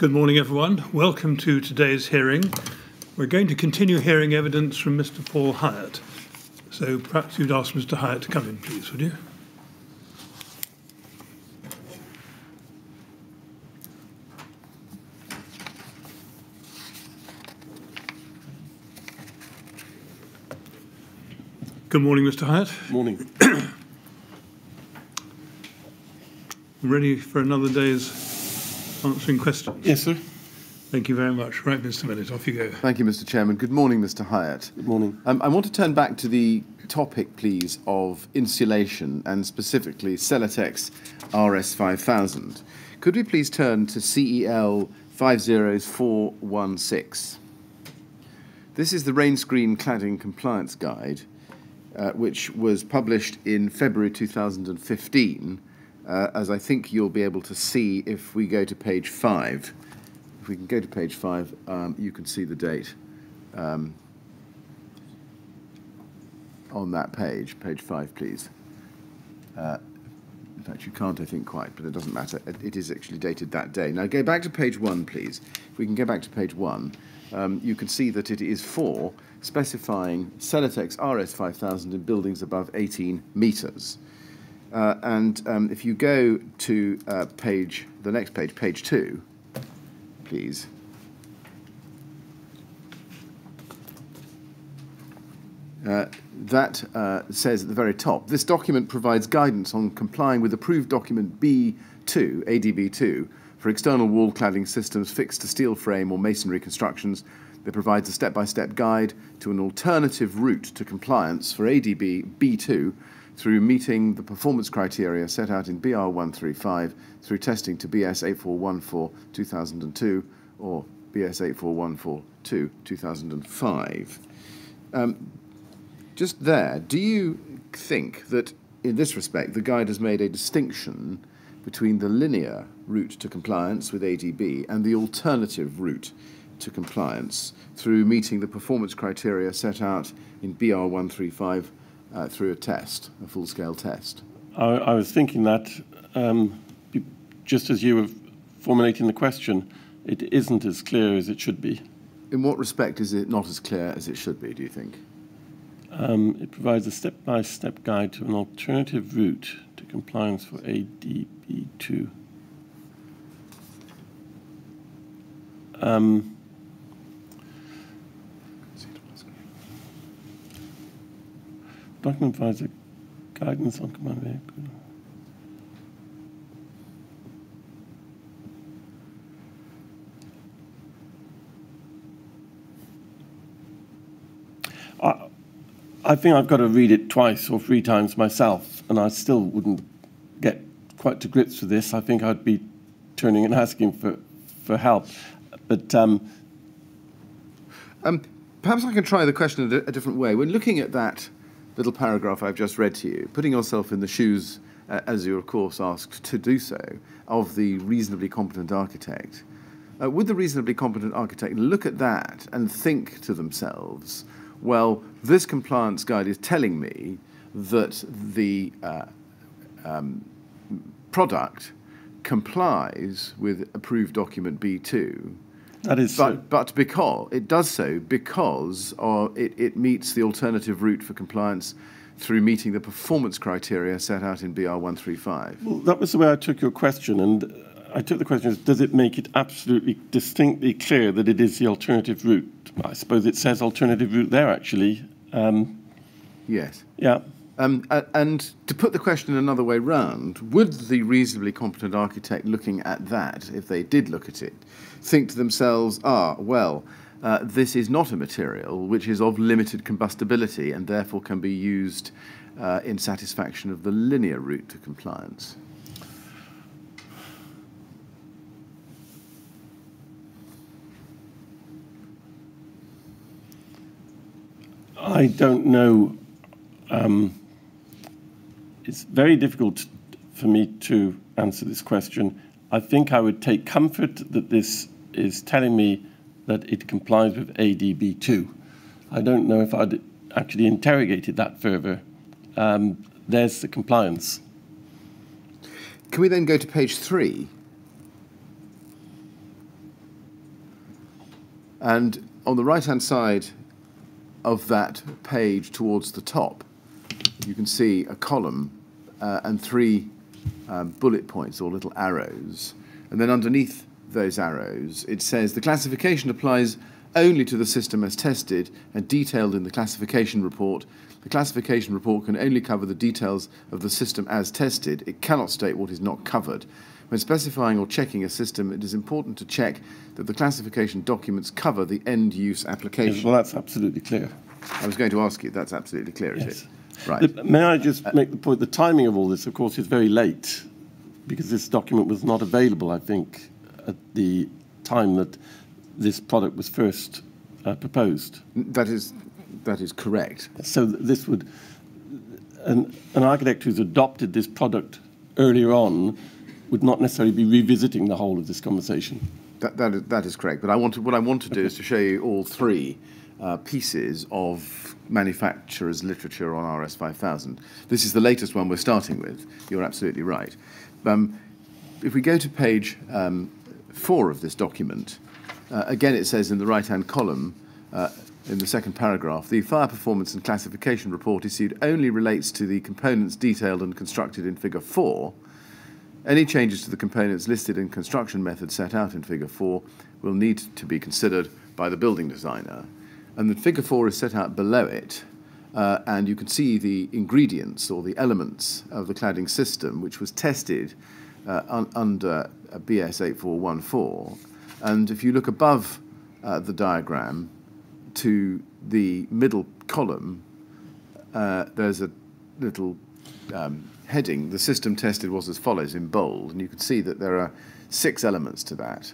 Good morning, everyone. Welcome to today's hearing. We're going to continue hearing evidence from Mr. Paul Hyett. So perhaps you'd ask Mr. Hyett to come in, please, would you? Good morning, Mr. Hyett. Morning. Ready for another day's answering questions? Yes, sir. Thank you very much. Right, Mr. Millett, off you go. Thank you, Mr. Chairman. Good morning, Mr. Hyett. Good morning. Um, I want to turn back to the topic, please, of insulation and specifically Celotex RS5000. Could we please turn to CEL 50416? This is the rain screen cladding compliance guide, uh, which was published in February 2015, uh, as I think you'll be able to see if we go to page five. If we can go to page five, um, you can see the date um, on that page. Page five, please. Uh, in fact, you can't, I think, quite, but it doesn't matter. It, it is actually dated that day. Now, go back to page one, please. If we can go back to page one, um, you can see that it is for specifying Celotex RS5000 in buildings above 18 metres. Uh, and um, if you go to uh, page, the next page, page two, please. Uh, that uh, says at the very top, this document provides guidance on complying with approved document B2, ADB2, for external wall cladding systems fixed to steel frame or masonry constructions. It provides a step-by-step guide to an alternative route to compliance for ADB B2 through meeting the performance criteria set out in BR 135 through testing to BS 8414 2002 or BS 84142 2005. Um, just there, do you think that in this respect the guide has made a distinction between the linear route to compliance with ADB and the alternative route to compliance through meeting the performance criteria set out in BR 135 uh, through a test, a full scale test? I, I was thinking that um, just as you were formulating the question, it isn't as clear as it should be. In what respect is it not as clear as it should be, do you think? Um, it provides a step by step guide to an alternative route to compliance for ADB2. Um, document provides a guidance on command. I, think I've got to read it twice or three times myself, and I still wouldn't get quite to grips with this. I think I'd be turning and asking for, for help. But um, um, perhaps I can try the question a different way. When looking at that little paragraph I've just read to you, putting yourself in the shoes, uh, as you're of course asked to do so, of the reasonably competent architect, uh, would the reasonably competent architect look at that and think to themselves, well, this compliance guide is telling me that the uh, um, product complies with approved document B2. That is but, so. but because it does so because or it, it meets the alternative route for compliance through meeting the performance criteria set out in BR 135. Well, that was the way I took your question, and I took the question as does it make it absolutely distinctly clear that it is the alternative route? I suppose it says alternative route there, actually. Um, yes. Yeah. Um, and to put the question another way round, would the reasonably competent architect looking at that, if they did look at it, think to themselves, ah, well, uh, this is not a material which is of limited combustibility and therefore can be used uh, in satisfaction of the linear route to compliance? I don't know. Um, it's very difficult for me to answer this question. I think I would take comfort that this is telling me that it complies with ADB2. I don't know if I'd actually interrogated that further. Um, there's the compliance. Can we then go to page three? And on the right-hand side of that page towards the top, you can see a column uh, and three um, bullet points or little arrows. And then underneath those arrows, it says the classification applies only to the system as tested and detailed in the classification report. The classification report can only cover the details of the system as tested. It cannot state what is not covered. When specifying or checking a system, it is important to check that the classification documents cover the end-use application. Yes, well, that's absolutely clear. I was going to ask you, that's absolutely clear, is it? Right. The- May I just make the point, the timing of all this, of course, is very late, because this document was not available, I think, at the time that this product was first uh, proposed. That is, that is correct. So this would, an, an architect who's adopted this product earlier on would not necessarily be revisiting the whole of this conversation. That, that, is, that is correct. But I want to, what I want to do is to show you all three uh, pieces of manufacturer's literature on RS 5000. This is the latest one we're starting with. You're absolutely right. Um, if we go to page um, four of this document, uh, again it says in the right-hand column, uh, in the second paragraph, the fire performance and classification report issued only relates to the components detailed and constructed in Figure 4, any changes to the components listed in construction methods set out in Figure 4 will need to be considered by the building designer. And the Figure 4 is set out below it, uh, and you can see the ingredients or the elements of the cladding system, which was tested un under BS 8414. And if you look above uh, the diagram to the middle column, uh, there's a little um, heading. The system tested was as follows in bold, and you can see that there are six elements to that,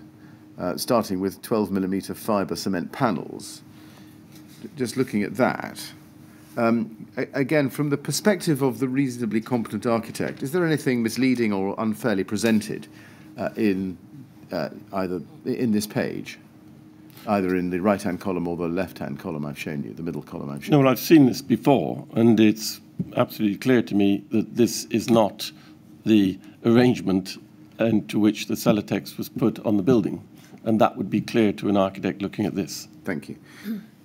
uh, starting with 12 millimeter fiber cement panels. Just looking at that, um, again, from the perspective of the reasonably competent architect, is there anything misleading or unfairly presented uh, in uh, either in this page, either in the right-hand column or the left-hand column I've shown you, the middle column I've shown No, well, I've seen this before, and it's absolutely clear to me that this is not the arrangement into which the Celotex was put on the building. And that would be clear to an architect looking at this. Thank you.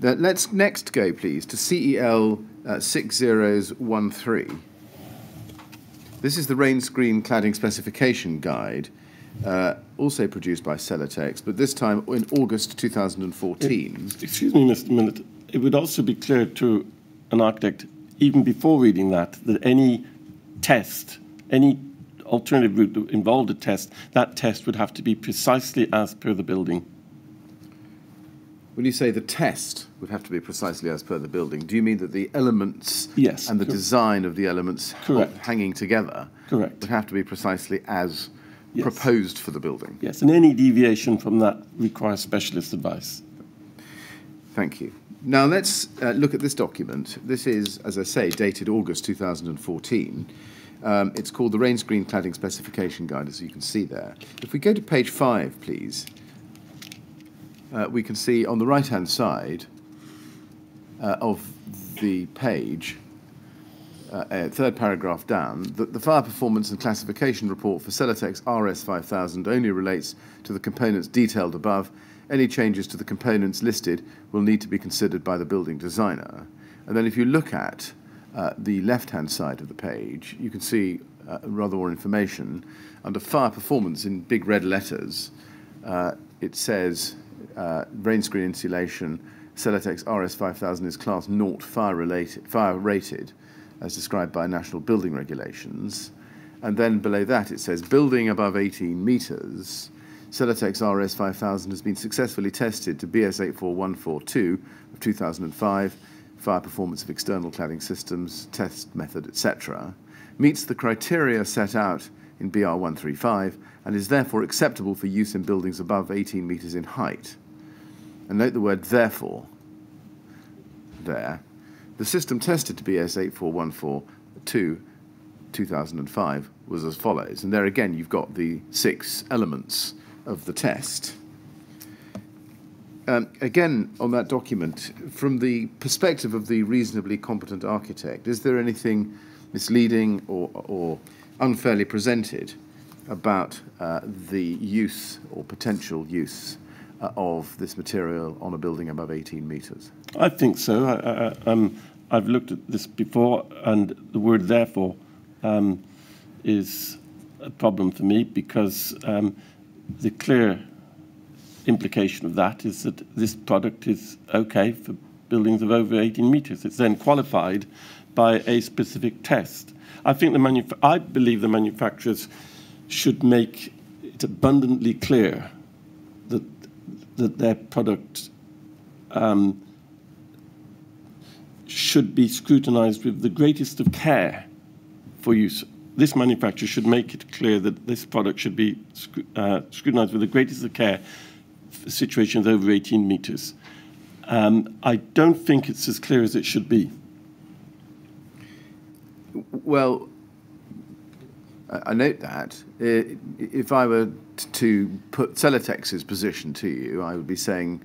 Let's next go, please, to CEL uh, 6013. This is the rain screen cladding specification guide, uh, also produced by Celotex, but this time in August 2014. Excuse me, Mr. Millett. It would also be clear to an architect, even before reading that, that any test, any alternative route that involved a test, that test would have to be precisely as per the building. When you say the test would have to be precisely as per the building, do you mean that the elements Yes, and the cor- design of the elements Correct. hanging together Correct. would have to be precisely as Yes. proposed for the building? Yes, and any deviation from that requires specialist advice. Thank you. Now let's uh, look at this document. This is, as I say, dated August 2014. Um, it's called the Rain Screen Cladding Specification Guide, as you can see there. If we go to page five, please, uh, we can see on the right-hand side uh, of the page, uh, uh, third paragraph down, that the fire performance and classification report for Celotex RS 5000 only relates to the components detailed above. Any changes to the components listed will need to be considered by the building designer. And then if you look at uh, the left-hand side of the page, you can see uh, rather more information. Under fire performance in big red letters, uh, it says uh, rain screen insulation, Celotex RS 5000 is class 0 fire, related, fire rated, as described by national building regulations. And then below that it says building above 18 metres, Celotex RS 5000 has been successfully tested to BS 84142 of 2005, fire performance of external cladding systems, test method, etc., meets the criteria set out in BR 135 and is therefore acceptable for use in buildings above 18 metres in height. And note the word therefore there. The system tested to BS 84142 2005 was as follows. And there again, you've got the six elements of the test. Um, again, on that document, from the perspective of the reasonably competent architect, is there anything misleading or, or unfairly presented about uh, the use or potential use of this material on a building above 18 metres? I think so. I, I, um, I've looked at this before, and the word therefore um, is a problem for me because um, the clear implication of that is that this product is okay for buildings of over 18 metres. It's then qualified by a specific test. I think the I believe the manufacturers should make it abundantly clear that their product um, should be scrutinized with the greatest of care for use. This manufacturer should make it clear that this product should be uh, scrutinized with the greatest of care for situations over 18 meters. Um, I don't think it's as clear as it should be. Well, I note that. If I were to put Celotex's position to you, I would be saying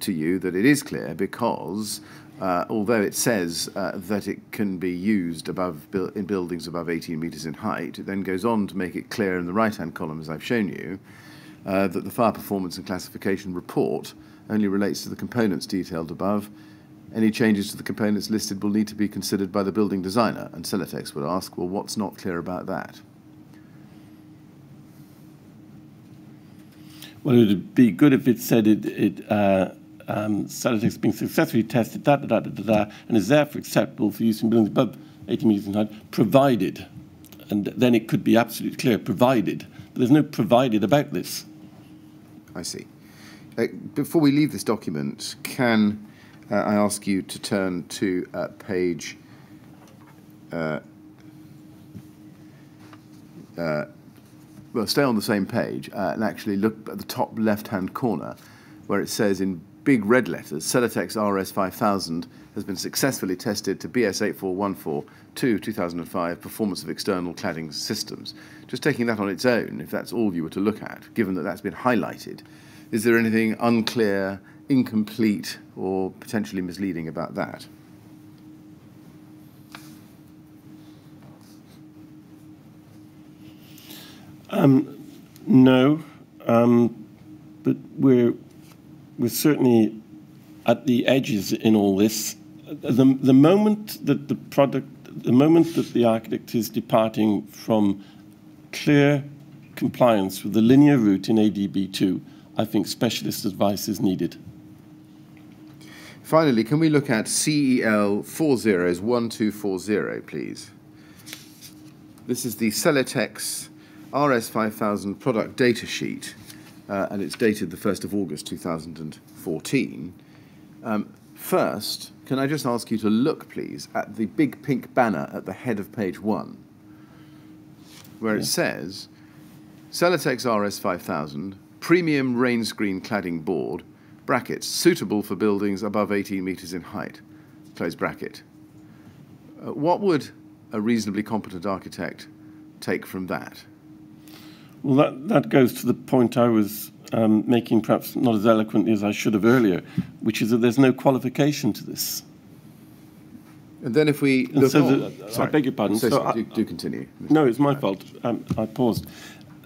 to you that it is clear because uh, although it says uh, that it can be used above in buildings above 18 metres in height, it then goes on to make it clear in the right-hand column, as I've shown you, uh, that the fire performance and classification report only relates to the components detailed above. Any changes to the components listed will need to be considered by the building designer, and Celotex would ask, well, what's not clear about that? Well, it would be good if it said it, it uh, um, being successfully tested, da, da, da, da, da, and is therefore acceptable for use in buildings above 80 metres in height, provided, and then it could be absolutely clear, provided. But there's no provided about this. I see. Uh, before we leave this document, can uh, I ask you to turn to uh, page uh, uh, well, stay on the same page uh, and actually look at the top left-hand corner where it says in big red letters, Celotex RS5000 has been successfully tested to bs8414-2005 performance of external cladding systems. Just taking that on its own, if that's all you were to look at, given that that's been highlighted, is there anything unclear, incomplete, or potentially misleading about that? Um, no, um, but we're we're certainly at the edges in all this. The, the moment that the product, the moment that the architect is departing from clear compliance with the linear route in ADB2, I think specialist advice is needed. Finally, can we look at CEL 401240, please? This is the Celotex RS5000 product data sheet, uh, and it's dated the 1st of August 2014. Um, first, can I just ask you to look, please, at the big pink banner at the head of page one, where yeah. it says Celotex RS5000 premium rain screen cladding board, brackets, suitable for buildings above 18 metres in height, close bracket. Uh, what would a reasonably competent architect take from that? Well, that, that goes to the point I was um, making, perhaps not as eloquently as I should have earlier, which is that there's no qualification to this. And then if we look so the, sorry. I beg your pardon. So, so do, do, continue. No, it's my fault. Um, I paused.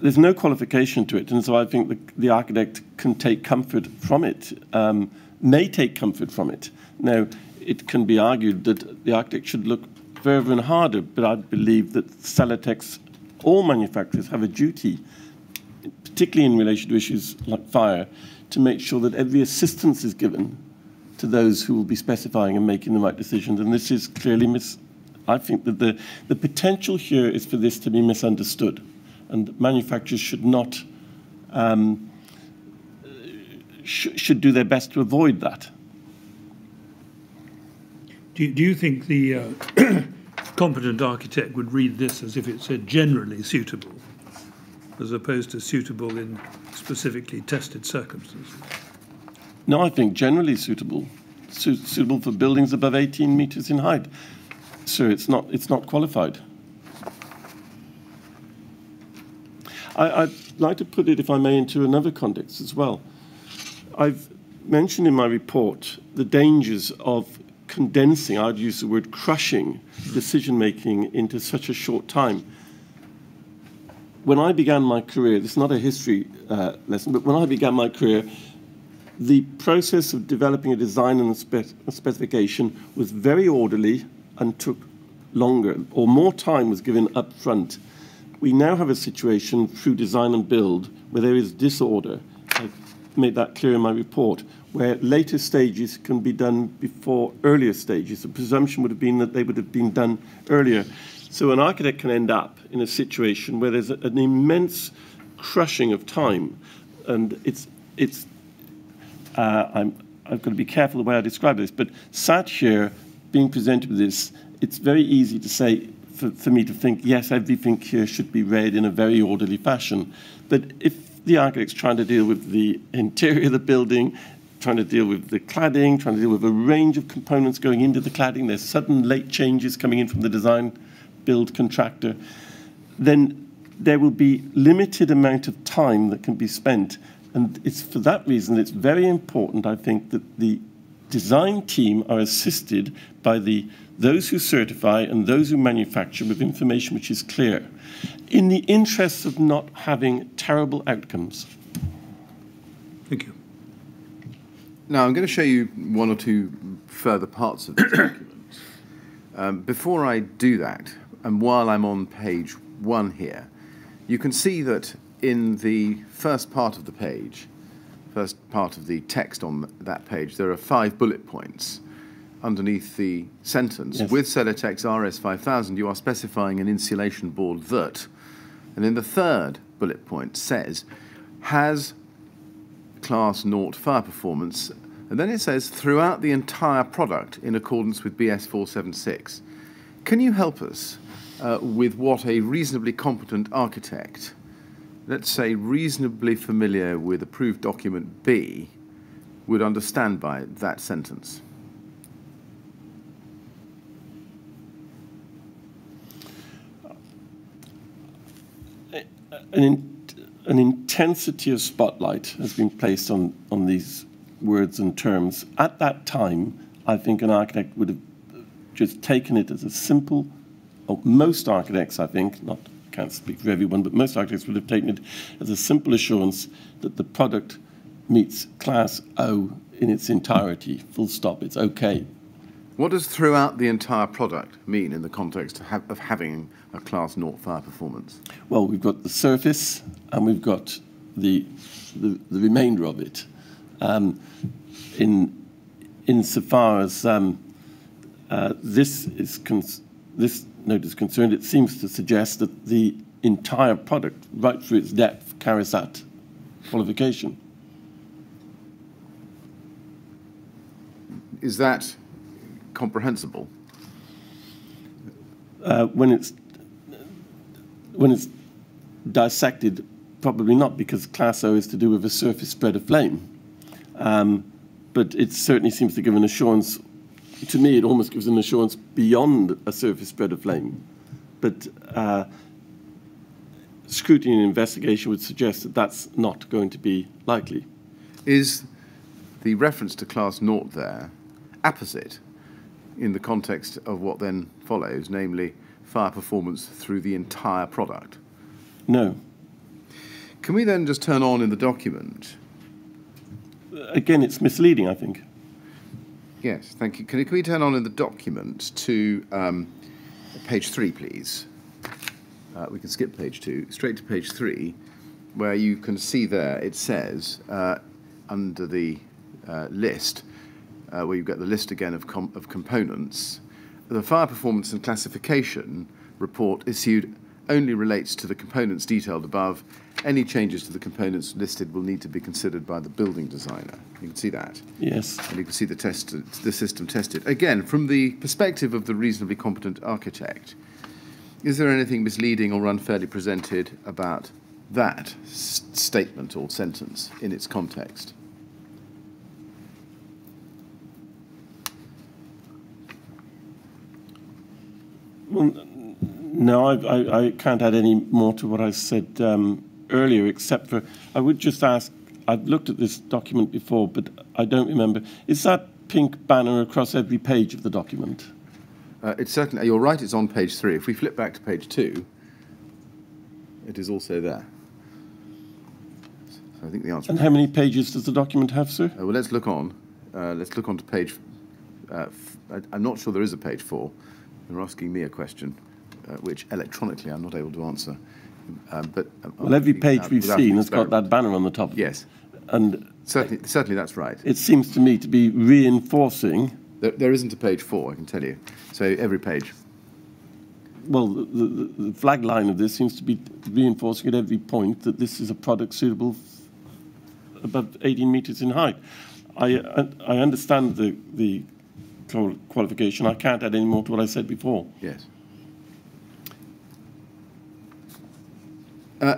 There's no qualification to it, and so I think the, the architect can take comfort from it, um, may take comfort from it. Now, it can be argued that the architect should look further and harder, but I believe that Celotex all manufacturers have a duty, particularly in relation to issues like fire, to make sure that every assistance is given to those who will be specifying and making the right decisions. And this is clearly mis. I think that the, the potential here is for this to be misunderstood. And manufacturers should not, um, sh should do their best to avoid that. Do you, do you think the uh, competent architect would read this as if it said generally suitable, as opposed to suitable in specifically tested circumstances. No, I think generally suitable, Su suitable for buildings above 18 meters in height. So it's not, it's not qualified. I, I'd like to put it, if I may, into another context as well. I've mentioned in my report the dangers of condensing, I'd use the word crushing, decision making into such a short time. When I began my career, this is not a history uh, lesson, but when I began my career, the process of developing a design and a, a specification was very orderly and took longer, or more time was given up front. We now have a situation through design and build where there is disorder. I've made that clear in my report, where later stages can be done before earlier stages. The presumption would have been that they would have been done earlier. So an architect can end up in a situation where there's an immense crushing of time, and it's it's. Uh, I'm I've got to be careful the way I describe this, but sat here being presented with this, it's very easy to say for, for me to think yes, everything here should be read in a very orderly fashion, but if the architect's trying to deal with the interior of the building, trying to deal with the cladding, trying to deal with a range of components going into the cladding. There's sudden late changes coming in from the design build contractor. Then there will be limited amount of time that can be spent. And it's for that reason it's very important, I think, that the design team are assisted by the those who certify and those who manufacture with information which is clear, in the interests of not having terrible outcomes. Thank you. Now, I'm going to show you one or two further parts of this document. Um, before I do that, and while I'm on page one here, you can see that in the first part of the page, first part of the text on that page, there are five bullet points underneath the sentence. Yes. With Celotex RS5000, you are specifying an insulation board that, and in the third bullet point says, has class naught fire performance, and then it says throughout the entire product in accordance with BS 476. Can you help us uh, with what a reasonably competent architect, let's say reasonably familiar with approved document B, would understand by that sentence? An, in, an intensity of spotlight has been placed on, on these words and terms. At that time, I think an architect would have just taken it as a simple, or most architects, I think, not can't speak for everyone, but most architects would have taken it as a simple assurance that the product meets class O in its entirety, full stop, it's okay. What does throughout the entire product mean in the context of, ha of having a class naught fire performance? Well, we've got the surface and we've got the, the, the remainder of it. Um, in insofar as um, uh, this is this note is concerned, it seems to suggest that the entire product, right through its depth, carries that qualification. Is that comprehensible? Uh, when it's when it's dissected, probably not, because class O is to do with a surface spread of flame. Um, but it certainly seems to give an assurance. To me, it almost gives an assurance beyond a surface spread of flame. But uh, scrutiny and investigation would suggest that that's not going to be likely. Is the reference to class naught there apposite in the context of what then follows, namely fire performance through the entire product? No. Can we then just turn on in the document again, it's misleading, I think. Yes, thank you. Can, can we turn on in the document to um, page three, please? Uh, we can skip page two, straight to page three, where you can see there it says uh, under the uh, list, uh, where you've got the list again of, com of components, the fire performance and classification report issued only relates to the components detailed above. Any changes to the components listed will need to be considered by the building designer. You can see that. Yes. And you can see the, test, the system tested. Again, from the perspective of the reasonably competent architect, is there anything misleading or unfairly presented about that statement or sentence in its context? Well, no, I, I, I, can't add any more to what I said um, earlier, except for I would just ask. I've looked at this document before, but I don't remember. Is that pink banner across every page of the document? Uh, it's certainly. You're right. It's on page three. If we flip back to page two, it is also there. So I think the answer. And how many pages does the document have, sir? Uh, well, let's look on. Uh, let's look on to page. Uh, f- I, am not sure there is a page four. You're asking me a question, uh, which electronically I'm not able to answer. Um, but um, well, every page we've seen has got that banner on the top. Yes, And certainly, certainly that's right. it seems to me to be reinforcing, There, there isn't a page four, I can tell you. So every page. well, the, the, the flag line of this seems to be reinforcing at every point that this is a product suitable above 18 meters in height. I, I understand the, the qualification. I can't add any more to what I said before. Yes. Uh,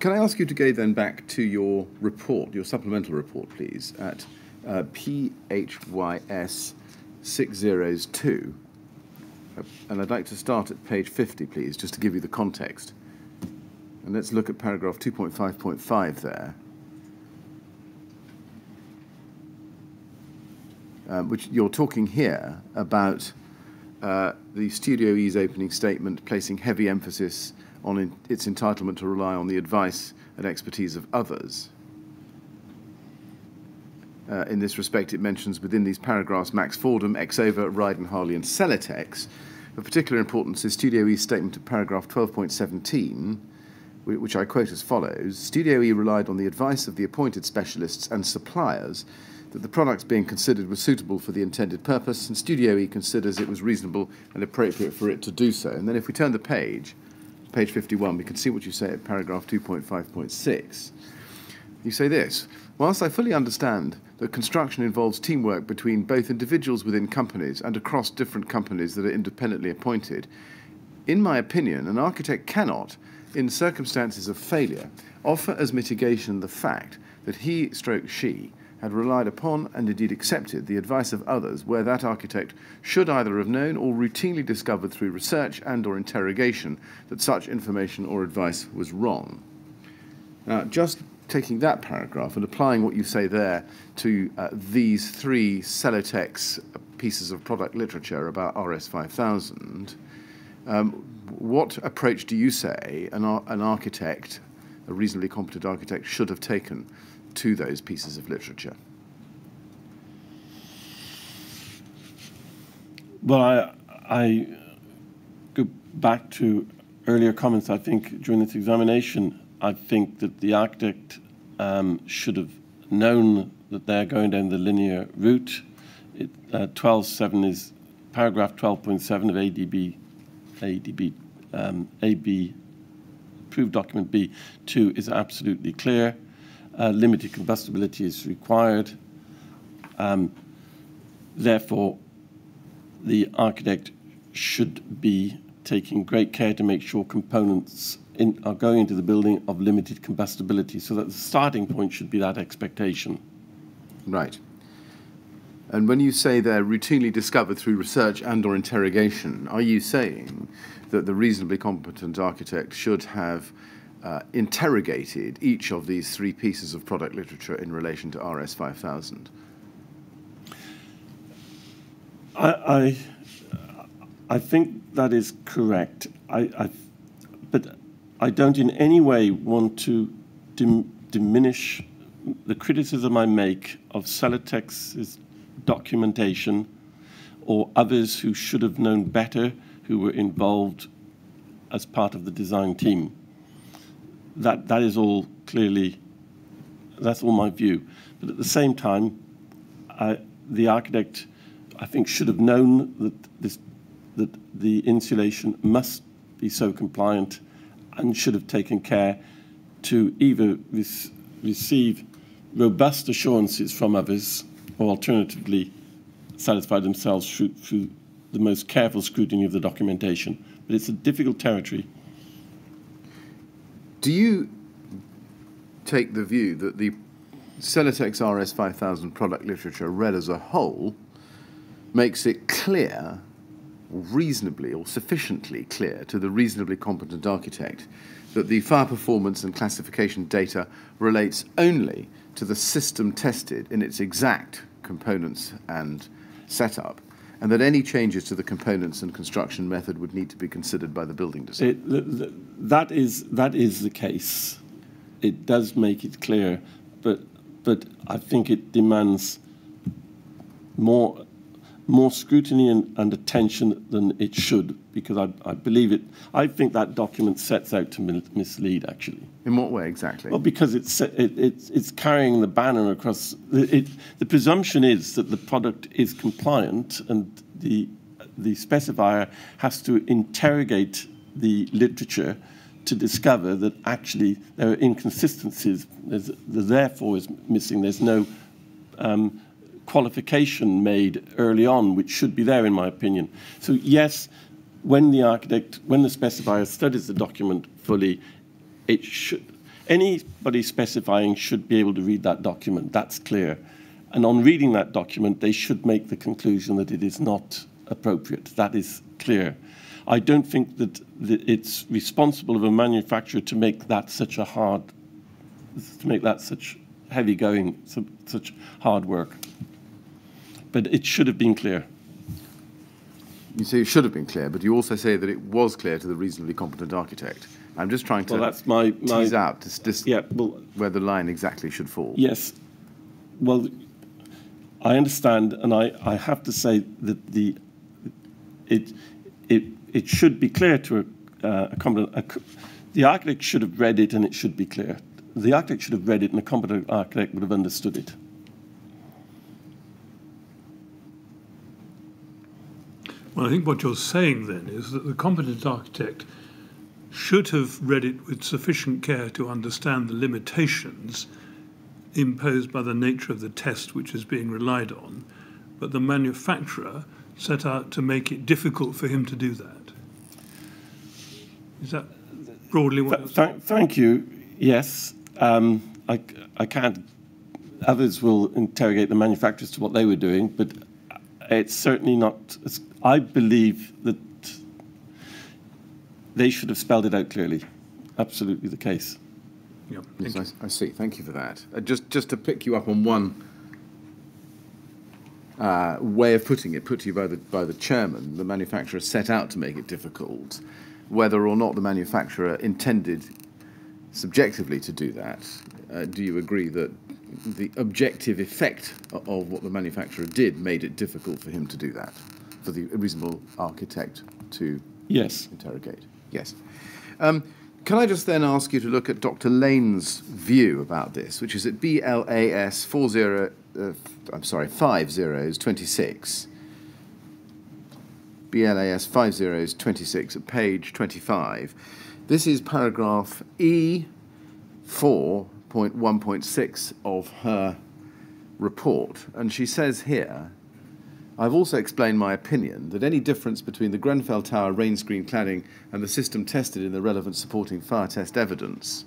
can I ask you to go then back to your report, your supplemental report, please, at uh, PHYS 602? Uh, and I'd like to start at page 50, please, just to give you the context. And let's look at paragraph 2.5.5 there. Um, which you're talking here about uh, the Studio E's opening statement placing heavy emphasis on in, its entitlement to rely on the advice and expertise of others. Uh, in this respect, it mentions within these paragraphs Max Fordham, Exova, Rydon, Harley, and Celotex. Of particular importance is Studio E's statement of paragraph 12.17, which I quote as follows Studio E relied on the advice of the appointed specialists and suppliers that the products being considered were suitable for the intended purpose, and Studio E considers it was reasonable and appropriate for it to do so. And then if we turn the page, page 51, we can see what you say at paragraph 2.5.6. You say this Whilst I fully understand that construction involves teamwork between both individuals within companies and across different companies that are independently appointed, in my opinion, an architect cannot, in circumstances of failure, offer as mitigation the fact that he stroke she had relied upon and indeed accepted the advice of others where that architect should either have known or routinely discovered through research and or interrogation that such information or advice was wrong. Now, just taking that paragraph and applying what you say there to uh, these three Celotex pieces of product literature about RS 5000, um, what approach do you say an, ar- an architect, a reasonably competent architect, should have taken to those pieces of literature? Well, I, I go back to earlier comments. I think during this examination, I think that the architect um, should have known that they're going down the linear route. It, uh, 12.7 is paragraph 12.7 of ADB, ADB, um, AB approved document B2 is absolutely clear. Uh, limited combustibility is required. Um, therefore, the architect should be taking great care to make sure components in, are going into the building of limited combustibility, so that the starting point should be that expectation. Right. And when you say they're routinely discovered through research and or interrogation, are you saying that the reasonably competent architect should have uh, interrogated each of these three pieces of product literature in relation to RS 5000? I, I, I think that is correct. I, I, but I don't in any way want to dim, diminish the criticism I make of Celotex's documentation or others who should have known better who were involved as part of the design team. That, that is all clearly, that's all my view. But at the same time, I, the architect, I think, should have known that, this, that the insulation must be so compliant and should have taken care to either rec- receive robust assurances from others or alternatively satisfy themselves through, through the most careful scrutiny of the documentation. But it's a difficult territory. Do you take the view that the Celotex RS 5000 product literature read as a whole makes it clear, reasonably or sufficiently clear to the reasonably competent architect that the fire performance and classification data relates only to the system tested in its exact components and setup, and that any changes to the components and construction method would need to be considered by the building design? It, th- th- that, is, that is the case. it does make it clear, but but I think it demands more more scrutiny and, and attention than it should because I, I, believe it. I think that document sets out to mislead, actually. In what way exactly? Well, because it's it, it's, it's carrying the banner across. It, the presumption is that the product is compliant, and the the specifier has to interrogate the literature to discover that actually there are inconsistencies. There's, the therefore is missing. There's no um, qualification made early on, which should be there, in my opinion. So yes, when the architect, when the specifier studies the document fully, it should anybody specifying should be able to read that document. That's clear. And on reading that document, they should make the conclusion that it is not appropriate. That is clear. I don't think that, it's responsible of a manufacturer to make that such a hard, to make that such heavy going, such hard work. But it should have been clear. You say it should have been clear, but you also say that it was clear to the reasonably competent architect. I'm just trying to well, that's my, my, tease out this, this, yeah, well, where the line exactly should fall. Yes. Well, I understand, and I, I have to say that the it it it should be clear to a, uh, a competent. A, the architect should have read it, and it should be clear. The architect should have read it, and a competent architect would have understood it. Well, I think what you're saying then is that the competent architect should have read it with sufficient care to understand the limitations imposed by the nature of the test which is being relied on, but the manufacturer set out to make it difficult for him to do that. Is that broadly what? Th- thank you. Yes, um, I, I can't. Others will interrogate the manufacturers to what they were doing, but it's certainly not. I believe that they should have spelled it out clearly. Absolutely the case. Yeah, yes, I, I, see. Thank you for that. Uh, just, just to pick you up on one uh, way of putting it, put to you by the, by the chairman, the manufacturer set out to make it difficult. Whether or not the manufacturer intended subjectively to do that, uh, do you agree that the objective effect of what the manufacturer did made it difficult for him to do that, for the reasonable architect to yes. interrogate? Yes. Um, can I just then ask you to look at Dr. Lane's view about this, which is at BLAS 40, uh, I'm sorry, 5 zeros 26. BLAS 5 zeros 26 at page 25. This is paragraph E 4.1.6 of her report. And she says here I've also explained my opinion that any difference between the Grenfell Tower rain screen cladding and the system tested in the relevant supporting fire test evidence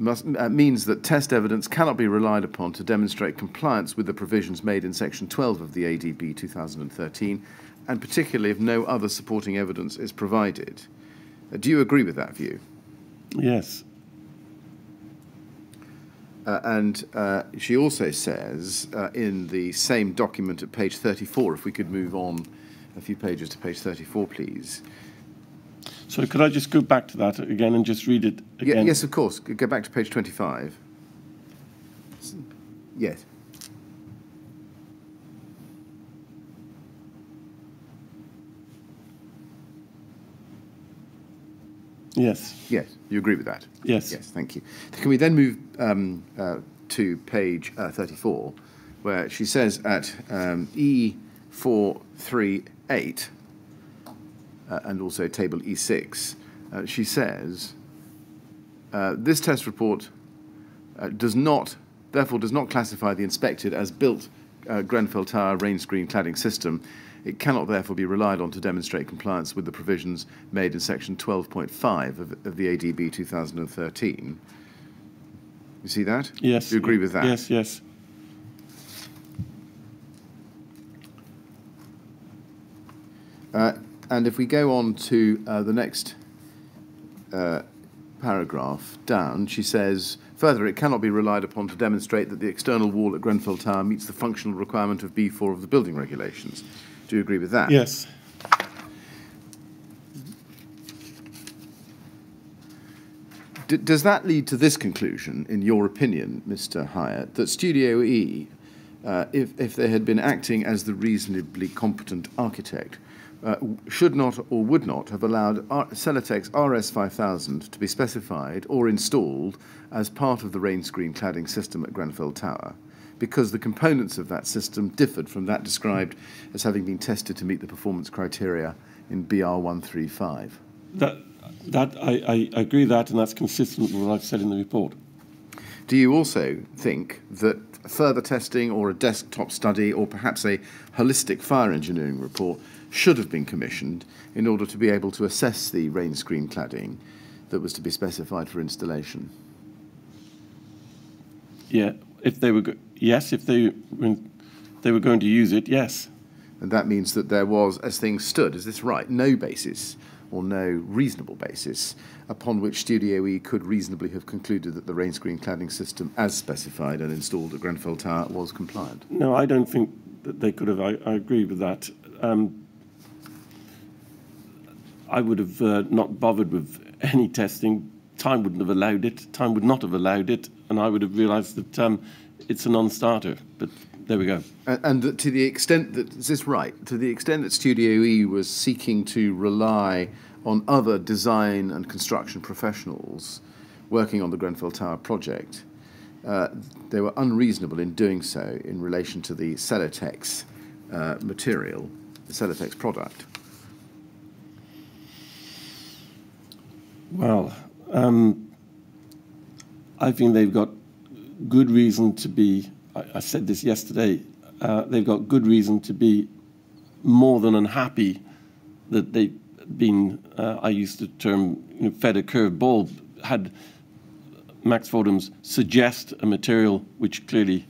must, uh, means that test evidence cannot be relied upon to demonstrate compliance with the provisions made in Section 12 of the ADB 2013, and particularly if no other supporting evidence is provided. Uh, do you agree with that view? Yes. Uh, and uh, she also says uh, in the same document at page 34, if we could move on a few pages to page 34, please. So could I just go back to that again and just read it again? Yeah, yes, of course. Go back to page 25. Yes. Yes. Yes, you agree with that? Yes. Yes, thank you. Can we then move um, uh, to page uh, 34, where she says at um, E438, uh, and also table E6, uh, she says, uh, this test report uh, does not, therefore does not classify the inspected as built uh, Grenfell Tower rain screen cladding system. It cannot therefore be relied on to demonstrate compliance with the provisions made in section 12.5 of, of the ADB 2013. You see that? Yes. Do you agree with that? Yes, yes. Uh, and if we go on to uh, the next uh, paragraph down, she says, further, it cannot be relied upon to demonstrate that the external wall at Grenfell Tower meets the functional requirement of B4 of the building regulations. Do you agree with that? Yes. D- does that lead to this conclusion, in your opinion, Mr. Hyett, that Studio E, uh, if, if they had been acting as the reasonably competent architect, uh, should not or would not have allowed R- Celotex RS5000 to be specified or installed as part of the rain screen cladding system at Grenfell Tower? Because the components of that system differed from that described as having been tested to meet the performance criteria in BR135. That, that I, I agree that, and that's consistent with what I've said in the report. Do you also think that further testing or a desktop study or perhaps a holistic fire engineering report should have been commissioned in order to be able to assess the rain screen cladding that was to be specified for installation? Yeah, if they were, go- yes, if they, when they were going to use it, yes. And that means that there was, as things stood, is this right, no basis or no reasonable basis upon which Studio E could reasonably have concluded that the rain screen cladding system, as specified and installed at Grenfell Tower, was compliant. No, I don't think that they could have. I, I agree with that. Um, I would have uh, not bothered with any testing. Time wouldn't have allowed it. Time would not have allowed it, and I would have realised that um, it's a non-starter. But there we go. And, to the extent that, is this right? To the extent that Studio E was seeking to rely on other design and construction professionals working on the Grenfell Tower project, uh, they were unreasonable in doing so in relation to the Celotex uh, material, the Celotex product. Well, um, I think they've got good reason to be. I, I said this yesterday. Uh, they've got good reason to be more than unhappy that they've been. Uh, I used the term you know, fed a curved ball. Had Max Fordham's suggest a material which clearly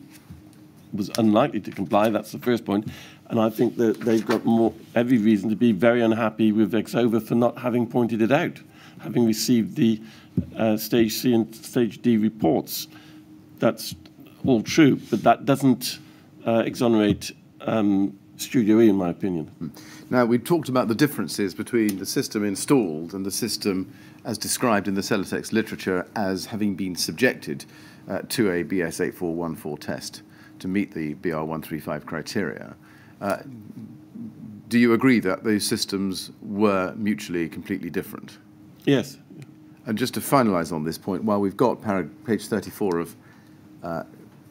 was unlikely to comply. That's the first point. And I think that they've got more every reason to be very unhappy with Exova for not having pointed it out, having received the uh, stage C and stage D reports. That's all true, but that doesn't uh, exonerate um, Studio E, in my opinion. Now, we talked about the differences between the system installed and the system as described in the Celotex literature as having been subjected uh, to a BS 8414 test to meet the BR 135 criteria. Uh, do you agree that those systems were mutually completely different? Yes. And just to finalise on this point, while we've got page 34 of, uh,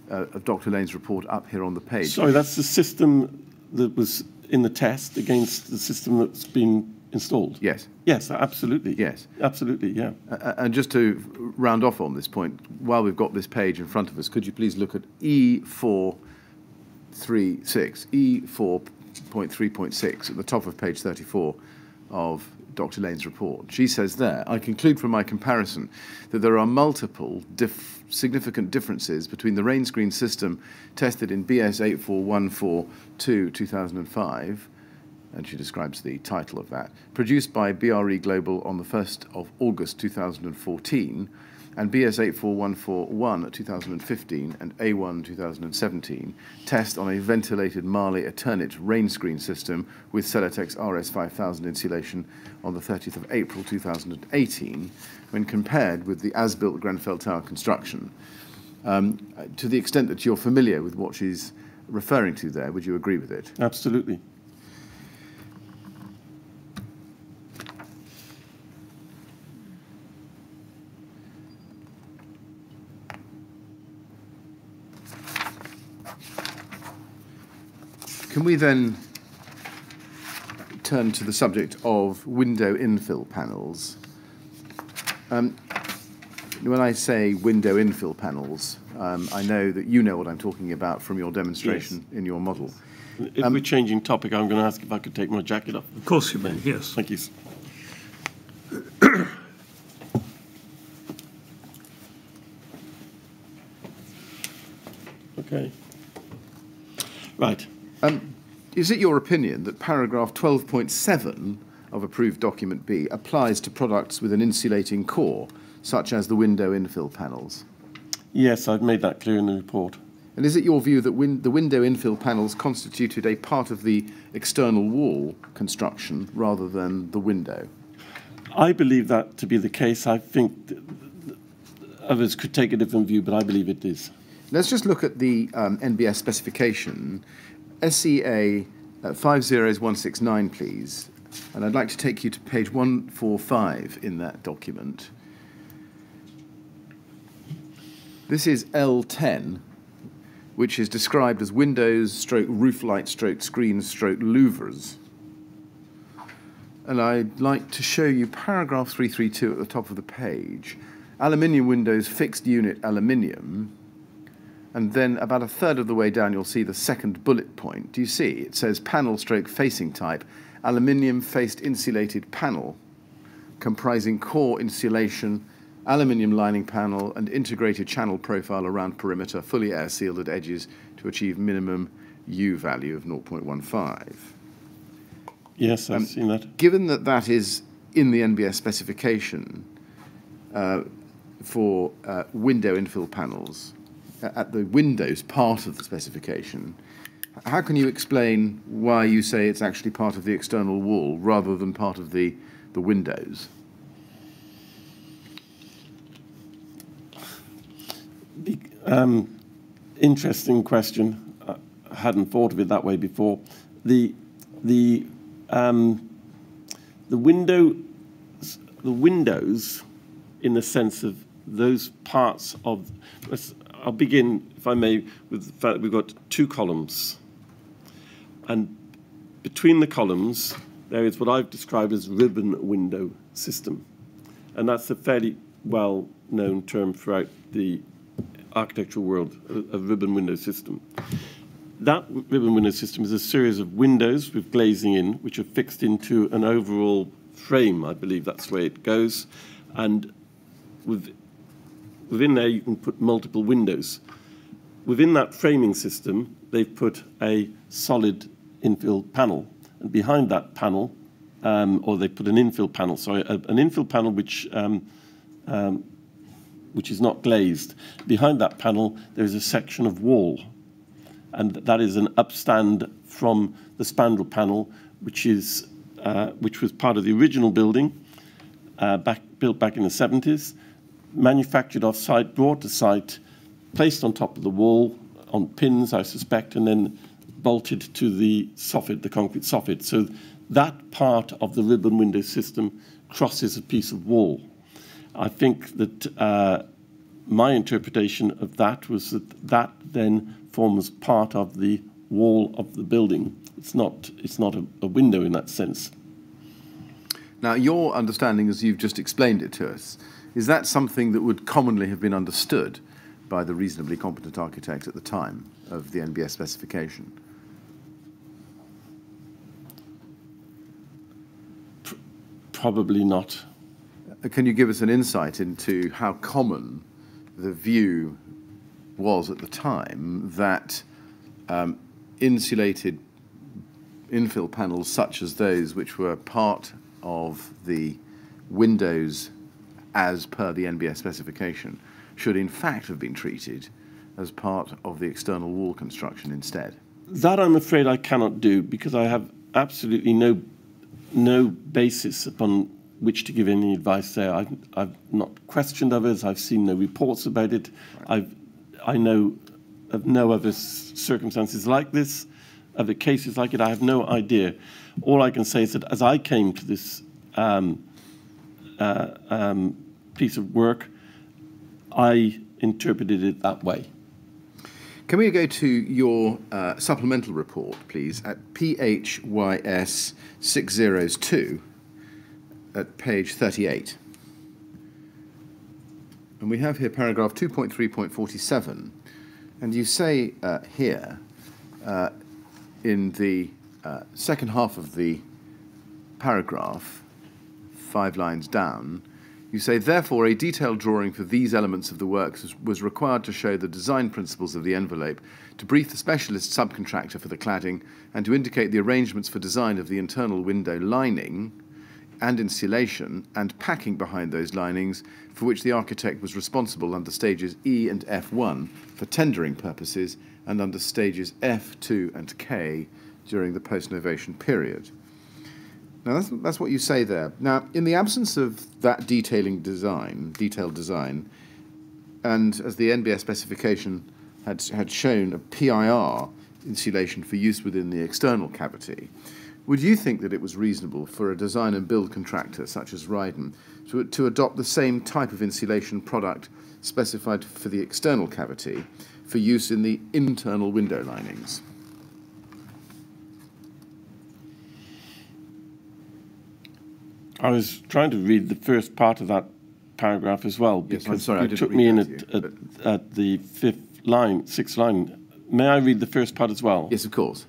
uh, of Dr. Lane's report up here on the page, Sorry, that's the system that was in the test against the system that's been installed. yes. Yes, absolutely. Yes. Absolutely, yeah. Uh, and just to round off on this point, while we've got this page in front of us, could you please look at E436, E4.3.6 at the top of page 34 of Dr. Lane's report? She says there, I conclude from my comparison that there are multiple dif- significant differences between the rain screen system tested in BS 84142 2005 and she describes the title of that, produced by BRE Global on the 1st of August 2014, and BS 84141 2015 and A1 2017, test on a ventilated Marley Eternit rain screen system with Celotex RS 5000 insulation on the 30th of April 2018, when compared with the as-built Grenfell Tower construction. Um, to the extent that you're familiar with what she's referring to there, would you agree with it? Absolutely. Can we then turn to the subject of window infill panels? Um, when I say window infill panels, um, I know that you know what I'm talking about from your demonstration in your model. If we're changing topic, I'm going to ask if I could take my jacket off. Of course you may, yes. Thank you. okay. Right. Um, is it your opinion that paragraph 12.7 of approved document B applies to products with an insulating core, such as the window infill panels? Yes, I've made that clear in the report. And is it your view that win- the window infill panels constituted a part of the external wall construction rather than the window? I believe that to be the case. I think th- th- others could take a different view, but I believe it is. Let's just look at the um, NBS specification. SEA uh, 50169, please. And I'd like to take you to page 145 in that document. This is L10, which is described as windows, stroke roof light, stroke screens, stroke louvers. And I'd like to show you paragraph 332 at the top of the page. Aluminium windows, fixed unit aluminium. And then about a third of the way down, you'll see the second bullet point. Do you see? It says panel stroke facing type, aluminium faced insulated panel, comprising core insulation, aluminium lining panel, and integrated channel profile around perimeter, fully air sealed at edges to achieve minimum U value of 0.15. Yes, I've um, seen that. Given that that is in the NBS specification uh, for uh, window infill panels, at the windows part of the specification, how can you explain why you say it's actually part of the external wall rather than part of the, the windows? Um, interesting question. I hadn't thought of it that way before. The, the, um, the, window, the windows, in the sense of those parts of, I'll begin, if I may, with the fact that we've got two columns. And between the columns, there is what I've described as ribbon window system. And that's a fairly well-known term throughout the architectural world, a, a ribbon window system. That ribbon window system is a series of windows with glazing in, which are fixed into an overall frame. I believe that's the way it goes. And with Within there, you can put multiple windows. Within that framing system, they've put a solid infill panel. And behind that panel, um, or they put an infill panel, sorry, a, an infill panel which, um, um, which is not glazed. Behind that panel, there is a section of wall. And that is an upstand from the spandrel panel, which, is, uh, which was part of the original building, uh, back, built back in the 70s manufactured off-site, brought to site, placed on top of the wall on pins, I suspect, and then bolted to the soffit, the concrete soffit. So that part of the ribbon window system crosses a piece of wall. I think that uh, my interpretation of that was that that then forms part of the wall of the building. It's not, it's not a, a window in that sense. Now, your understanding, as you've just explained it to us, is that something that would commonly have been understood by the reasonably competent architect at the time of the NBS specification? Probably not. Uh, can you give us an insight into how common the view was at the time that um, insulated infill panels such as those which were part of the windows as per the NBS specification, should in fact have been treated as part of the external wall construction instead? That I'm afraid I cannot do because I have absolutely no, no basis upon which to give any advice there. I've, I've not questioned others. I've seen no reports about it. Right. I've, I know of no other circumstances like this, other cases like it. I have no idea. All I can say is that as I came to this um, uh, um, piece of work, I interpreted it that way. Can we go to your uh, supplemental report, please, at PHYS 602 at page 38? And we have here paragraph 2.3.47. And you say uh, here, uh, in the uh, second half of the paragraph, five lines down, you say, therefore, a detailed drawing for these elements of the works was required to show the design principles of the envelope, to brief the specialist subcontractor for the cladding, and to indicate the arrangements for design of the internal window lining and insulation and packing behind those linings, for which the architect was responsible under stages E and F1 for tendering purposes and under stages F2 and K during the post-novation period. Now that's, that's what you say there. Now, in the absence of that detailing design, detailed design, and as the NBS specification had, had shown, a PIR insulation for use within the external cavity, would you think that it was reasonable for a design and build contractor such as Rydon to, to adopt the same type of insulation product specified for the external cavity for use in the internal window linings? I was trying to read the first part of that paragraph as well Yes, because I'm sorry, I you took me in at, at, at the fifth line, sixth line. May I read the first part as well? Yes, of course.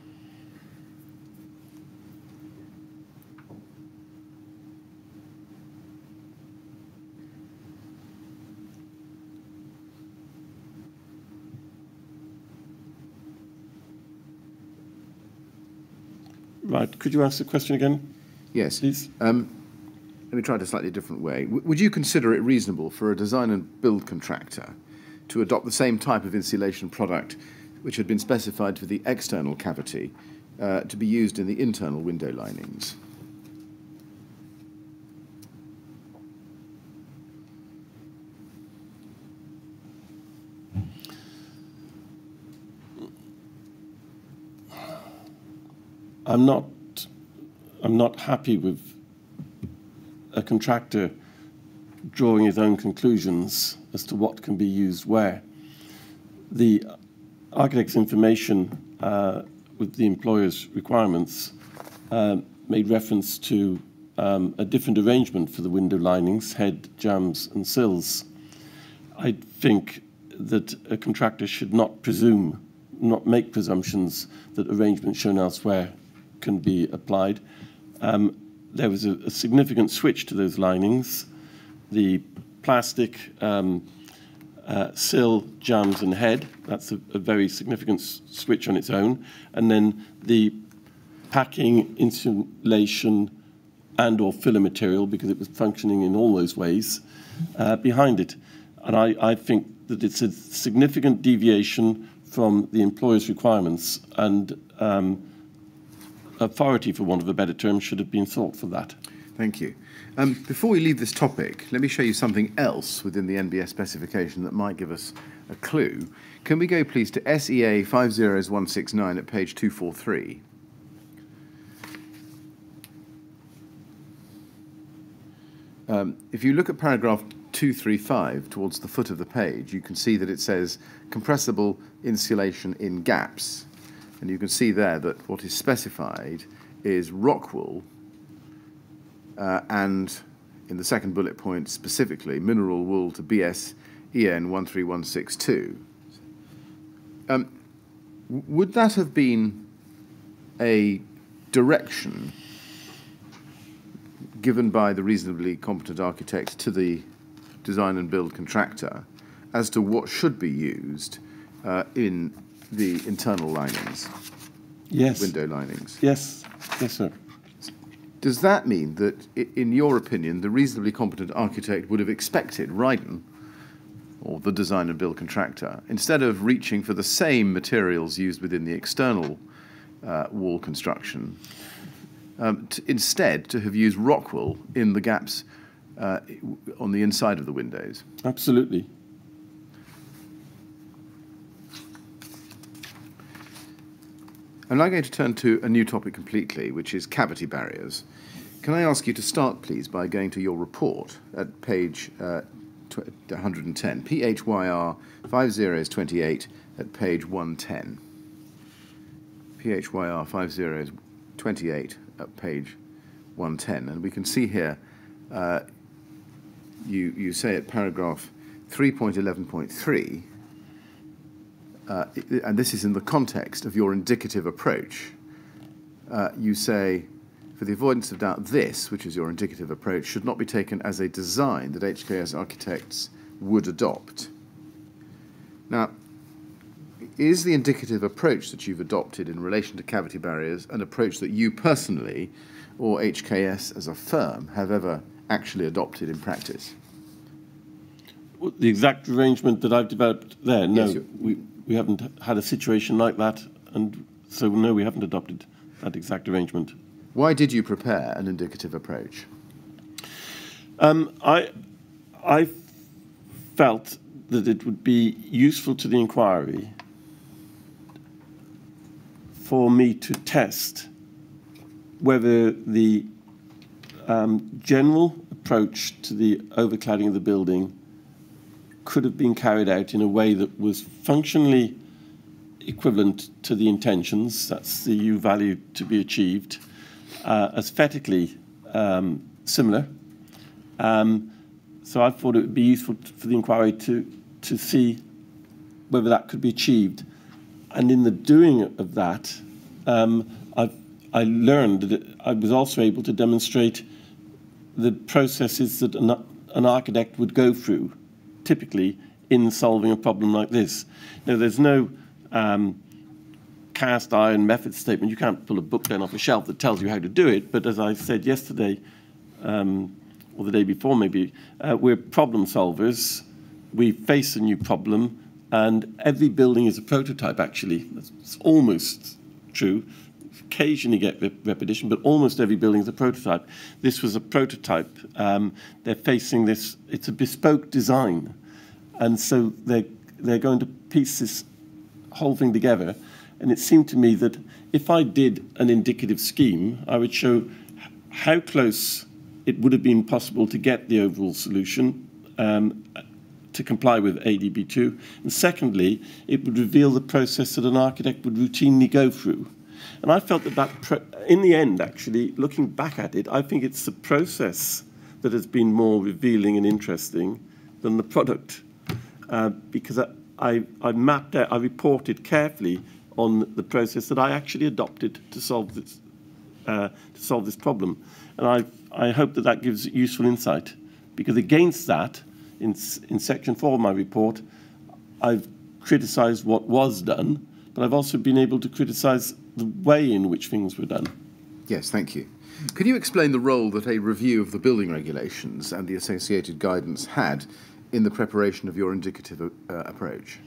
Right. Could you ask the question again, Yes. please? Um, let me try it a slightly different way. W- would you consider it reasonable for a design and build contractor to adopt the same type of insulation product which had been specified for the external cavity uh, to be used in the internal window linings? I'm not. I'm not happy with a contractor drawing his own conclusions as to what can be used where. The architect's information uh, with the employer's requirements uh, made reference to um, a different arrangement for the window linings, head, jambs, and sills. I think that a contractor should not presume, not make presumptions that arrangements shown elsewhere can be applied. Um, there was a, a, significant switch to those linings. The plastic um, uh, sill, jambs, and head, that's a, a very significant switch on its own. And then the packing, insulation, and or filler material, because it was functioning in all those ways, uh, behind it. And I, I think that it's a significant deviation from the employer's requirements and um, authority, for want of a better term, should have been sought for that. Thank you. Um, before we leave this topic, let me show you something else within the NBS specification that might give us a clue. Can we go, please, to SEA 50169 at page 243? Um, if you look at paragraph 235 towards the foot of the page, you can see that it says compressible insulation in gaps. And you can see there that what is specified is rock wool uh, and in the second bullet point specifically mineral wool to BS EN 13162. Um, would that have been a direction given by the reasonably competent architect to the design and build contractor as to what should be used uh, in the internal linings, Yes. window linings. Yes. Yes, sir. Does that mean that, in your opinion, the reasonably competent architect would have expected Rydon, or the design and build contractor, instead of reaching for the same materials used within the external uh, wall construction, um, t- instead to have used rock wool in the gaps uh, on the inside of the windows? Absolutely. I'm now going to turn to a new topic completely, which is cavity barriers. Can I ask you to start, please, by going to your report at page uh, tw- 110, PHYR 5028 at page 110. PHYR 5028 at page 110. And we can see here, uh, you, you say at paragraph 3.11.3, uh, and this is in the context of your indicative approach, uh, you say, for the avoidance of doubt, this, which is your indicative approach, should not be taken as a design that HKS architects would adopt. Now, is the indicative approach that you've adopted in relation to cavity barriers an approach that you personally or HKS as a firm have ever actually adopted in practice? Well, The exact arrangement that I've developed there, no, Yes, we, we haven't had a situation like that, and so no, we haven't adopted that exact arrangement. Why did you prepare an indicative approach? Um, I, I felt that it would be useful to the inquiry for me to test whether the um, general approach to the overcladding of the building could have been carried out in a way that was functionally equivalent to the intentions, that's the U value to be achieved, uh, aesthetically um, similar. Um, so I thought it would be useful for the inquiry to, to see whether that could be achieved. And in the doing of that, um, I, I learned that I was also able to demonstrate the processes that an, an architect would go through, typically in solving a problem like this. Now, there's no um, cast iron method statement. You can't pull a book down off a shelf that tells you how to do it. But as I said yesterday, um, or the day before maybe, uh, we're problem solvers. We face a new problem, and every building is a prototype, actually. It's almost true. Occasionally get rep repetition, but almost every building is a prototype. This was a prototype. Um, they're facing this, it's a bespoke design. And so they're, they're going to piece this whole thing together. And it seemed to me that if I did an indicative scheme, I would show how close it would have been possible to get the overall solution um, to comply with ADB2. And secondly, it would reveal the process that an architect would routinely go through. And I felt that, that in the end, actually, looking back at it, I think it's the process that has been more revealing and interesting than the product. Uh, because I, I, I mapped out, I reported carefully on the process that I actually adopted to solve this, uh, to solve this problem. And I, I hope that that gives useful insight, because against that, in, in section four of my report, I've criticised what was done, but I've also been able to criticise the way in which things were done. Yes, thank you. Could you explain the role that a review of the building regulations and the associated guidance had in the preparation of your indicative uh, approach?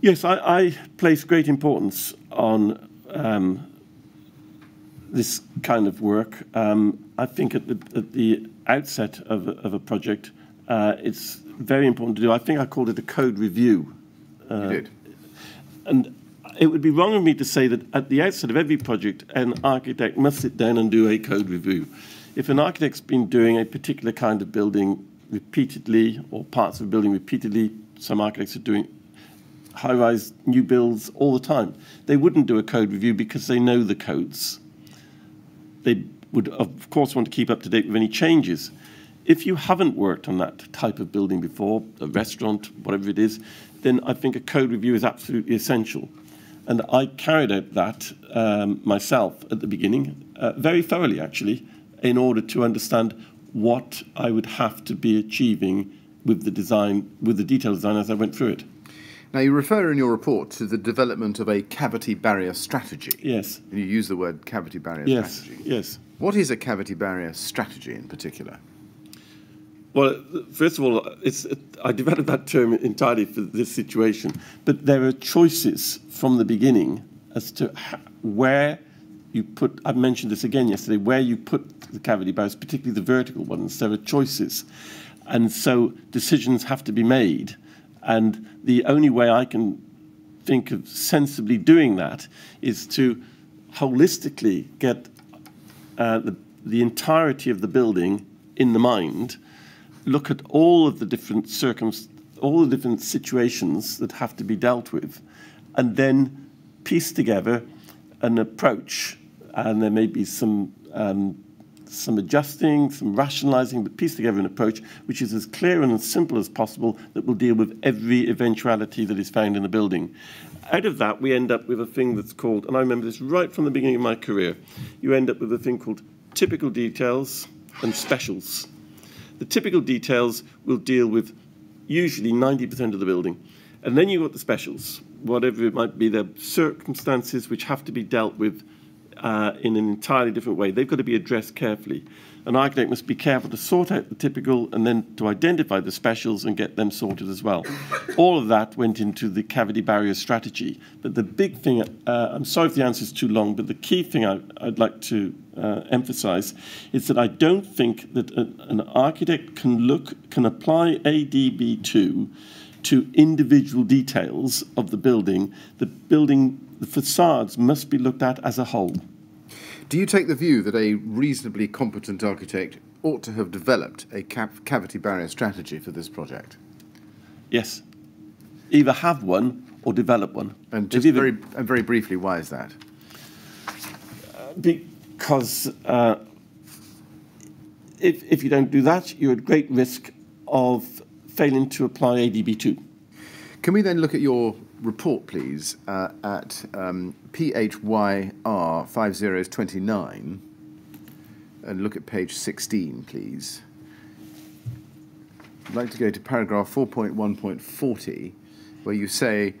Yes, I, I, place great importance on um, this kind of work. Um, I think at the, at the outset of a, of a project, uh, it's very important to do. I think I called it a code review. Uh, you did. And it would be wrong of me to say that at the outset of every project, an architect must sit down and do a code review. If an architect's been doing a particular kind of building repeatedly or parts of a building repeatedly. Some architects are doing high-rise new builds all the time. They wouldn't do a code review because they know the codes. They would, of course, want to keep up to date with any changes. If you haven't worked on that type of building before, a restaurant, whatever it is, then I think a code review is absolutely essential. And I carried out that um, myself at the beginning, uh, very thoroughly actually, in order to understand what I would have to be achieving with the design, with the detailed design as I went through it. Now, you refer in your report to the development of a cavity barrier strategy. Yes. And you use the word cavity barrier yes. strategy. Yes. What is a cavity barrier strategy in particular? Well, first of all, it's, I developed that term entirely for this situation, but there are choices from the beginning as to where you put, I mentioned this again yesterday, where you put the cavity barriers, particularly the vertical ones, there are choices. And so decisions have to be made. And the only way I can think of sensibly doing that is to holistically get uh, the, the entirety of the building in the mind, look at all of the different circumstances, all the different situations that have to be dealt with, and then piece together an approach and there may be some um, some adjusting, some rationalizing, but piece together an approach which is as clear and as simple as possible that will deal with every eventuality that is found in the building. Out of that, we end up with a thing that's called, and I remember this right from the beginning of my career, you end up with a thing called typical details and specials. The typical details will deal with usually 90% of the building. And then you've got the specials, whatever it might be, the circumstances which have to be dealt with uh, in an entirely different way. They've got to be addressed carefully. An architect must be careful to sort out the typical and then to identify the specials and get them sorted as well. All of that went into the cavity barrier strategy. But the big thing, uh, I'm sorry if the answer is too long, but the key thing I, would like to uh, emphasize is that I don't think that a, an architect can look can apply ADB2 to individual details of the building. The building, the facades must be looked at as a whole. Do you take the view that a reasonably competent architect ought to have developed a cavity barrier strategy for this project? Yes. Either have one or develop one. And just very, and very briefly, why is that? because uh, if, if you don't do that, you're at great risk of failing to apply ADB2. Can we then look at your report, please, uh, at um, PHYR 5029 and look at page 16, please. I'd like to go to paragraph 4.1.40, where you say,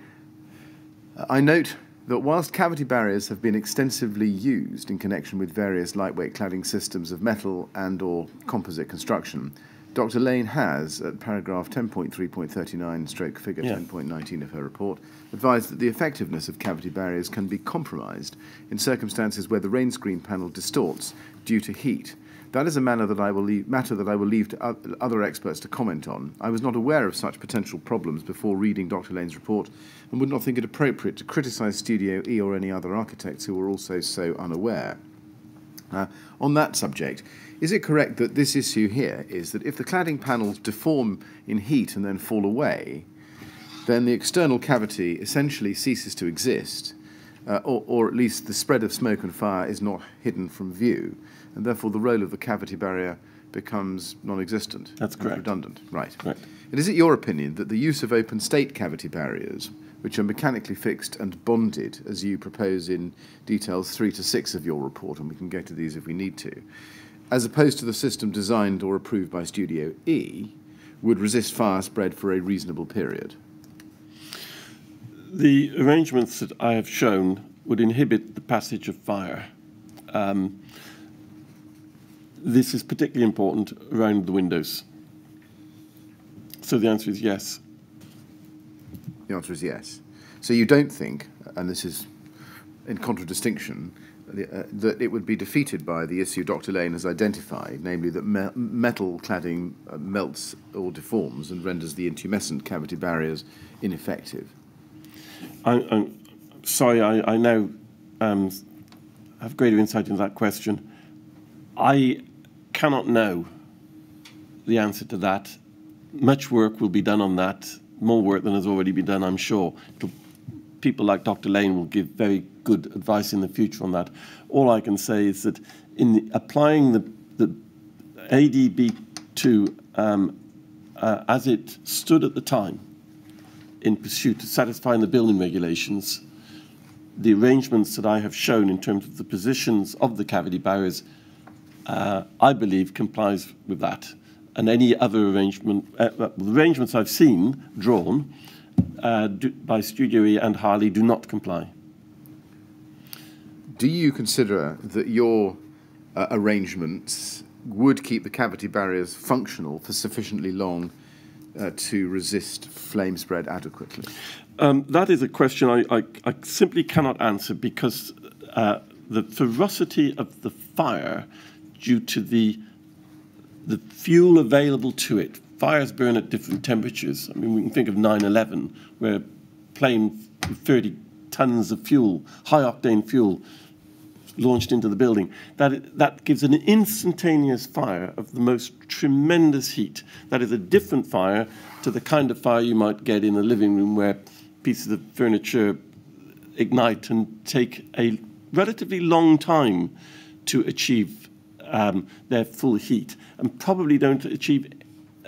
I note that whilst cavity barriers have been extensively used in connection with various lightweight cladding systems of metal and or composite construction, Dr. Lane has, at paragraph 10.3.39, stroke figure yeah. 10.19 of her report, advised that the effectiveness of cavity barriers can be compromised in circumstances where the rain screen panel distorts due to heat that is a matter that I will leave, matter that I will leave to other experts to comment on. I was not aware of such potential problems before reading Dr. Lane's report and would not think it appropriate to criticise Studio E or any other architects who were also so unaware. Uh, on that subject, is it correct that this issue here is that if the cladding panels deform in heat and then fall away, then the external cavity essentially ceases to exist, uh, or, or, at least the spread of smoke and fire is not hidden from view and therefore the role of the cavity barrier becomes non-existent. That's correct. Redundant. Right. Right. And is it your opinion that the use of open state cavity barriers, which are mechanically fixed and bonded, as you propose in details three to six of your report, and we can go to these if we need to, as opposed to the system designed or approved by Studio E, would resist fire spread for a reasonable period? The arrangements that I have shown would inhibit the passage of fire. Um, this is particularly important around the windows. So the answer is yes. The answer is yes. So you don't think, and this is in contradistinction, uh, that it would be defeated by the issue Dr. Lane has identified, namely that me metal cladding uh, melts or deforms and renders the intumescent cavity barriers ineffective? I, am sorry, I, I now um, have greater insight into that question. I cannot know the answer to that. Much work will be done on that, more work than has already been done, I'm sure. It'll, people like Dr. Lane will give very good advice in the future on that. All I can say is that in the, applying the, the ADB2 um, uh, as it stood at the time in pursuit of satisfying the building regulations, the arrangements that I have shown in terms of the positions of the cavity barriers uh, I believe, complies with that. And any other arrangement, uh, uh, arrangements I've seen drawn uh, do, by Studio E and Harley do not comply. Do you consider that your uh, arrangements would keep the cavity barriers functional for sufficiently long uh, to resist flame spread adequately? Um, that is a question I, I, I, simply cannot answer because uh, the ferocity of the fire due to the, the fuel available to it. Fires burn at different temperatures. I mean, we can think of 9-11, where plane 30 tons of fuel, high-octane fuel, launched into the building. That, that gives an instantaneous fire of the most tremendous heat. That is a different fire to the kind of fire you might get in a living room where pieces of furniture ignite and take a relatively long time to achieve um, their full heat and probably don't achieve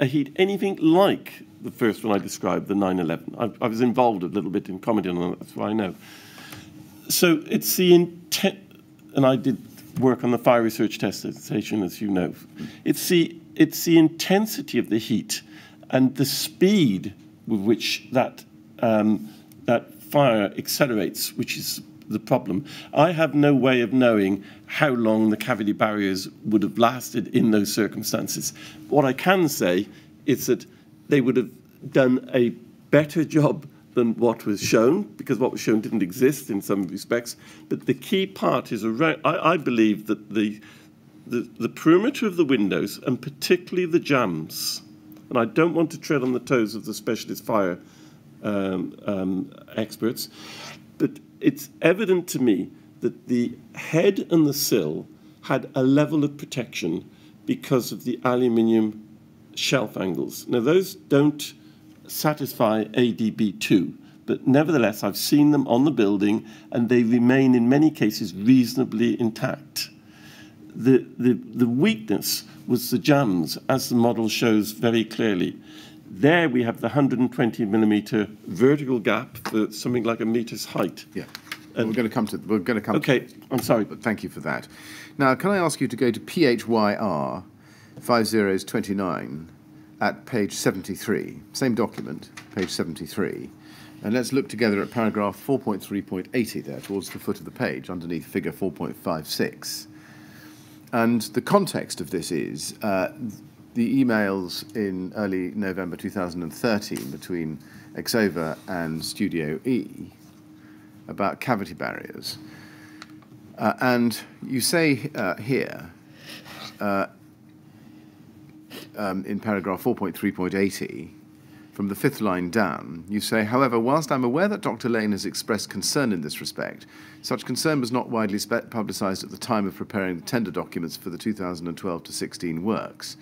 a heat anything like the first one I described, the 911. I, I was involved a little bit in commenting on that, that's why I know. So it's the intent, and I did work on the fire research test station, as you know. It's the, it's the intensity of the heat and the speed with which that, um, that fire accelerates, which is the problem. I have no way of knowing how long the cavity barriers would have lasted in those circumstances. What I can say is that they would have done a better job than what was shown, because what was shown didn't exist in some respects. But the key part is around, I, I believe that the, the, the perimeter of the windows, and particularly the jambs, and I don't want to tread on the toes of the specialist fire um, um, experts, but it's evident to me that the head and the sill had a level of protection because of the aluminium shelf angles. Now, those don't satisfy ADB2, but nevertheless, I've seen them on the building and they remain in many cases reasonably intact. The, the, the weakness was the jambs, as the model shows very clearly. There we have the 120 millimeter vertical gap for something like a meter's height. Yeah. And we're going to come to we're going to come. Okay, to, I'm sorry. But thank you for that. Now, can I ask you to go to PHYR 5029 at page 73, same document, page 73. And let's look together at paragraph 4.3.80 there, towards the foot of the page, underneath figure 4.56. And the context of this is uh, the emails in early November 2013 between Exova and Studio E about cavity barriers. Uh, and you say uh, here, uh, um, in paragraph 4.3.80, from the fifth line down, you say, however, whilst I'm aware that Dr. Lane has expressed concern in this respect, such concern was not widely publicised at the time of preparing the tender documents for the 2012 to 16 works.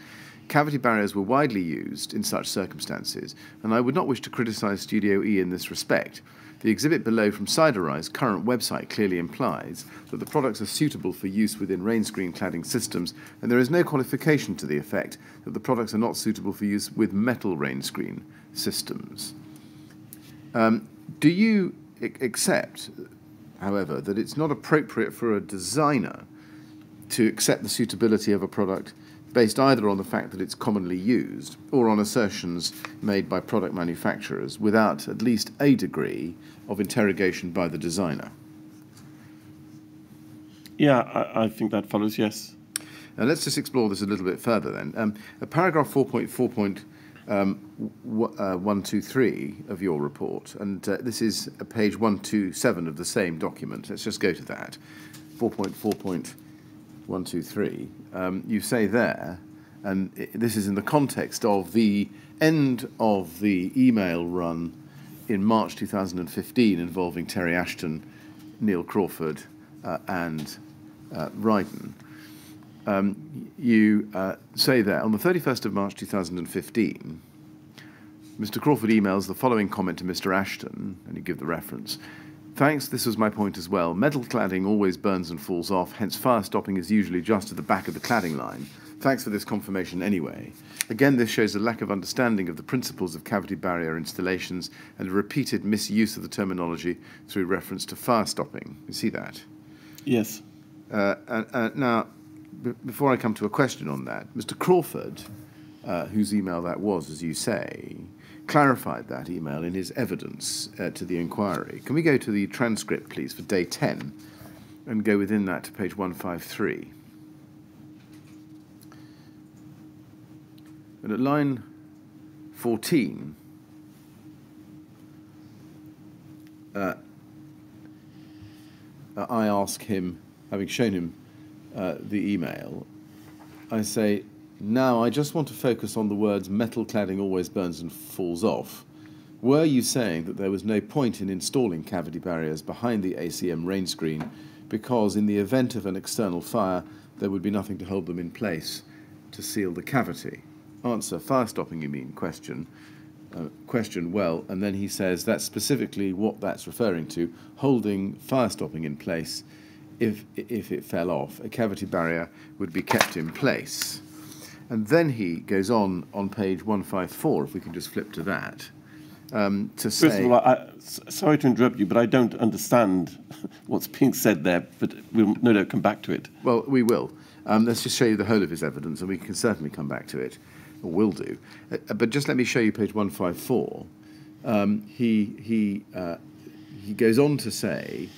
Cavity barriers were widely used in such circumstances, and I would not wish to criticise Studio E in this respect. The exhibit below from Siderise current website clearly implies that the products are suitable for use within rain screen cladding systems, and there is no qualification to the effect that the products are not suitable for use with metal rain screen systems. Um, do you accept, however, that it's not appropriate for a designer to accept the suitability of a product based either on the fact that it's commonly used or on assertions made by product manufacturers without at least a degree of interrogation by the designer. Yeah, I, I think that follows, yes. Now let's just explore this a little bit further then. Um, paragraph 4.4.123 um, uh, of your report, and uh, this is page 127 of the same document. Let's just go to that. 4.4.123 one, two, three, um, you say there, and it, this is in the context of the end of the email run in March 2015 involving Terry Ashton, Neil Crawford, uh, and uh, Rydon. Um, you uh, say there, on the 31st of March 2015, Mr. Crawford emails the following comment to Mr. Ashton, and you give the reference. Thanks, this was my point as well. Metal cladding always burns and falls off, hence fire stopping is usually just at the back of the cladding line. Thanks for this confirmation anyway. Again, this shows a lack of understanding of the principles of cavity barrier installations and a repeated misuse of the terminology through reference to fire stopping. You see that? Yes. Uh, uh, now, before I come to a question on that, Mr. Crawford, uh, whose email that was, as you say, clarified that email in his evidence uh, to the inquiry. Can we go to the transcript, please, for day 10 and go within that to page 153? And at line 14, uh, I ask him, having shown him uh, the email, I say, now, I just want to focus on the words metal cladding always burns and falls off. Were you saying that there was no point in installing cavity barriers behind the ACM rain screen because, in the event of an external fire, there would be nothing to hold them in place to seal the cavity? Answer fire stopping, you mean? Question. Uh, question, well, and then he says that's specifically what that's referring to holding fire stopping in place. If, if it fell off, a cavity barrier would be kept in place. And then he goes on on page 154, if we can just flip to that, um, to say... First of all, I, sorry to interrupt you, but I don't understand what's being said there, but we'll no doubt come back to it. Well, we will. Um, let's just show you the whole of his evidence, and we can certainly come back to it, or will do. Uh, but just let me show you page 154. Um, he, he, uh, he goes on to say,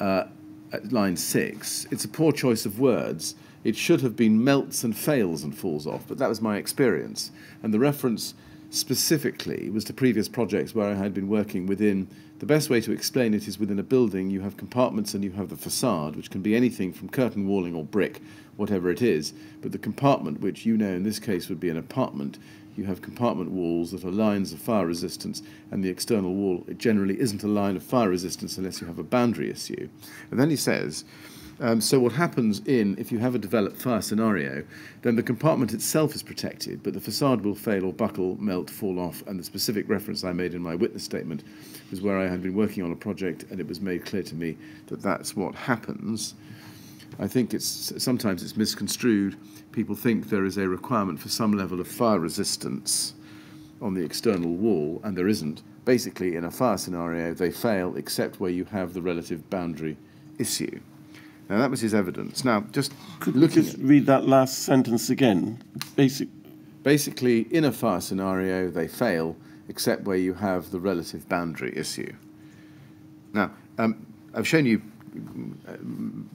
uh, at line six, it's a poor choice of words it should have been melts and fails and falls off, but that was my experience. And the reference specifically was to previous projects where I had been working within. The best way to explain it is within a building, you have compartments and you have the facade, which can be anything from curtain walling or brick, whatever it is. But the compartment, which you know in this case would be an apartment, you have compartment walls that are lines of fire resistance, and the external wall it generally isn't a line of fire resistance unless you have a boundary issue. And then he says, um, so what happens in, if you have a developed fire scenario, then the compartment itself is protected, but the facade will fail or buckle, melt, fall off, and the specific reference I made in my witness statement was where I had been working on a project and it was made clear to me that that's what happens. I think it's sometimes it's misconstrued. People think there is a requirement for some level of fire resistance on the external wall, and there isn't. Basically, in a fire scenario, they fail except where you have the relative boundary issue. Now that was his evidence. Now, just Could we looking just at, read that last sentence again? Basic. basically in a fire scenario, they fail except where you have the relative boundary issue. Now, um, I've shown you um,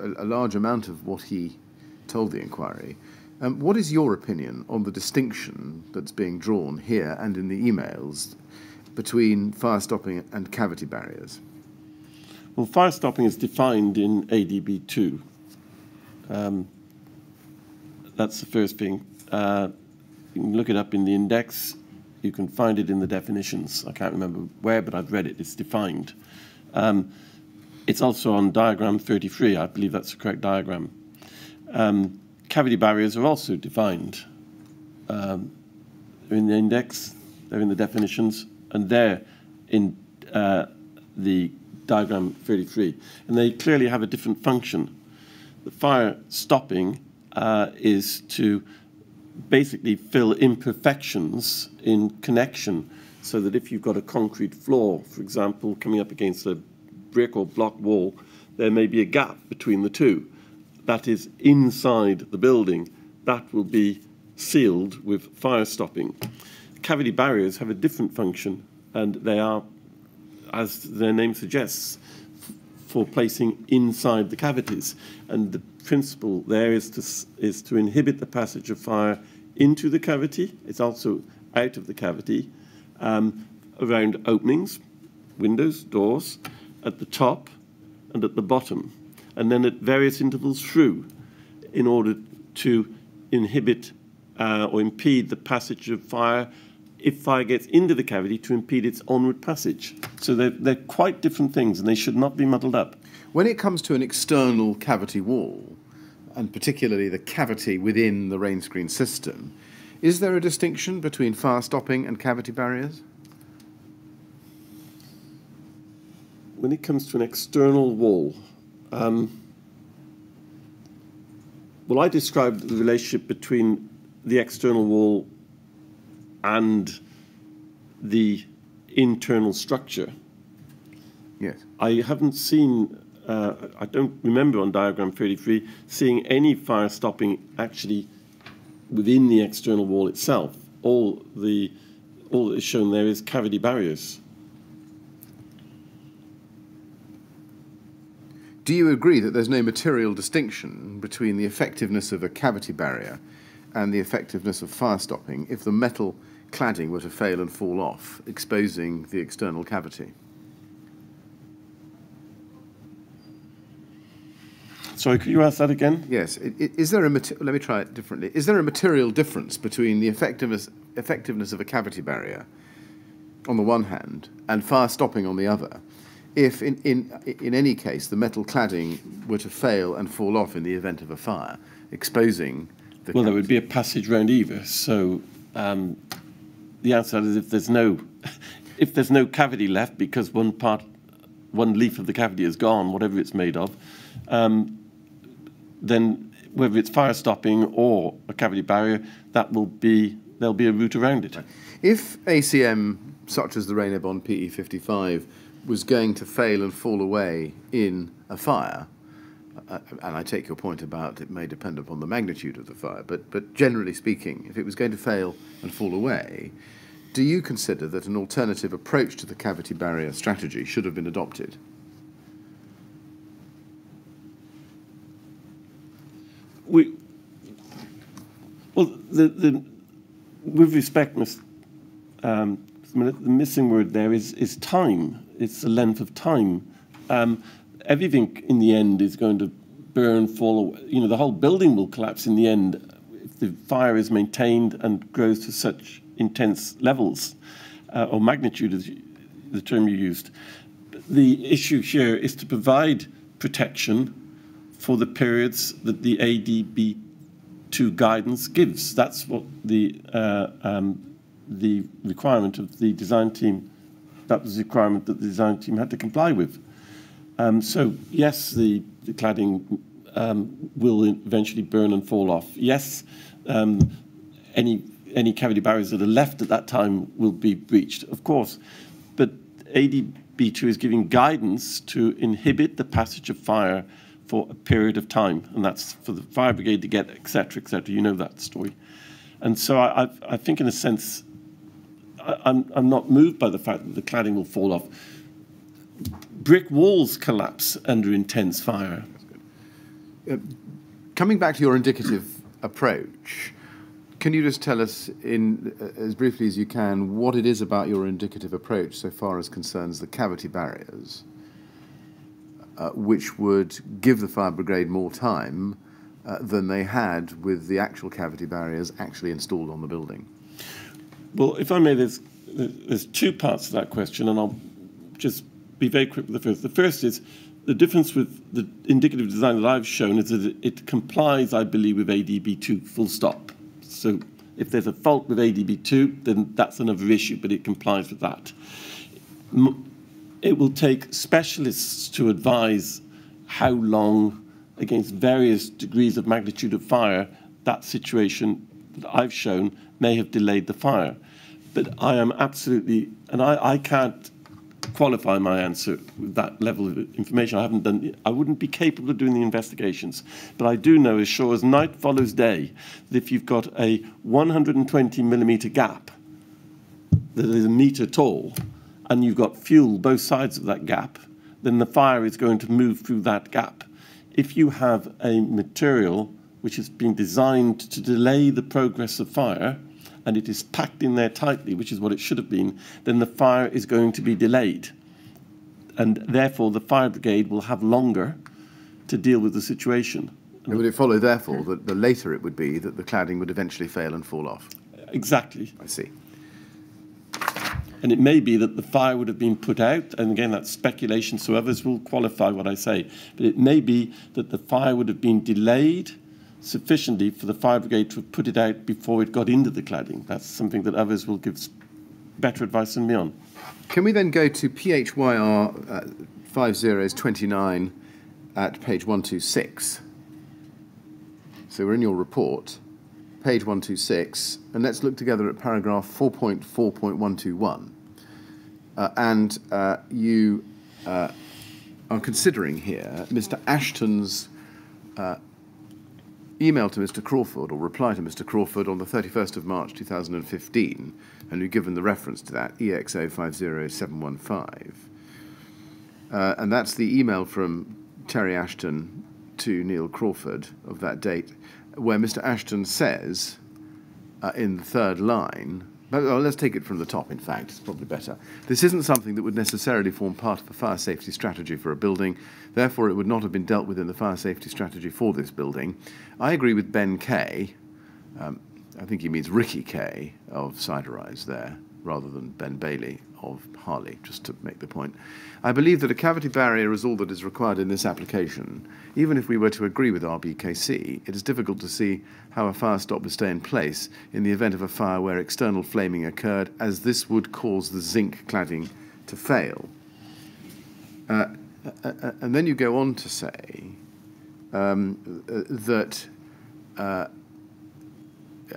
a, a large amount of what he told the inquiry. Um, what is your opinion on the distinction that's being drawn here and in the emails between fire stopping and cavity barriers? Well, fire stopping is defined in ADB 2. Um, that's the first thing. Uh, you can look it up in the index. You can find it in the definitions. I can't remember where, but I've read it. It's defined. Um, it's also on diagram 33. I believe that's the correct diagram. Um, cavity barriers are also defined. Um, they're in the index, they're in the definitions, and they're in uh, the diagram 33. And they clearly have a different function. The fire stopping uh, is to basically fill imperfections in connection so that if you've got a concrete floor, for example, coming up against a brick or block wall, there may be a gap between the two. That is inside the building. That will be sealed with fire stopping. Cavity barriers have a different function, and they are, as their name suggests, for placing inside the cavities. And the principle there is to, is to inhibit the passage of fire into the cavity. It's also out of the cavity, um, around openings, windows, doors, at the top and at the bottom, and then at various intervals through, in order to inhibit uh, or impede the passage of fire if fire gets into the cavity to impede its onward passage. So they're, they're quite different things and they should not be muddled up. When it comes to an external cavity wall, and particularly the cavity within the rain screen system, is there a distinction between fire stopping and cavity barriers? When it comes to an external wall, um, well, I described the relationship between the external wall and the internal structure. Yes. I haven't seen, uh, I don't remember on diagram 33 seeing any fire stopping actually within the external wall itself. All the all that is shown there is cavity barriers. Do you agree that there's no material distinction between the effectiveness of a cavity barrier and the effectiveness of fire stopping if the metal cladding were to fail and fall off, exposing the external cavity? Sorry, could you ask that again? Yes. Is there a let me try it differently. Is there a material difference between the effectiveness effectiveness of a cavity barrier on the one hand and fire stopping on the other? If in, in in any case the metal cladding were to fail and fall off in the event of a fire, exposing the Well, there would be a passage round either. So um, the answer is if there's no if there's no cavity left because one part, one leaf of the cavity is gone, whatever it's made of, um, then whether it's fire stopping or a cavity barrier, that will be there'll be a route around it. If ACM, such as the Reynobond PE55, was going to fail and fall away in a fire, and I take your point about it may depend upon the magnitude of the fire, but, but generally speaking, if it was going to fail and fall away, do you consider that an alternative approach to the cavity barrier strategy should have been adopted? We, well, the, the, with respect, Mr. um, the missing word there is, is time. It's the length of time. Um, everything in the end is going to burn, fall away. You know, the whole building will collapse in the end if the fire is maintained and grows to such intense levels uh, or magnitude, as the term you used. The issue here is to provide protection for the periods that the ADB2 guidance gives. That's what the uh, um, the requirement of the design team. That was the requirement that the design team had to comply with. Um, so yes, the, the cladding um, will eventually burn and fall off. Yes, um, any any cavity barriers that are left at that time will be breached, of course. But ADB2 is giving guidance to inhibit the passage of fire for a period of time, and that's for the fire brigade to get, etc., etc. You know that story. And so I, I, think, in a sense, I, I'm, I'm not moved by the fact that the cladding will fall off. Brick walls collapse under intense fire. Uh, coming back to your indicative approach, can you just tell us, in uh, as briefly as you can, what it is about your indicative approach so far as concerns the cavity barriers, uh, which would give the fire brigade more time uh, than they had with the actual cavity barriers actually installed on the building? Well, if I may, there's, there's two parts to that question, and I'll just be very quick with the first. The first is the difference with the indicative design that I've shown is that it complies, I believe, with ADB2 full stop. So if there's a fault with ADB2, then that's another issue, but it complies with that. It will take specialists to advise how long, against various degrees of magnitude of fire, that situation that I've shown may have delayed the fire. But I am absolutely, and I, I can't qualify my answer with that level of information. I haven't done, I wouldn't be capable of doing the investigations. But I do know, as sure as night follows day, that if you've got a 120 millimeter gap that is a meter tall, and you've got fuel both sides of that gap, then the fire is going to move through that gap. If you have a material which has been designed to delay the progress of fire, and it is packed in there tightly, which is what it should have been, then the fire is going to be delayed. And therefore, the fire brigade will have longer to deal with the situation. And would it follow, therefore, that the later it would be that the cladding would eventually fail and fall off? Exactly. I see. And it may be that the fire would have been put out, and again, that's speculation, so others will qualify what I say. But it may be that the fire would have been delayed sufficiently for the fire brigade to put it out before it got into the cladding. That's something that others will give better advice than me on. Can we then go to PHYR uh, 5029 at page 126? So we're in your report, page 126, and let's look together at paragraph 4.4.121. Uh, and uh, you uh, are considering here Mr. Ashton's uh, email to Mr. Crawford or reply to Mr. Crawford on the 31st of March 2015, and you've given the reference to that, EXO50715. Uh, and that's the email from Terry Ashton to Neil Crawford of that date, where Mr. Ashton says uh, in the third line well, let's take it from the top, in fact. It's probably better. This isn't something that would necessarily form part of a fire safety strategy for a building. Therefore, it would not have been dealt with in the fire safety strategy for this building. I agree with Ben Kay. Um, I think he means Ricky Kay of Siderise there, rather than Ben Bailey of Harley, just to make the point. I believe that a cavity barrier is all that is required in this application. Even if we were to agree with RBKC, it is difficult to see how a fire stop would stay in place in the event of a fire where external flaming occurred, as this would cause the zinc cladding to fail. Uh, and then you go on to say um, that uh,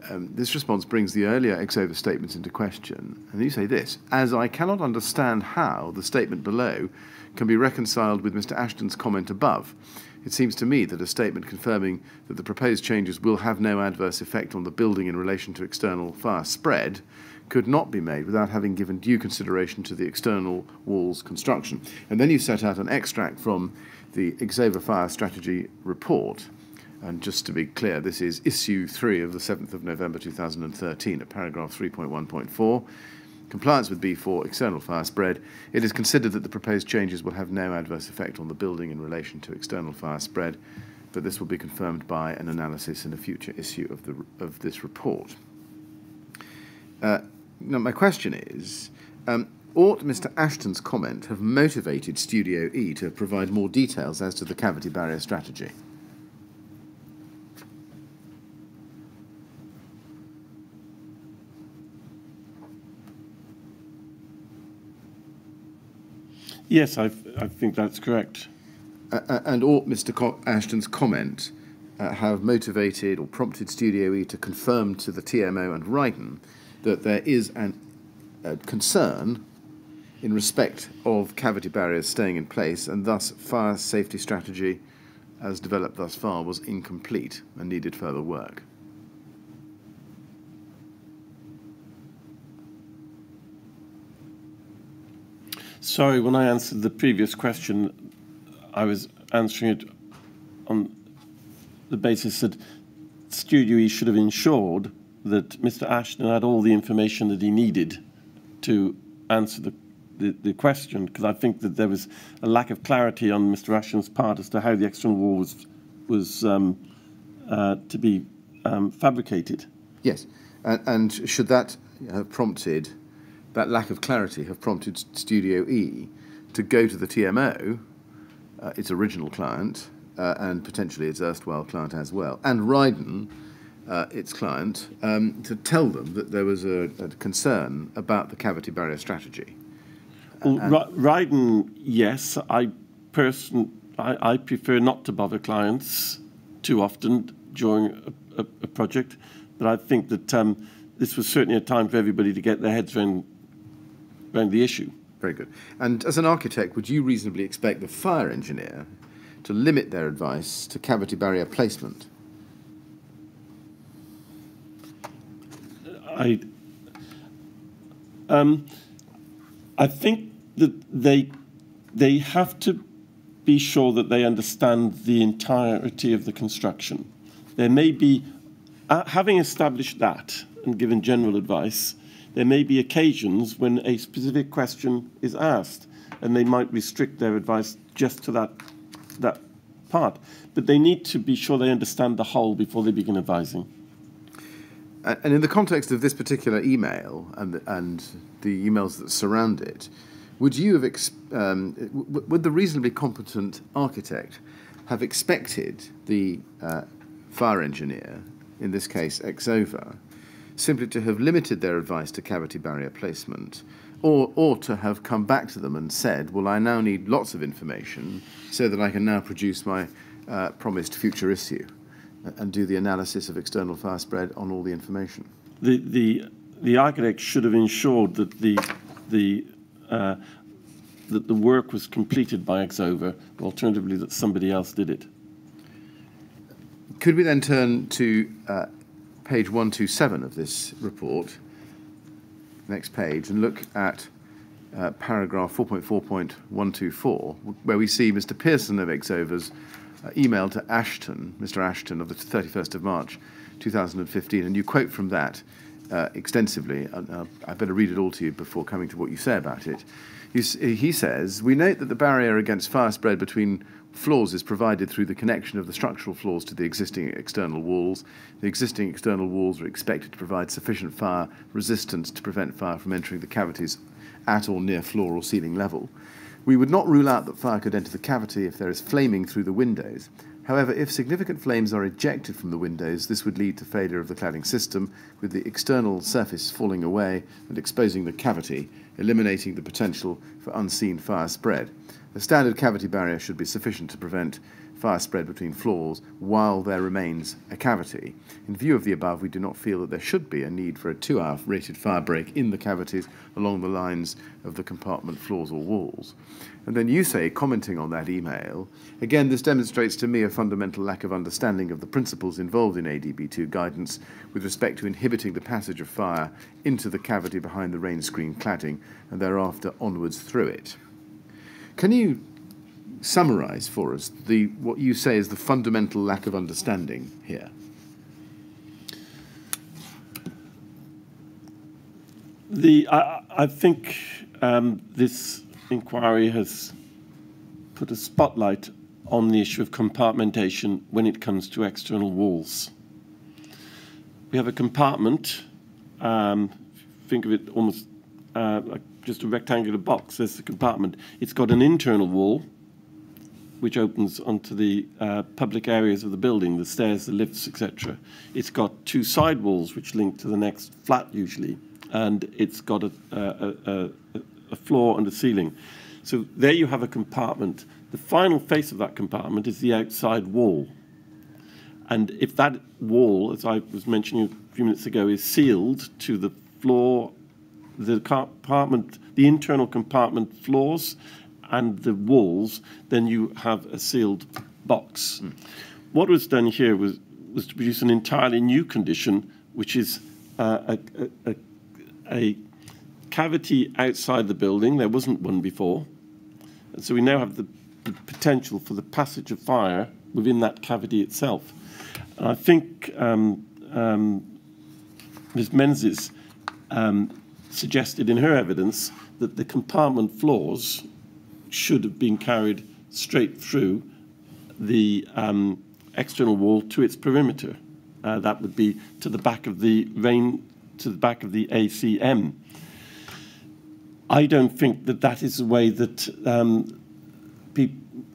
um, this response brings the earlier Exova statements into question. And you say this As I cannot understand how the statement below can be reconciled with Mr. Ashton's comment above, it seems to me that a statement confirming that the proposed changes will have no adverse effect on the building in relation to external fire spread could not be made without having given due consideration to the external wall's construction. And then you set out an extract from the Exova Fire Strategy report and just to be clear, this is issue 3 of the 7th of November 2013 at paragraph 3.1.4. compliance with B4 external fire spread, it is considered that the proposed changes will have no adverse effect on the building in relation to external fire spread, but this will be confirmed by an analysis in a future issue of, the, of this report. Uh, now, my question is, um, ought Mr Ashton's comment have motivated Studio E to provide more details as to the cavity barrier strategy? Yes, I, I think that's correct. Uh, and ought Mr. Co Ashton's comment uh, have motivated or prompted Studio E to confirm to the TMO and Rydon that there is an, a concern in respect of cavity barriers staying in place, and thus fire safety strategy as developed thus far was incomplete and needed further work. Sorry, when I answered the previous question, I was answering it on the basis that Studio E should have ensured that Mr. Ashton had all the information that he needed to answer the, the, the question, because I think that there was a lack of clarity on Mr. Ashton's part as to how the external wall was, was um, uh, to be um, fabricated. Yes, and, and should that have prompted that lack of clarity have prompted Studio E to go to the TMO, uh, its original client, uh, and potentially its erstwhile client as well, and Rydon, uh, its client, um, to tell them that there was a, a, concern about the cavity barrier strategy. Well, yes. I person, I, I, prefer not to bother clients too often during a, a, a project, but I think that um, this was certainly a time for everybody to get their heads around around the issue. Very good. And as an architect, would you reasonably expect the fire engineer to limit their advice to cavity barrier placement? I, um, I think that they, they have to be sure that they understand the entirety of the construction. There may be, uh, having established that and given general advice, there may be occasions when a specific question is asked, and they might restrict their advice just to that, that part. But they need to be sure they understand the whole before they begin advising. And in the context of this particular email and, and the emails that surround it, would you have, um, would the reasonably competent architect have expected the uh, fire engineer, in this case Exova, simply to have limited their advice to cavity barrier placement, or, or to have come back to them and said, well, I now need lots of information so that I can now produce my uh, promised future issue and do the analysis of external fire spread on all the information. The, the, the architect should have ensured that the, the, uh, that the work was completed by Exova, alternatively that somebody else did it. Could we then turn to uh, page 127 of this report, next page, and look at uh, paragraph 4.4.124, where we see Mr. Pearson of Exova's uh, email to Ashton, Mr. Ashton, of the 31st of March 2015, and you quote from that uh, extensively. Uh, I better read it all to you before coming to what you say about it. he says, We note that the barrier against fire spread between floors is provided through the connection of the structural floors to the existing external walls. The existing external walls are expected to provide sufficient fire resistance to prevent fire from entering the cavities at or near floor or ceiling level. We would not rule out that fire could enter the cavity if there is flaming through the windows. However, if significant flames are ejected from the windows, this would lead to failure of the cladding system, with the external surface falling away and exposing the cavity, eliminating the potential for unseen fire spread. A standard cavity barrier should be sufficient to prevent fire spread between floors while there remains a cavity. In view of the above, we do not feel that there should be a need for a two-hour rated fire break in the cavities along the lines of the compartment floors or walls. And then you say, commenting on that email, again, this demonstrates to me a fundamental lack of understanding of the principles involved in ADB2 guidance with respect to inhibiting the passage of fire into the cavity behind the rain screen cladding and thereafter onwards through it. Can you summarize for us the, what you say is the fundamental lack of understanding here? The, I, I think um, this inquiry has put a spotlight on the issue of compartmentation when it comes to external walls. We have a compartment, um, think of it almost uh, like just a rectangular box. There's the compartment. It's got an internal wall, which opens onto the uh, public areas of the building, the stairs, the lifts, etc. It's got two side walls which link to the next flat usually, and it's got a, a, a, a floor and a ceiling. So there you have a compartment. The final face of that compartment is the outside wall. And if that wall, as I was mentioning a few minutes ago, is sealed to the floor, the compartment, the internal compartment floors and the walls, then you have a sealed box. Mm. What was done here was, was to produce an entirely new condition, which is uh, a, a, a, cavity outside the building. There wasn't one before. And so we now have the, the potential for the passage of fire within that cavity itself. And I think um, um, Ms. Menzies um, suggested in her evidence that the compartment floors should have been carried straight through the um, external wall to its perimeter. Uh, that would be to the back of the rain, to the back of the ACM. I don't think that that is the way that um,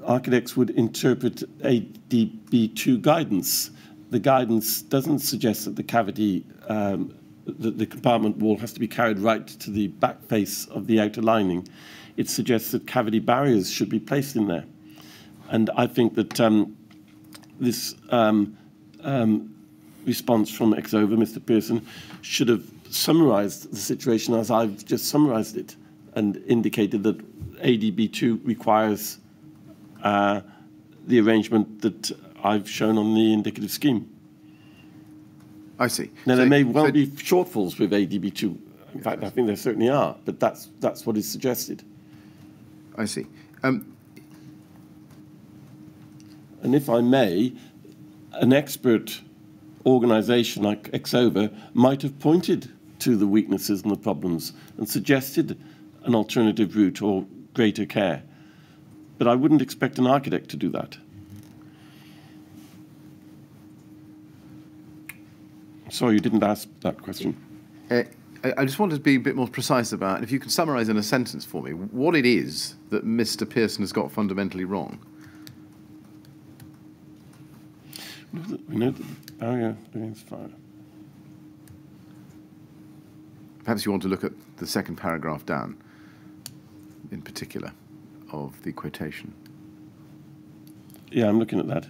architects would interpret ADB2 guidance. The guidance doesn't suggest that the cavity, um, that the compartment wall has to be carried right to the back face of the outer lining it suggests that cavity barriers should be placed in there. And I think that um, this um, um, response from Exova, Mr. Pearson, should have summarized the situation as I've just summarized it and indicated that ADB2 requires uh, the arrangement that I've shown on the indicative scheme. I see. Now, so, there may well so be shortfalls with ADB2. In fact, I think there certainly are, but that's, that's what is suggested. I see. Um, and if I may, an expert organisation like Exova might have pointed to the weaknesses and the problems and suggested an alternative route or greater care. But I wouldn't expect an architect to do that. Sorry, you didn't ask that question. Uh, I just wanted to be a bit more precise about, if you can summarise in a sentence for me, what it is that Mr. Pearson has got fundamentally wrong. We know that the barrier against fire. Perhaps you want to look at the second paragraph down, in particular, of the quotation. Yeah, I'm looking at that.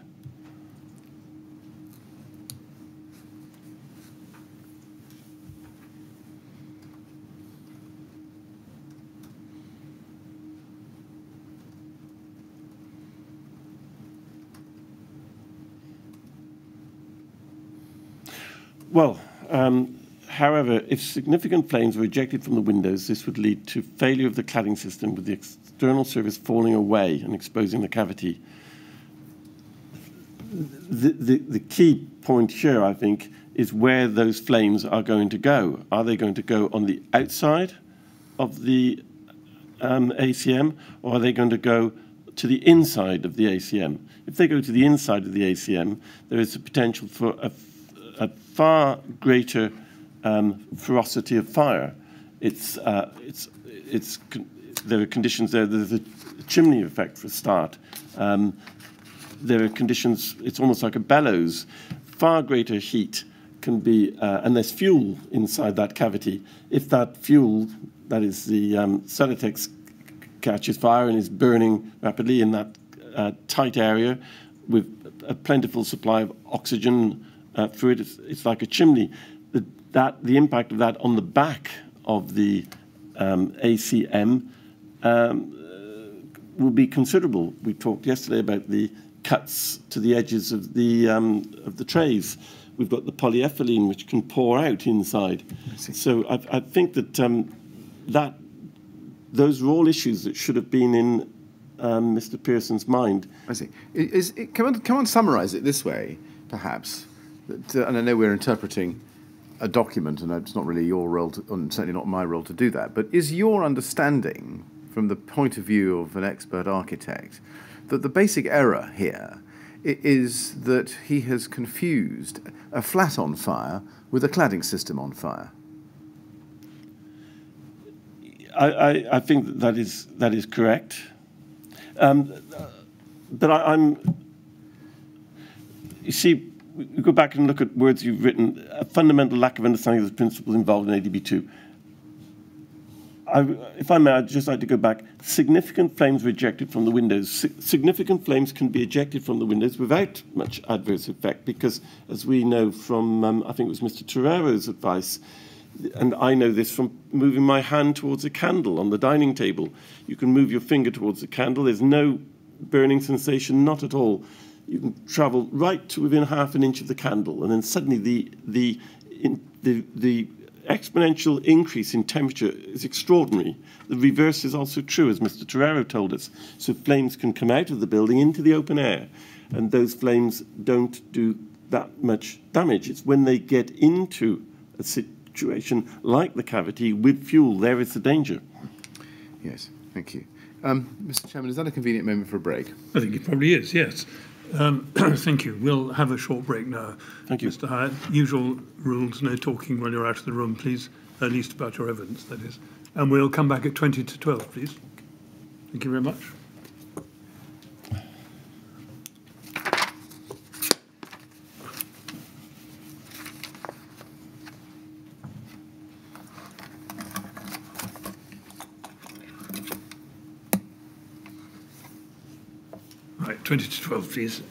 Well, um, however, if significant flames were ejected from the windows, this would lead to failure of the cladding system with the external surface falling away and exposing the cavity. The, the, the key point here, I think, is where those flames are going to go. Are they going to go on the outside of the um, ACM, or are they going to go to the inside of the ACM? If they go to the inside of the ACM, there is a potential for a a far greater um, ferocity of fire. It's, uh, it's, it's, there are conditions there. There's a chimney effect for a start. Um, there are conditions, it's almost like a bellows. Far greater heat can be, uh, and there's fuel inside that cavity. If that fuel, that is the um, Celotex, catches fire and is burning rapidly in that uh, tight area with a plentiful supply of oxygen uh, through it. It's, it's, like a chimney. The, that, the impact of that on the back of the um, ACM um, uh, will be considerable. We talked yesterday about the cuts to the edges of the, um, of the trays. We've got the polyethylene which can pour out inside. I so I, I, think that um, that those are all issues that should have been in um, Mr. Pearson's mind. I see. Is, is, can, one, can one summarise it this way, perhaps? And I know we're interpreting a document, and it's not really your role, to, and certainly not my role to do that, but is your understanding, from the point of view of an expert architect, that the basic error here is that he has confused a flat on fire with a cladding system on fire? I, I, I think that, is that is correct. Um, but I, am you see, we go back and look at words you've written. A fundamental lack of understanding of the principles involved in ADB2. I, if I may, I'd just like to go back. Significant flames were ejected from the windows. significant flames can be ejected from the windows without much adverse effect because, as we know from, um, I think it was Mr. Torero's advice, and I know this from moving my hand towards a candle on the dining table. You can move your finger towards the candle. There's no burning sensation, not at all. You can travel right to within half an inch of the candle, and then suddenly the the in, the the exponential increase in temperature is extraordinary. The reverse is also true, as Mr. Torero told us. So flames can come out of the building into the open air, and those flames don't do that much damage. It's when they get into a situation like the cavity with fuel, there is the danger. Yes, thank you. Um, Mr. Chairman, is that a convenient moment for a break? I think it probably is, yes. Um, thank you. We'll have a short break now. Thank you. Mr. Hyett, usual rules, no talking when you're out of the room, please, at least about your evidence, that is. And we'll come back at 20 to 12, please. Thank you very much. 20 to 12, please.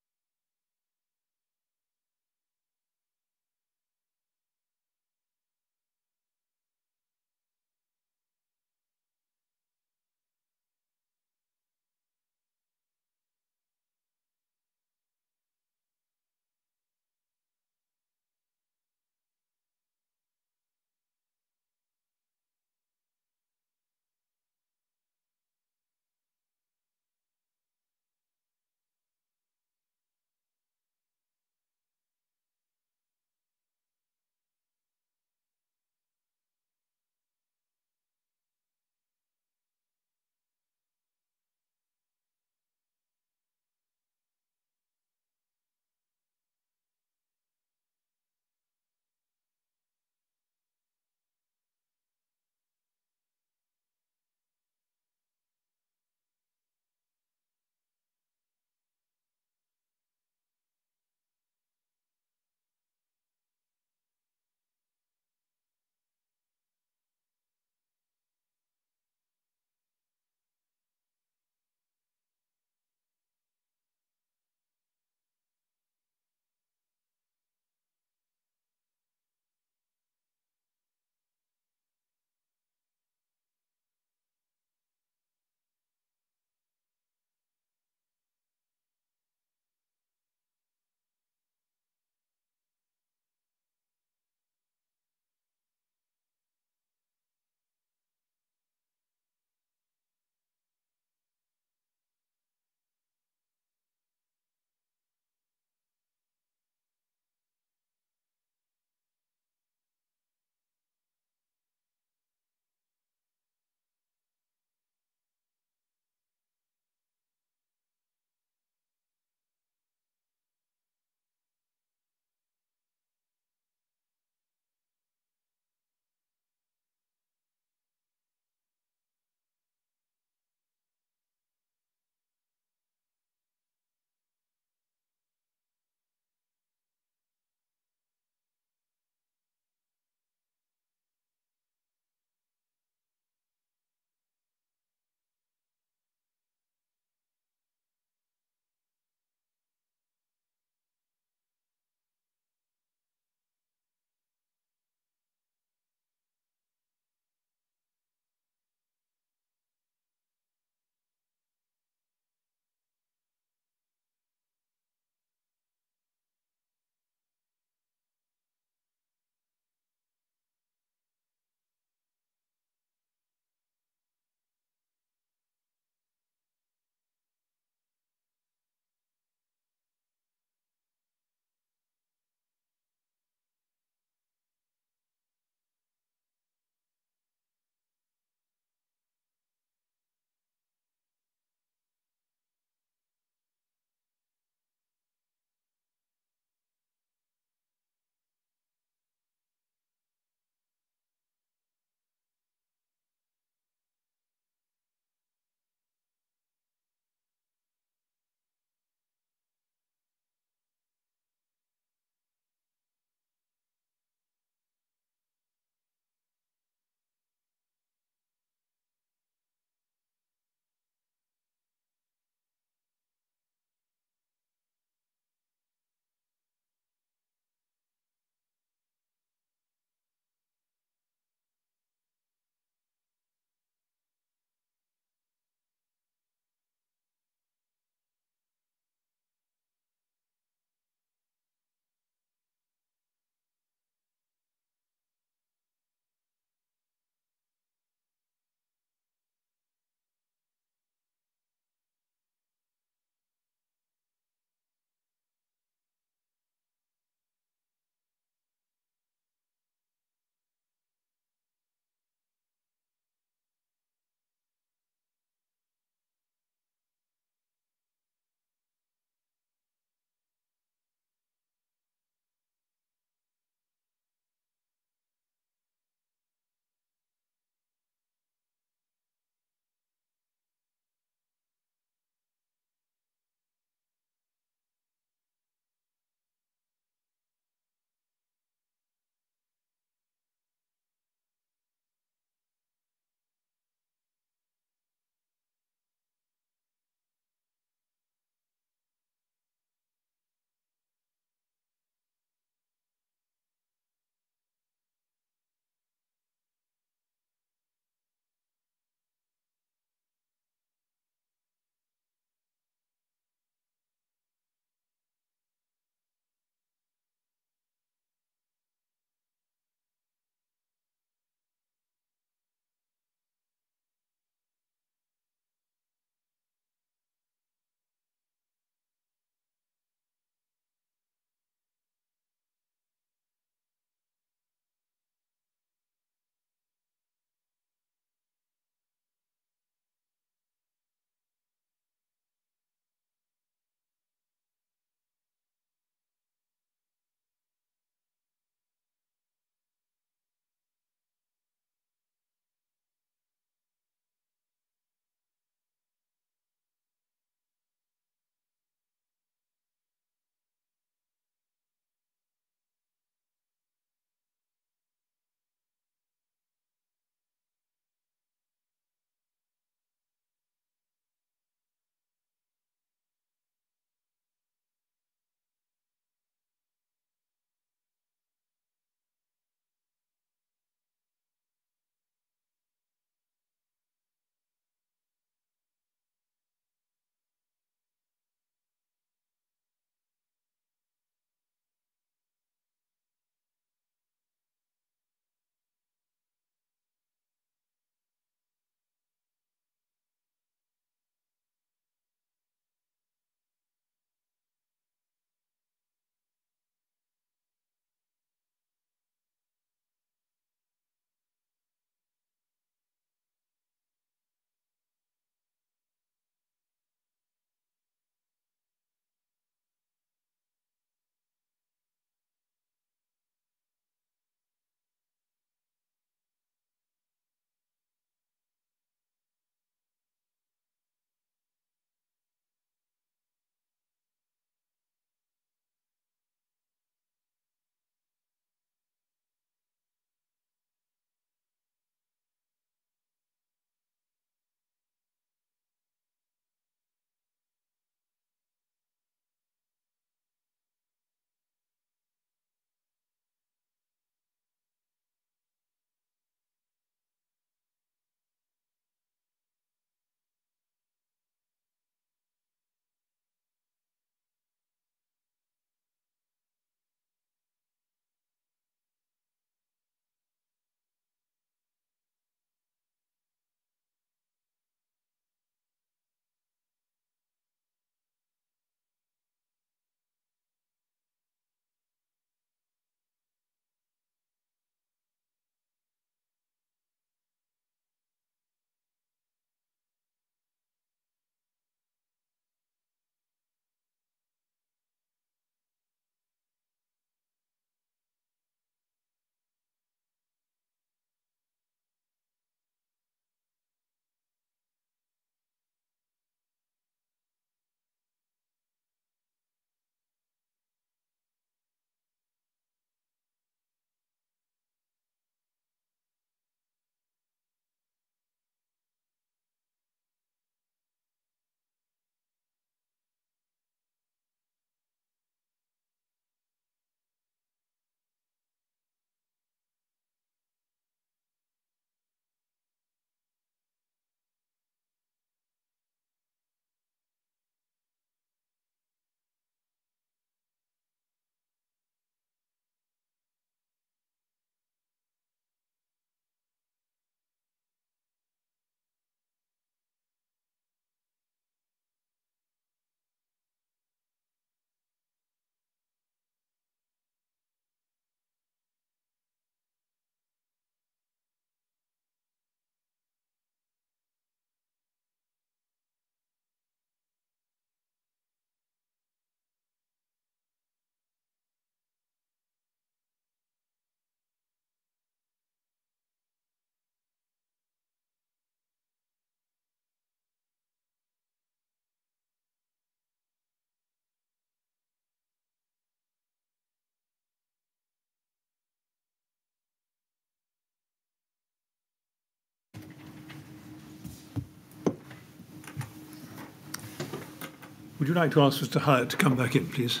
Would you like to ask Mr. Hyett to come back in, please?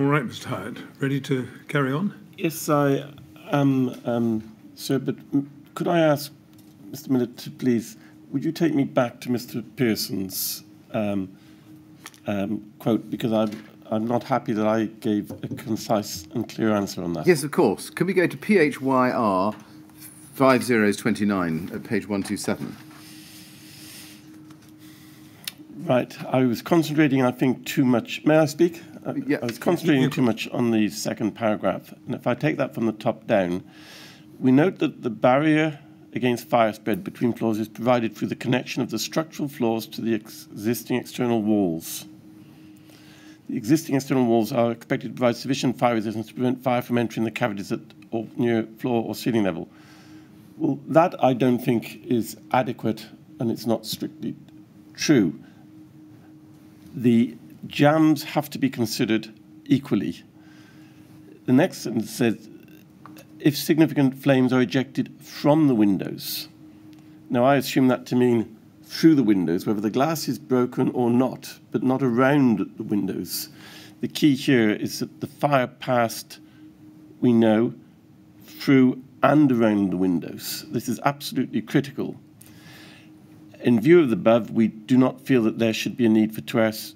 All right, Mr. Hyett, ready to carry on? Yes, I am, um, sir, but could I ask Mr. Millett to please, would you take me back to Mr. Pearson's um, um, quote, because I'm, I'm not happy that I gave a concise and clear answer on that. Yes, of course. Can we go to PHYR 5029 at page 127? Right, I was concentrating, I think, too much. May I speak? Uh, Yeah. I was concentrating too much on the second paragraph. And if I take that from the top down, we note that the barrier against fire spread between floors is provided through the connection of the structural floors to the ex- existing external walls. The existing external walls are expected to provide sufficient fire resistance to prevent fire from entering the cavities at or near floor or ceiling level. Well, that I don't think is adequate and it's not strictly true. The jambs have to be considered equally. The next sentence says if significant flames are ejected from the windows. Now, I assume that to mean through the windows, whether the glass is broken or not, but not around the windows. The key here is that the fire passed, we know, through and around the windows. This is absolutely critical. In view of the above, we do not feel that there should be a need for two hours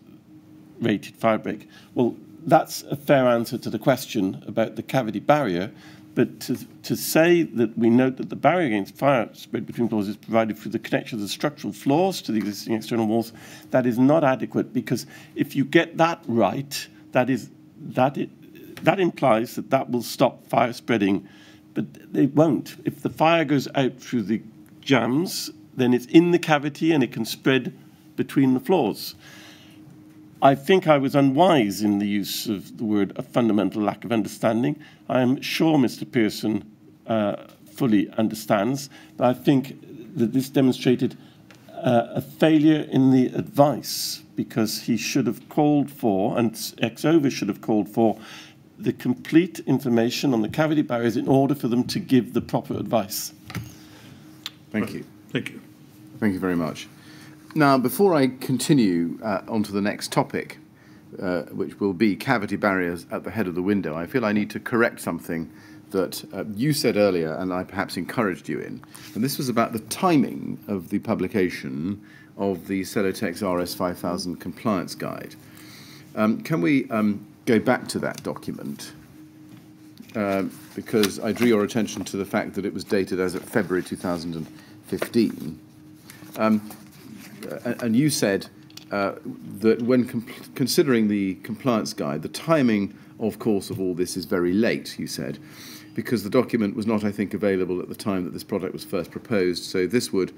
rated fire break. Well, that's a fair answer to the question about the cavity barrier, but to, to say that we note that the barrier against fire spread between floors is provided through the connection of the structural floors to the existing external walls, that is not adequate because if you get that right, that is that it, that implies that that will stop fire spreading, but it won't. If the fire goes out through the jambs, then it's in the cavity and it can spread between the floors. I think I was unwise in the use of the word a fundamental lack of understanding. I am sure Mr. Pearson uh, fully understands, but I think that this demonstrated uh, a failure in the advice because he should have called for, and Exova should have called for, the complete information on the cavity barriers in order for them to give the proper advice. Thank you. Thank you. Thank you very much. Now, before I continue uh, on to the next topic, uh, which will be cavity barriers at the head of the window, I feel I need to correct something that uh, you said earlier and I perhaps encouraged you in. And this was about the timing of the publication of the Celotex RS 5000 compliance guide. Um, can we um, go back to that document? Um, because I drew your attention to the fact that it was dated as of February 2015. Um, and you said uh, that when considering the compliance guide, the timing, of course, of all this is very late, you said, because the document was not, I think, available at the time that this product was first proposed. So this would,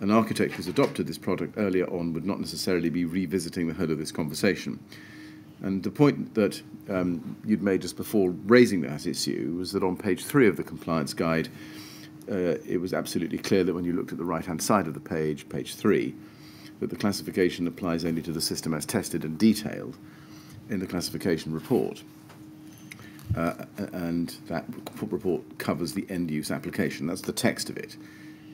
an architect who's adopted this product earlier on would not necessarily be revisiting the whole of this conversation. And the point that um, you'd made just before raising that issue was that on page three of the compliance guide, uh, it was absolutely clear that when you looked at the right-hand side of the page, page three, that the classification applies only to the system as tested and detailed in the classification report. Uh, and that report covers the end-use application. That's the text of it.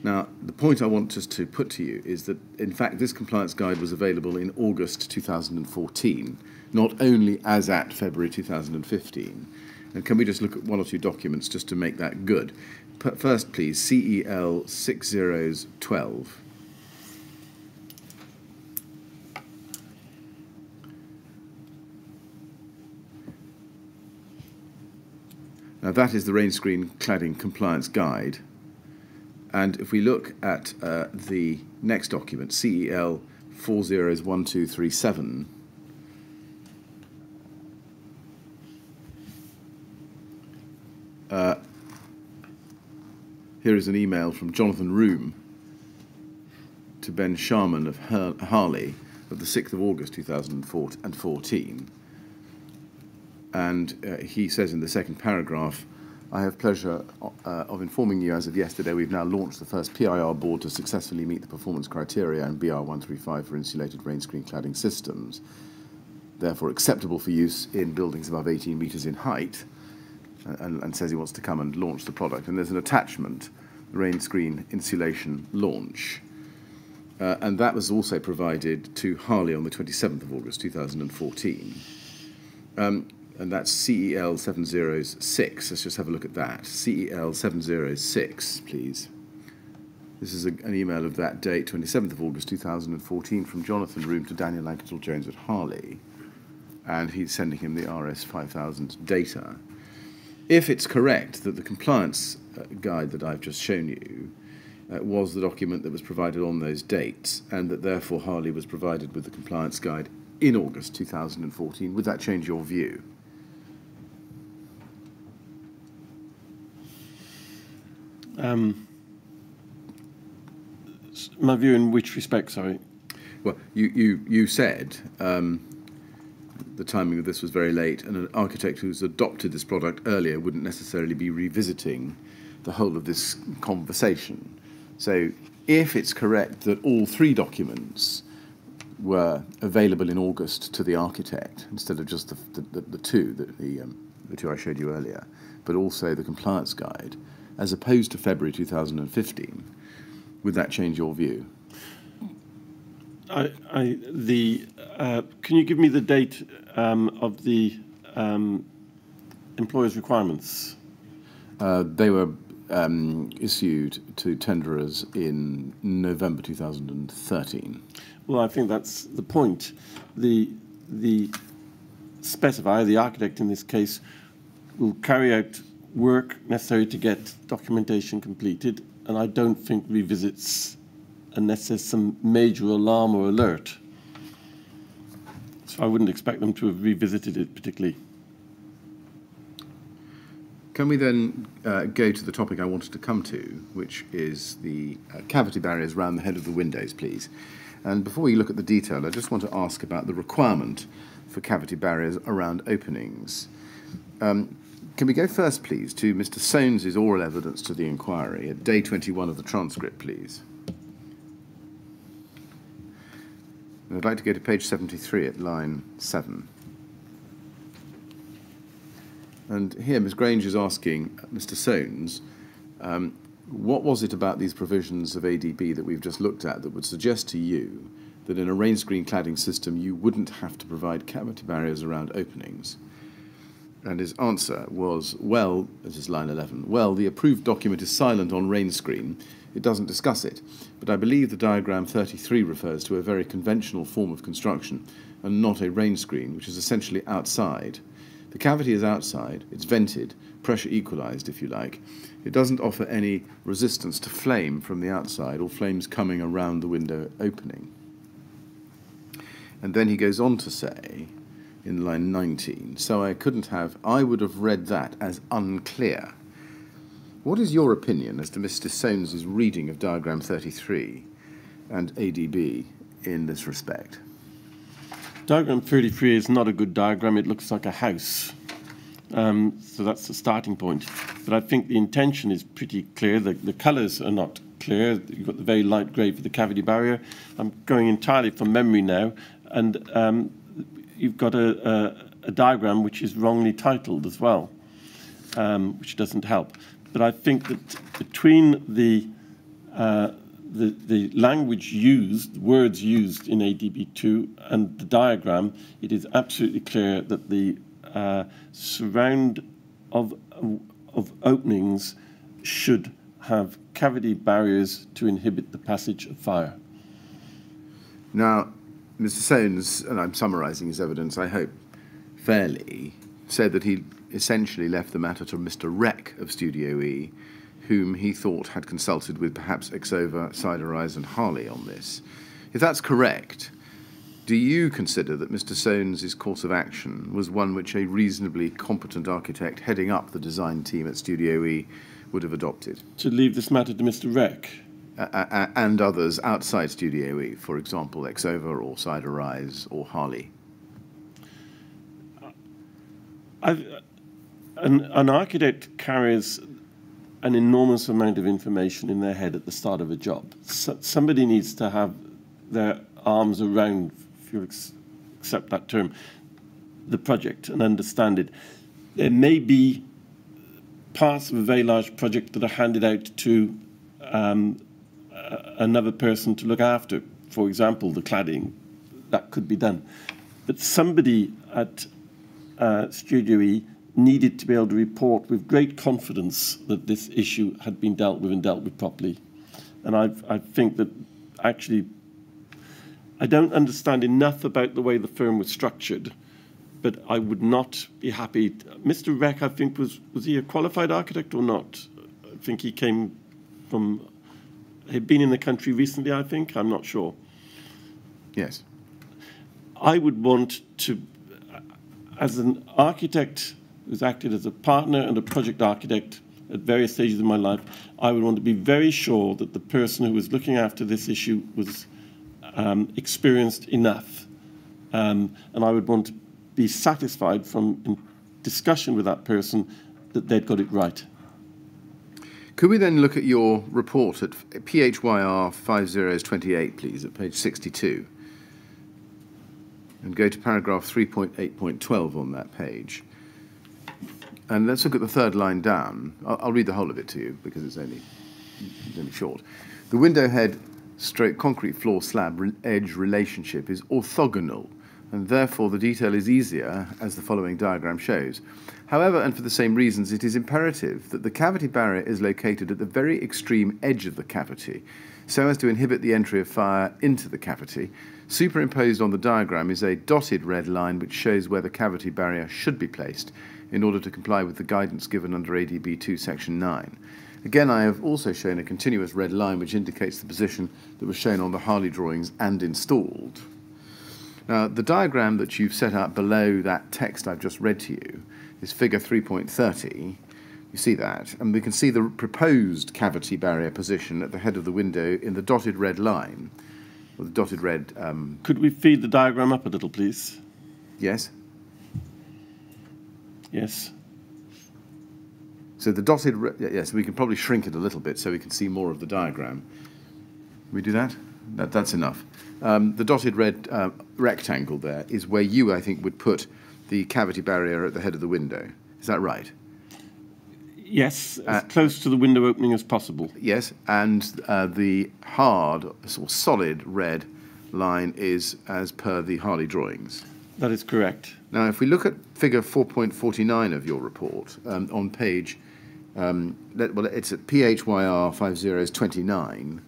Now, the point I want us to put to you is that, in fact, this compliance guide was available in August 2014, not only as at February 2015. And can we just look at one or two documents just to make that good? First, please, CEL 6012. Now that is the rain screen cladding compliance guide. And if we look at uh, the next document, CEL 401237, uh, here is an email from Jonathan Room to Ben Sharman of Harley of the 6th of August 2014 and uh, he says in the second paragraph I have pleasure uh, of informing you as of yesterday we've now launched the first PIR board to successfully meet the performance criteria in BR 135 for insulated rain screen cladding systems, therefore acceptable for use in buildings above 18 metres in height, and, and, says he wants to come and launch the product. And there's an attachment, rain screen insulation launch. Uh, and that was also provided to Harley on the 27th of August 2014. Um, and that's CEL 706. Let's just have a look at that. CEL 706, please. This is a, an email of that date, 27th of August 2014, from Jonathan Room to Daniel Anketell Jones at Harley. And he's sending him the RS 5000 data. If it's correct that the compliance uh, guide that I've just shown you uh, was the document that was provided on those dates, and that therefore Harley was provided with the compliance guide in August 2014, would that change your view? Um, my view in which respect, sorry? Well, you, you, you said um, the timing of this was very late, and an architect who's adopted this product earlier wouldn't necessarily be revisiting the whole of this conversation. So, if it's correct that all three documents were available in August to the architect instead of just the, the, the two, the, the, um, the two I showed you earlier, but also the compliance guide, as opposed to February 2015, would that change your view? I, I, the, uh, can you give me the date um, of the um, employer's requirements? Uh, they were um, issued to tenderers in November 2013. Well, I think that's the point. The, the specifier, the architect in this case, will carry out work necessary to get documentation completed, and I don't think revisits unless there's some major alarm or alert. So I wouldn't expect them to have revisited it particularly. Can we then uh, go to the topic I wanted to come to, which is the uh, cavity barriers around the head of the windows, please? And before we look at the detail, I just want to ask about the requirement for cavity barriers around openings. Um, can we go first, please, to Mr. Sounes's oral evidence to the inquiry at day 21 of the transcript, please? And I'd like to go to page 73 at line 7. And here, Ms. Grange is asking Mr. Sounes, um, what was it about these provisions of ADB that we've just looked at that would suggest to you that in a rain screen cladding system you wouldn't have to provide cavity barriers around openings? And his answer was, well, this is line 11, well, the approved document is silent on rain screen. It doesn't discuss it. But I believe the diagram 33 refers to a very conventional form of construction and not a rain screen, which is essentially outside. The cavity is outside, it's vented, pressure equalized, if you like. It doesn't offer any resistance to flame from the outside or flames coming around the window opening. And then he goes on to say, in line 19. So I couldn't have, I would have read that as unclear. What is your opinion as to Mr. Sounes's reading of diagram 33 and ADB in this respect? Diagram 33 is not a good diagram. It looks like a house. Um, so that's the starting point. But I think the intention is pretty clear. The, the colours are not clear. You've got the very light grey for the cavity barrier. I'm going entirely from memory now. And um, you've got a, a, a, diagram which is wrongly titled as well, um, which doesn't help. But I think that between the, uh, the, the language used, words used in ADB2 and the diagram, it is absolutely clear that the uh, surround of, of openings should have cavity barriers to inhibit the passage of fire. Now, Mr. Sounes, and I'm summarising his evidence, I hope, fairly, said that he essentially left the matter to Mr. Rek of Studio E, whom he thought had consulted with perhaps Exova, Siderise, and Harley on this. If that's correct, do you consider that Mr. Sounes's course of action was one which a reasonably competent architect heading up the design team at Studio E would have adopted? To leave this matter to Mr. Rek? uh, and others outside Studio E, for example, Exova or Siderise or Harley? I've, an, an architect carries an enormous amount of information in their head at the start of a job. So, somebody needs to have their arms around, if you accept that term, the project and understand it. There may be parts of a very large project that are handed out to um, another person to look after. For example, the cladding, that could be done. But somebody at uh, Studio E needed to be able to report with great confidence that this issue had been dealt with and dealt with properly. And I, I think that actually, I don't understand enough about the way the firm was structured, but I would not be happy. Mr. Rek, I think, was, was he a qualified architect or not? I think he came from, he'd been in the country recently, I think, I'm not sure. Yes. I would want to, as an architect who's acted as a partner and a project architect at various stages of my life, I would want to be very sure that the person who was looking after this issue was um, experienced enough. Um, and I would want to be satisfied from discussion with that person that they'd got it right. Could we then look at your report at PHYR 5028, please, at page 62? And go to paragraph 3.8.12 on that page. And let's look at the third line down. I'll, I'll read the whole of it to you because it's only, it's only short. The window head stroke concrete floor slab re edge relationship is orthogonal and therefore the detail is easier as the following diagram shows. However, and for the same reasons, it is imperative that the cavity barrier is located at the very extreme edge of the cavity so as to inhibit the entry of fire into the cavity. Superimposed on the diagram is a dotted red line which shows where the cavity barrier should be placed in order to comply with the guidance given under ADB 2 section 9. Again, I have also shown a continuous red line which indicates the position that was shown on the Harley drawings and installed. Now, the diagram that you've set up below that text I've just read to you is figure 3.30. You see that? And we can see the proposed cavity barrier position at the head of the window in the dotted red line. Or the dotted red... Um, Could we feed the diagram up a little, please? Yes? Yes. So the dotted, yes, we can probably shrink it a little bit so we can see more of the diagram. Can we do that? that that's enough. Um, the dotted red uh, rectangle there is where you, I think, would put the cavity barrier at the head of the window. Is that right? Yes, as uh, close to the window opening as possible. Yes, and uh, the hard, or solid red line is as per the Harley drawings. That is correct. Now, if we look at figure 4.49 of your report um, on page, um, well, it's at PHYR 5029.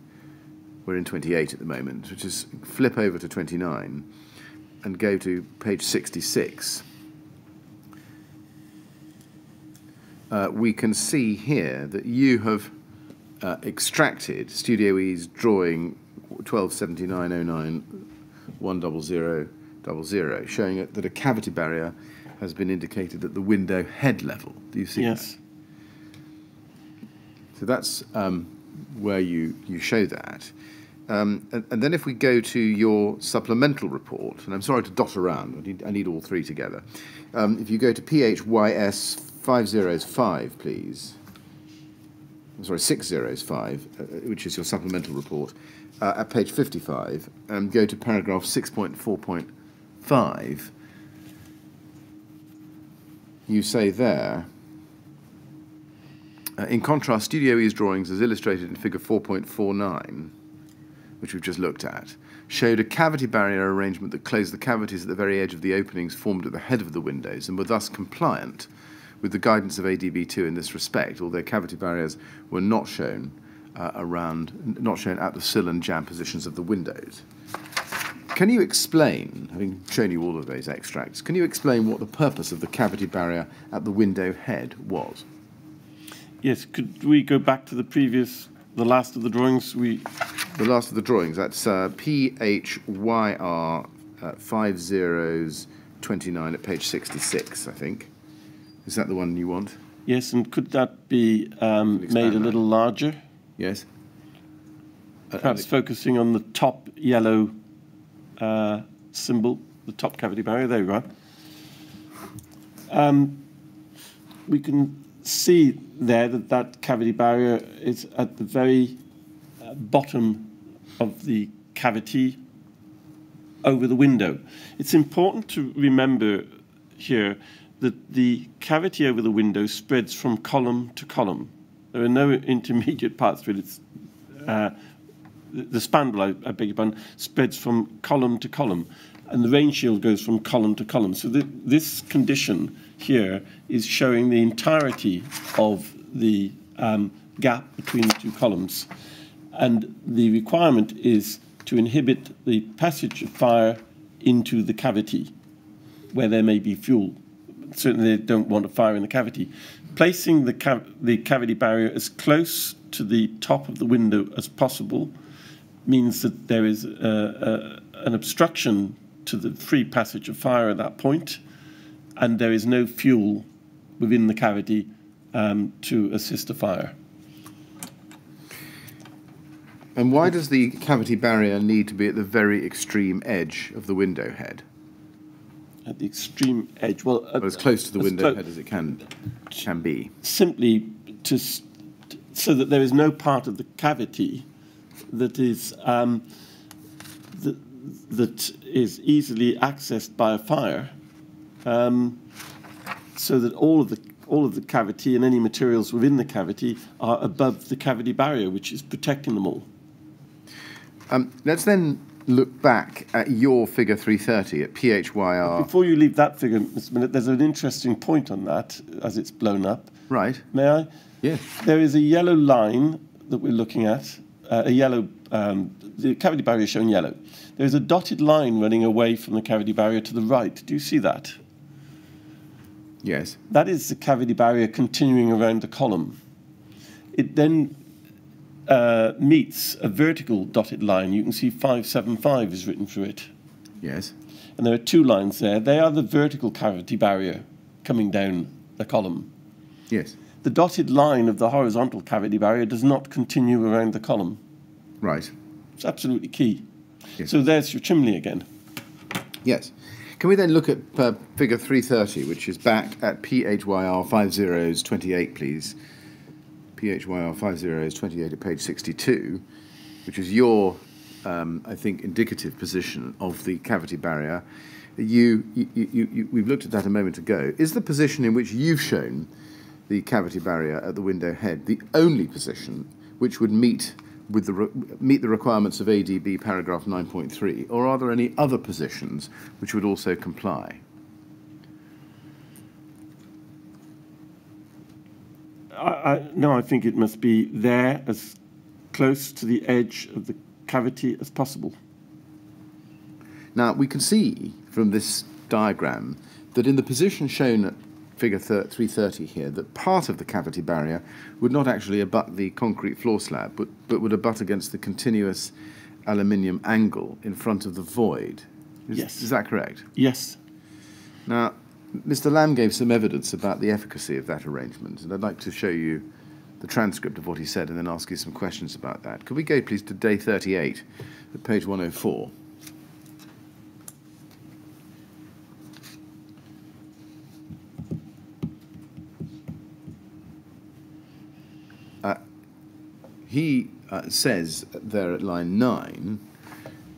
We're in 28 at the moment, which is flip over to 29 and go to page 66. Uh, we can see here that you have uh, extracted Studio E's drawing 127909 100 double zero, showing it, that a cavity barrier has been indicated at the window head level. Do you see yes. that? So that's um, where you, you show that. Um, and, and, then if we go to your supplemental report, and I'm sorry to dot around, I need, I need all three together. Um, if you go to PHYS 505, please. I'm sorry, 605, uh, which is your supplemental report, uh, at page 55, and go to paragraph 6.4. 5, you say there, uh, in contrast, Studio E's drawings, as illustrated in figure 4.49, which we've just looked at, showed a cavity barrier arrangement that closed the cavities at the very edge of the openings formed at the head of the windows and were thus compliant with the guidance of ADB2 in this respect, although cavity barriers were not shown uh, around, not shown at the sill and jamb positions of the windows. Can you explain, having shown you all of those extracts, can you explain what the purpose of the cavity barrier at the window head was? Yes, could we go back to the previous, the last of the drawings? We The last of the drawings, that's uh, PHYR uh, 5029 at page 66, I think. Is that the one you want? Yes, and could that be um, made a little that. larger? Yes. Perhaps uh, focusing on the top yellow uh, symbol, the top cavity barrier. There we go. Um, we can see there that that cavity barrier is at the very uh, bottom of the cavity over the window. It's important to remember here that the cavity over the window spreads from column to column. There are no intermediate parts to it. It's, uh, the spandrel, I, I beg your pardon, spreads from column to column, and the rain shield goes from column to column. So the, this condition here is showing the entirety of the um, gap between the two columns. And the requirement is to inhibit the passage of fire into the cavity where there may be fuel. Certainly, they don't want a fire in the cavity. Placing the, cav the cavity barrier as close to the top of the window as possible means that there is a, a, an obstruction to the free passage of fire at that point, and there is no fuel within the cavity um, to assist a fire. And why does the cavity barrier need to be at the very extreme edge of the window head? At the extreme edge, well, well as close to the window head as it can can be. Simply to so that there is no part of the cavity that is um, that, that is easily accessed by a fire, um, so that all of the all of the cavity and any materials within the cavity are above the cavity barrier, which is protecting them all. Um, let's then look back at your figure 330 at PHYR. Before you leave that figure, Mr. Millett, there's an interesting point on that as it's blown up. Right. May I? Yes. There is a yellow line that we're looking at, uh, a yellow, um, the cavity barrier shown yellow. There is a dotted line running away from the cavity barrier to the right. Do you see that? Yes. That is the cavity barrier continuing around the column. It then uh, meets a vertical dotted line. You can see 575 is written through it. Yes. And there are two lines there. They are the vertical cavity barrier coming down the column. Yes. The dotted line of the horizontal cavity barrier does not continue around the column. Right. It's absolutely key. Yes. So there's your chimney again. Yes. Can we then look at uh, figure 330, which is back at PHYR 50s 28, please? PHYR 50s 28 at page 62, which is your, um, I think, indicative position of the cavity barrier. You, you, you, you, we've looked at that a moment ago. Is the position in which you've shown the cavity barrier at the window head the only position which would meet with the meet the requirements of ADB paragraph 9.3, or are there any other positions which would also comply? I, I, no, I think it must be there as close to the edge of the cavity as possible. Now, we can see from this diagram that in the position shown at figure 330 here, that part of the cavity barrier would not actually abut the concrete floor slab, but, but would abut against the continuous aluminium angle in front of the void. Is, yes. Is that correct? Yes. Now, Mr. Lamb gave some evidence about the efficacy of that arrangement, and I'd like to show you the transcript of what he said and then ask you some questions about that. Could we go, please, to day 38 at page 104? He uh, says there at line 9,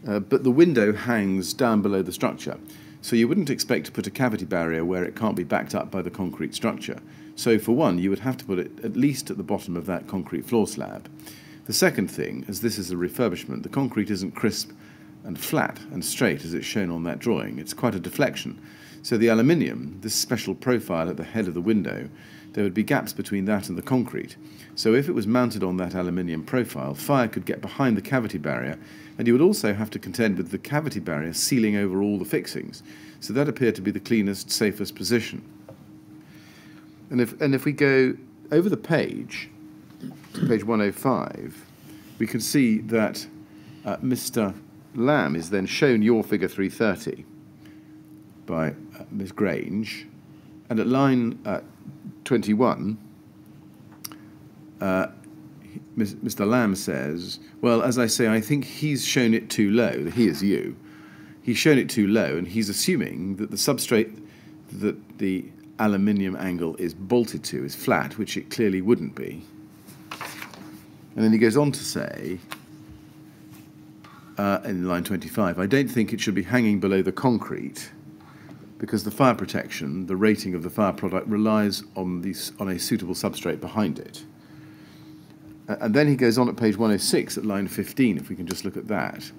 uh, but the window hangs down below the structure. So you wouldn't expect to put a cavity barrier where it can't be backed up by the concrete structure. So for one, you would have to put it at least at the bottom of that concrete floor slab. The second thing, as this is a refurbishment, the concrete isn't crisp and flat and straight as it's shown on that drawing. It's quite a deflection. So the aluminium, this special profile at the head of the window, there would be gaps between that and the concrete. So if it was mounted on that aluminium profile, fire could get behind the cavity barrier and you would also have to contend with the cavity barrier sealing over all the fixings. So that appeared to be the cleanest, safest position. And if, and if we go over the page, page 105, we can see that uh, Mr. Lamb is then shown your figure 330 by uh, Ms. Grange, and at line uh, 21, uh, Mr. Lamb says, well, as I say, I think he's shown it too low. He is you. He's shown it too low, and he's assuming that the substrate that the aluminium angle is bolted to is flat, which it clearly wouldn't be. And then he goes on to say, uh, in line 25, I don't think it should be hanging below the concrete because the fire protection, the rating of the fire product, relies on, these, on a suitable substrate behind it. And then he goes on at page 106 at line 15, if we can just look at that,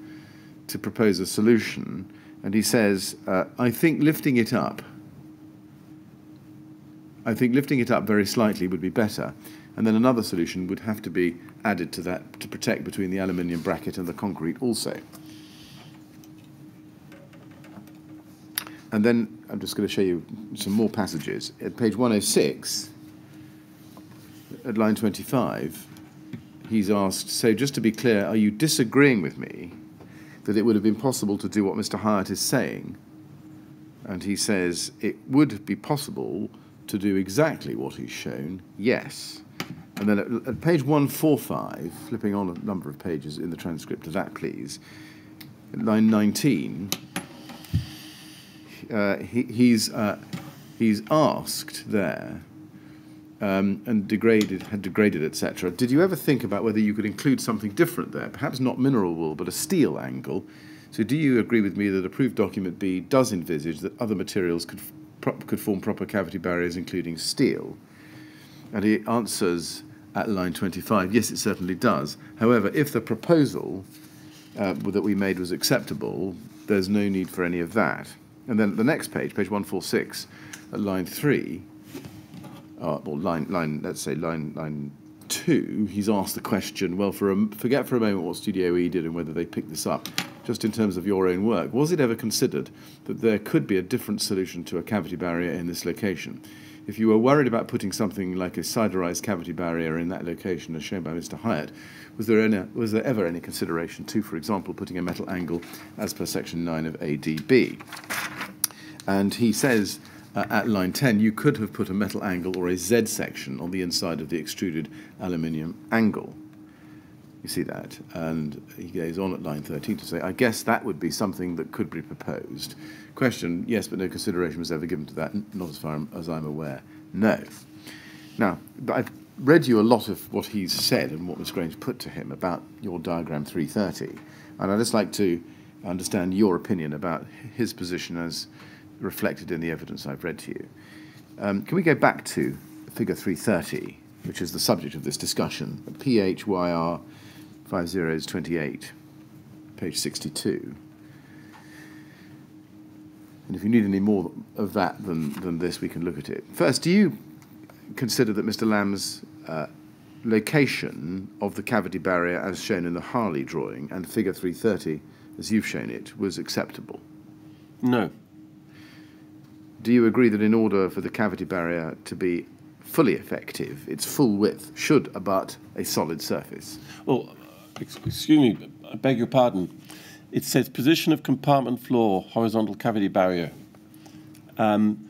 to propose a solution. And he says, uh, I think lifting it up, I think lifting it up very slightly would be better. And then another solution would have to be added to that to protect between the aluminium bracket and the concrete also. And then I'm just going to show you some more passages. At page 106, at line 25, he's asked, so just to be clear, are you disagreeing with me that it would have been possible to do what Mr. Hyett is saying? And he says, it would be possible to do exactly what he's shown, yes. And then at, at, page 145, flipping on a number of pages in the transcript of that, please, line 19, uh, he, he's, uh, he's asked there um, and degraded, had degraded, etc. Did you ever think about whether you could include something different there? Perhaps not mineral wool, but a steel angle. So do you agree with me that approved document B does envisage that other materials could, could form proper cavity barriers, including steel? And he answers at line 25, yes, it certainly does. However, if the proposal uh, that we made was acceptable, there's no need for any of that. And then the next page, page 146, at line 3, uh, or line, line, let's say line, line 2, he's asked the question, well, for a, forget for a moment what Studio E did and whether they picked this up, just in terms of your own work. Was it ever considered that there could be a different solution to a cavity barrier in this location? If you were worried about putting something like a siderized cavity barrier in that location, as shown by Mr. Hyett, was there, any, was there ever any consideration to, for example, putting a metal angle as per section 9 of ADB? And he says uh, at line 10, you could have put a metal angle or a Z section on the inside of the extruded aluminium angle. You see that? And he goes on at line 13 to say, I guess that would be something that could be proposed. Question, yes, but no consideration was ever given to that, not as far as I'm aware. No. Now, I've read you a lot of what he's said and what Ms. Grange put to him about your diagram 330, and I'd just like to understand your opinion about his position as reflected in the evidence I've read to you. Um, can we go back to figure 330, which is the subject of this discussion, PHYR 5028, page 62. And if you need any more of that than, than this, we can look at it. First, do you consider that Mr. Lamb's uh, location of the cavity barrier as shown in the Harley drawing and figure 330 as you've shown it was acceptable? No. Do you agree that in order for the cavity barrier to be fully effective, its full width should abut a solid surface? Well, excuse me, I beg your pardon it says position of compartment floor, horizontal cavity barrier. Um,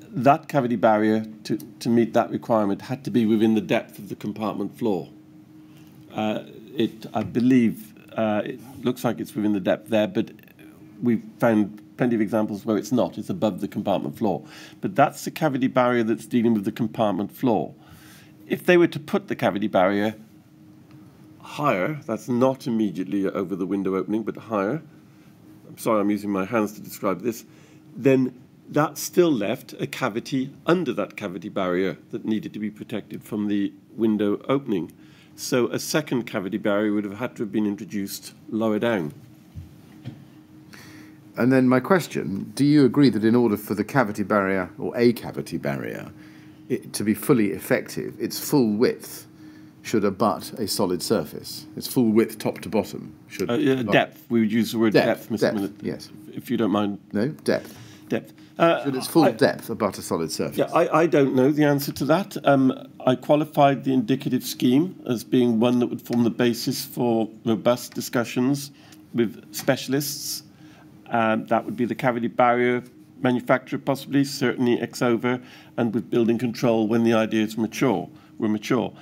that cavity barrier, to, to meet that requirement, had to be within the depth of the compartment floor. Uh, it, I believe, uh, it looks like it's within the depth there, but we've found plenty of examples where it's not. It's above the compartment floor. But that's the cavity barrier that's dealing with the compartment floor. If they were to put the cavity barrier higher, that's not immediately over the window opening, but higher, I'm sorry, I'm using my hands to describe this, then that still left a cavity under that cavity barrier that needed to be protected from the window opening. So a second cavity barrier would have had to have been introduced lower down. And then my question, do you agree that in order for the cavity barrier, or a cavity barrier, it, to be fully effective, its full width should abut a solid surface. Its full width, top to bottom, should. Uh, yeah, depth. We would use the word depth, depth, Mr. Depth, yes. If you don't mind. No, depth. Depth. Uh, should its full I, depth abut a solid surface? Yeah, I, I don't know the answer to that. Um, I qualified the indicative scheme as being one that would form the basis for robust discussions with specialists. Um, that would be the cavity barrier manufacturer, possibly, certainly Exova, and with building control when the ideas mature, were mature.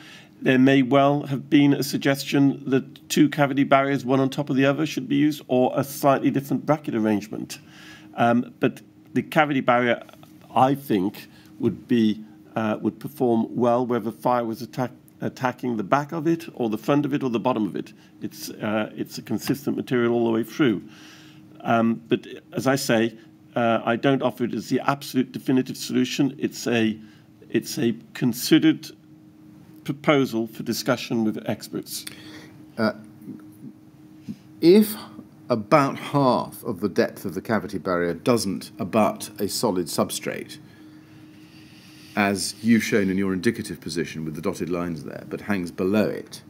There may well have been a suggestion that two cavity barriers, one on top of the other, should be used, or a slightly different bracket arrangement. Um, but the cavity barrier, I think, would be uh, would perform well whether fire was attack, attacking the back of it or the front of it or the bottom of it. It's uh, it's a consistent material all the way through. Um, but as I say, uh, I don't offer it as the absolute definitive solution. It's a it's a considered proposal for discussion with experts. Uh, if about half of the depth of the cavity barrier doesn't abut a solid substrate, as you've shown in your indicative position with the dotted lines there, but hangs below it,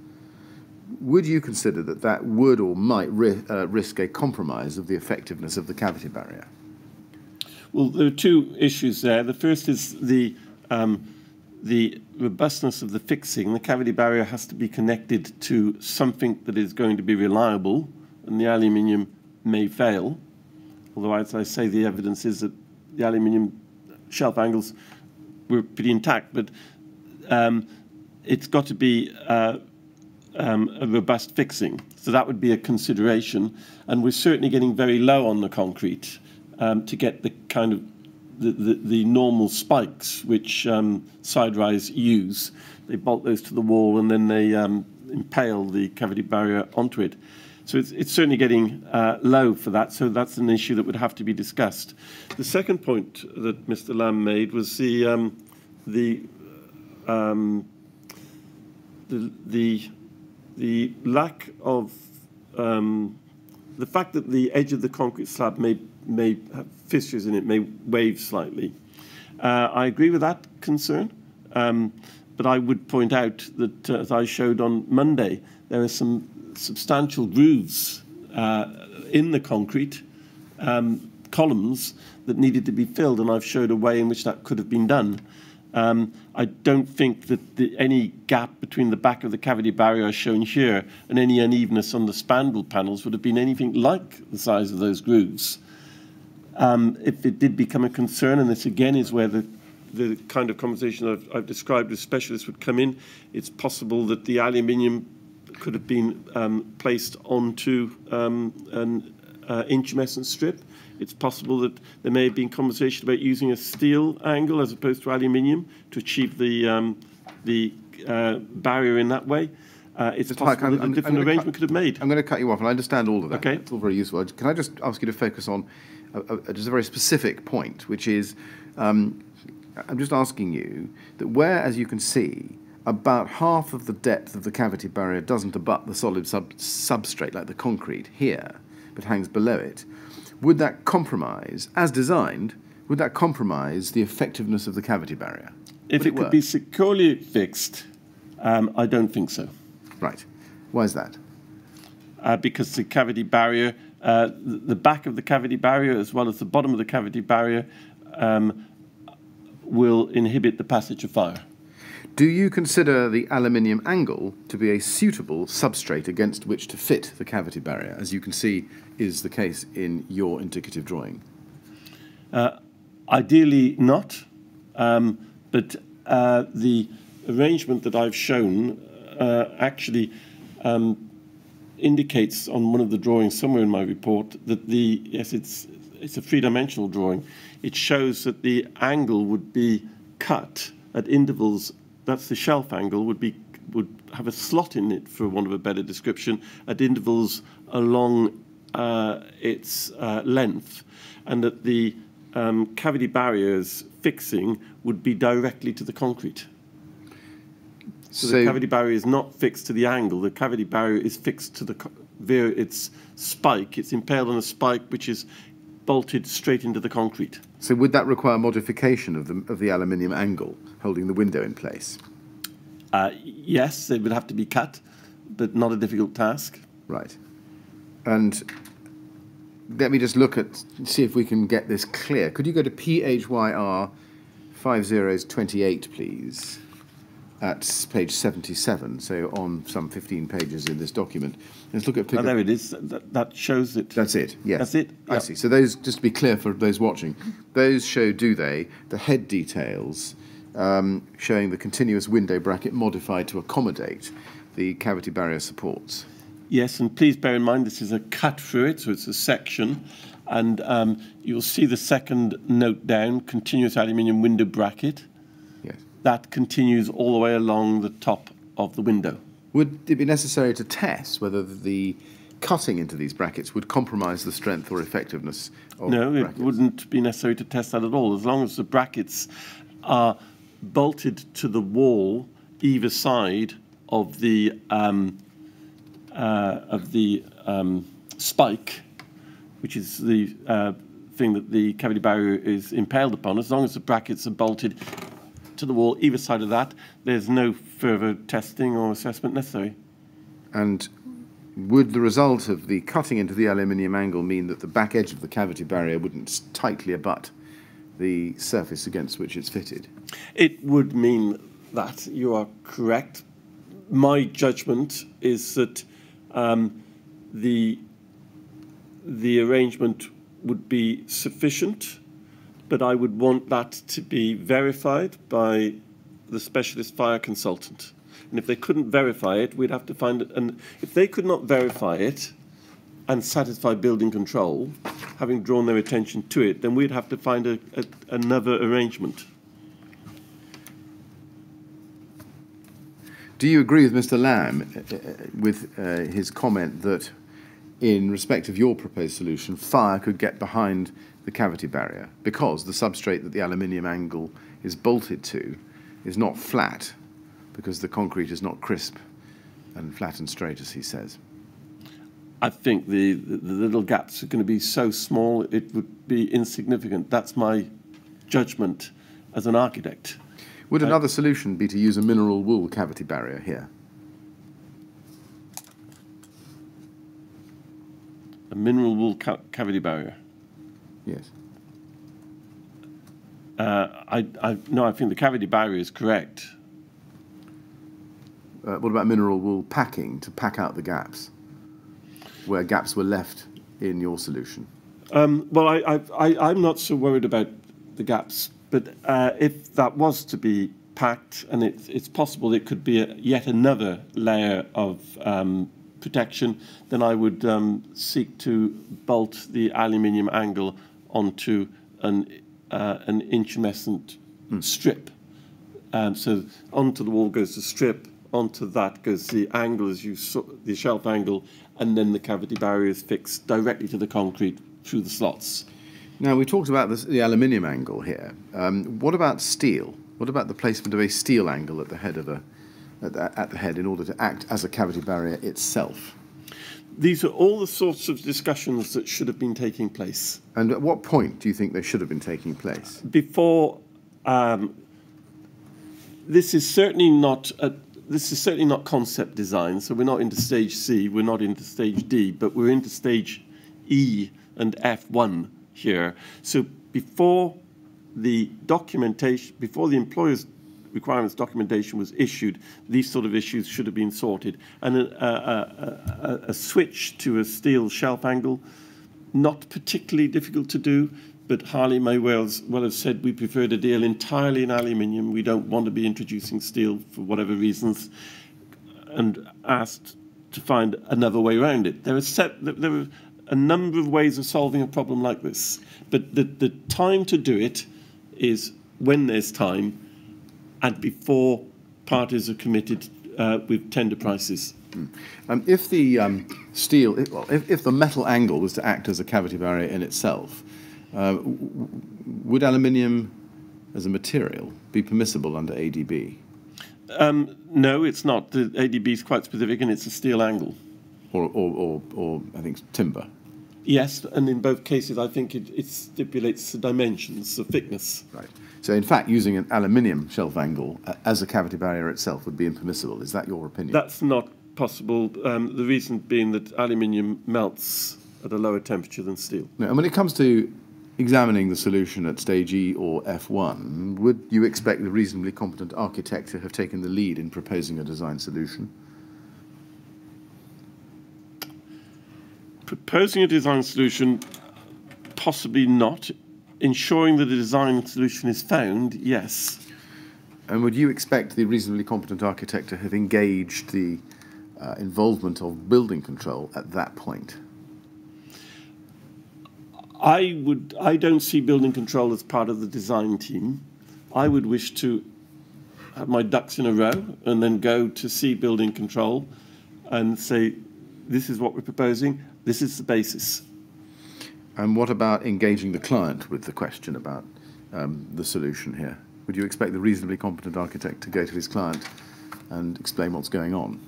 would you consider that that would or might ri uh, risk a compromise of the effectiveness of the cavity barrier? Well, there are two issues there. The first is the um, the robustness of the fixing. The cavity barrier has to be connected to something that is going to be reliable, and the aluminium may fail. Although, as I say, the evidence is that the aluminium shelf angles were pretty intact, but um, it's got to be uh, um, a robust fixing. So that would be a consideration. And we're certainly getting very low on the concrete um, to get the kind of the, the, normal spikes which um, Siderise use. They bolt those to the wall and then they um, impale the cavity barrier onto it. So it's, it's certainly getting uh, low for that, so that's an issue that would have to be discussed. The second point that Mr. Lamb made was the, um, the, um, the, the, the, lack of, um, the fact that the edge of the concrete slab may, may have fissures in it, may wave slightly. Uh, I agree with that concern, um, but I would point out that, uh, as I showed on Monday, there are some substantial grooves uh, in the concrete um, columns that needed to be filled, and I've showed a way in which that could have been done. Um, I don't think that the, any gap between the back of the cavity barrier shown here and any unevenness on the spandrel panels would have been anything like the size of those grooves. Um, if it did become a concern, and this again is where the, the kind of conversation I've, I've described with specialists would come in, it's possible that the aluminium could have been um, placed onto um, an uh, intumescent strip. It's possible that there may have been conversation about using a steel angle as opposed to aluminium to achieve the um, the uh, barrier in that way. Uh, it's possible Pike, that a different arrangement cut, could have made. I'm going to cut you off, and I understand all of that. Okay. It's all very useful. Can I just ask you to focus on a, a, just a very specific point, which is um, I'm just asking you that where, as you can see, about half of the depth of the cavity barrier doesn't abut the solid sub substrate like the concrete here, but hangs below it, would that compromise, as designed, would that compromise the effectiveness of the cavity barrier? If would it, it could be securely fixed, um, I don't think so. Right. Why is that? Uh, because the cavity barrier, uh, the back of the cavity barrier as well as the bottom of the cavity barrier um, will inhibit the passage of fire. Do you consider the aluminium angle to be a suitable substrate against which to fit the cavity barrier, as you can see is the case in your indicative drawing? Uh, ideally not, um, but uh, the arrangement that I've shown uh, actually um, indicates on one of the drawings somewhere in my report that the, yes, it's, it's a three-dimensional drawing. It shows that the angle would be cut at intervals that's the shelf angle, would be would have a slot in it, for want of a better description, at intervals along uh, its uh, length, and that the um, cavity barriers fixing would be directly to the concrete. So, so, the cavity barrier is not fixed to the angle. The cavity barrier is fixed to the via its spike. It's impaled on a spike which is bolted straight into the concrete. So would that require modification of the, of the aluminium angle holding the window in place? Uh, yes, it would have to be cut, but not a difficult task. Right. And let me just look at, see if we can get this clear. Could you go to PHYR 5028, please? At page 77, so on some 15 pages in this document. Let's look at. Oh, there it is. That, that, shows it. That's it. Yes. That's it. I see. So those, just to be clear for those watching, those show, do they, the head details um, showing the continuous window bracket modified to accommodate the cavity barrier supports. Yes, and please bear in mind this is a cut through it, so it's a section. And um, you'll see the second note down, continuous aluminium window bracket. That continues all the way along the top of the window. Would it be necessary to test whether the cutting into these brackets would compromise the strength or effectiveness of No, brackets? it wouldn't be necessary to test that at all. As long as the brackets are bolted to the wall either side of the um, uh, of the um, spike, which is the uh, thing that the cavity barrier is impaled upon. As long as the brackets are bolted to the wall either side of that, there's no further testing or assessment necessary. And would the result of the cutting into the aluminium angle mean that the back edge of the cavity barrier wouldn't tightly abut the surface against which it's fitted? It would mean that you are correct. My judgment is that um, the the arrangement would be sufficient, but I would want that to be verified by the specialist fire consultant. And if they couldn't verify it, we'd have to find it. And if they could not verify it and satisfy building control, having drawn their attention to it, then we'd have to find a, a, another arrangement. Do you agree with Mr. Lamb uh, uh, with uh, his comment that, in respect of your proposed solution, fire could get behind the cavity barrier because the substrate that the aluminium angle is bolted to is not flat because the concrete is not crisp and flat and straight, as he says? I think the, the, the little gaps are going to be so small it would be insignificant. That's my judgment as an architect. Would another solution be to use a mineral wool cavity barrier here? A mineral wool ca- cavity barrier. Yes. Uh, I, I, no, I think the cavity barrier is correct. Uh, what about mineral wool packing to pack out the gaps where gaps were left in your solution? Um, well, I, I, I, I'm not so worried about the gaps, but uh, if that was to be packed, and it, it's possible it could be a, yet another layer of um, protection, then I would um, seek to bolt the aluminium angle onto an, uh, an intumescent strip. Um, so onto the wall goes the strip, onto that goes the angle as you saw, the shelf angle, and then the cavity barrier is fixed directly to the concrete through the slots. Now, we talked about this, the aluminium angle here. Um, what about steel? What about the placement of a steel angle at the head of a at the, at the head in order to act as a cavity barrier itself? These are all the sorts of discussions that should have been taking place And at what point do you think they should have been taking place? before. Um, this is certainly not a, this is certainly not concept design. So we're not into stage C, we're not into stage D, but we're into stage E and F1 here. So before the documentation, before the employer's requirements documentation was issued, these sort of issues should have been sorted. And a, a, a, a switch to a steel shelf angle, not particularly difficult to do, but Harley may well, well have said we prefer to deal entirely in aluminium. We don't want to be introducing steel for whatever reasons, and asked to find another way around it. There are, set, there are a number of ways of solving a problem like this, but the, the time to do it is when there's time and before parties are committed uh, with tender prices. Um, if the um, steel, if, well, if, if the metal angle was to act as a cavity barrier in itself, uh, would aluminium as a material be permissible under ADB? Um, no, it's not. The ADB is quite specific and it's a steel angle. Or, or, or, or I think timber? Yes, and in both cases, I think it, it stipulates the dimensions, the thickness. Right. So, in fact, using an aluminium shelf angle uh, as a cavity barrier itself would be impermissible. Is that your opinion? That's not possible. Um, the reason being that aluminium melts at a lower temperature than steel. No, and when it comes to examining the solution at stage E or F1, would you expect the reasonably competent architect to have taken the lead in proposing a design solution? Proposing a design solution, possibly not. Ensuring that a design solution is found, yes. And would you expect the reasonably competent architect to have engaged the uh, involvement of building control at that point? I would. I don't see building control as part of the design team. I would wish to have my ducks in a row and then go to see building control and say, this is what we're proposing. This is the basis. And what about engaging the client with the question about um, the solution here? Would you expect the reasonably competent architect to go to his client and explain what's going on?